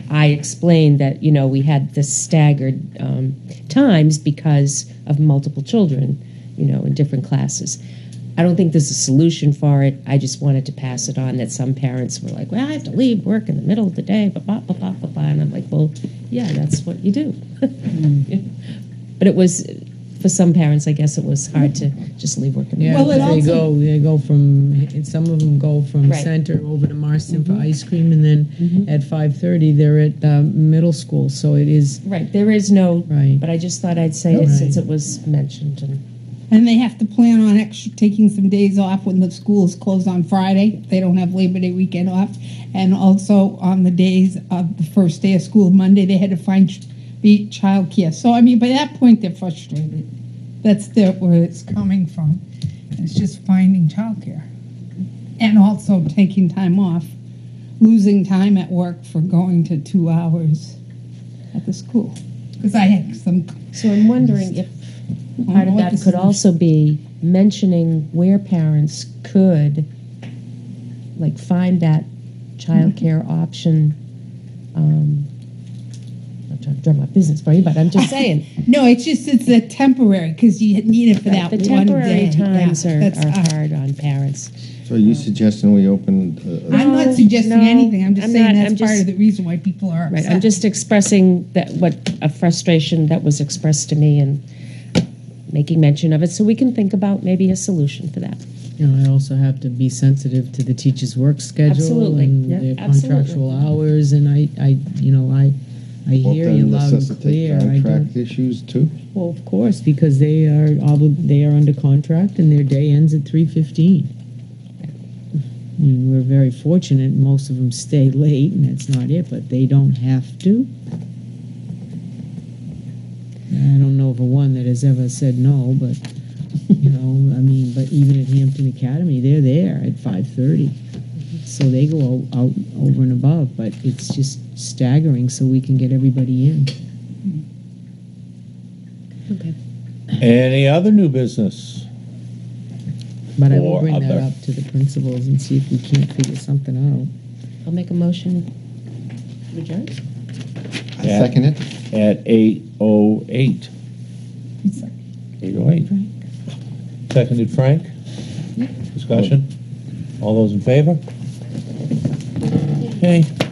I explained that, you know, we had the staggered um, times because of multiple children, you know, in different classes. I don't think there's a solution for it. I just wanted to pass it on that some parents were like, well, I have to leave work in the middle of the day, blah, blah, blah, blah, blah, blah. And I'm like, well, yeah, that's what you do. but it was, for some parents, I guess it was hard to just leave work in the Yeah, middle. Well, it they also- go, they go from, and some of them go from Right. Center over to Marston for ice cream, and then Mhm. at five thirty, they're at, uh, middle school, so it is, Right, there is no, Right. but I just thought I'd say it since it was mentioned. And And they have to plan on extra, taking some days off when the school is closed on Friday. They don't have Labor Day weekend off. And also on the days of the first day of school, Monday, they had to find ch- be childcare. So, I mean, by that point, they're frustrated. That's their, where it's coming from. It's just finding childcare. And also taking time off, losing time at work for going to two hours at the school. Because I had some so I'm wondering if part of that could also be mentioning where parents could like find that childcare option. Um, I'm trying to drum up business for you, but I'm just saying. No, it's just it's a temporary because you need it for Right, that the one temporary day. times Yeah, are, are uh, hard on parents. so are you suggesting we open? uh, I'm not suggesting no, anything. I'm just I'm saying not. that's I'm part just- of the reason why people are Right. I'm just expressing that what a frustration that was expressed to me and making mention of it, so we can think about maybe a solution for that. you know, I also have to be sensitive to the teacher's work schedule Absolutely, and yeah, their absolutely. contractual hours, and I, I, you know, I, I won't hear that you loud and necessitate clear. I don't, Contract issues too? well, of course, because they are obli- they are under contract and their day ends at three fifteen. I mean, we're very fortunate, most of them stay late, and that's not it, but they don't have to. I don't know of a one that has ever said no, but, you know, I mean, but even at Hampton Academy, they're there at five thirty. So they go out, out over and above, but it's just staggering so we can get everybody in. Okay. Any other new business? But I will Or bring that up to the principals and see if we can't figure something out. I'll make a motion to adjourn. I second it. At eight oh eight. Eight oh eight. Seconded Frank? Discussion? All those in favor? Okay.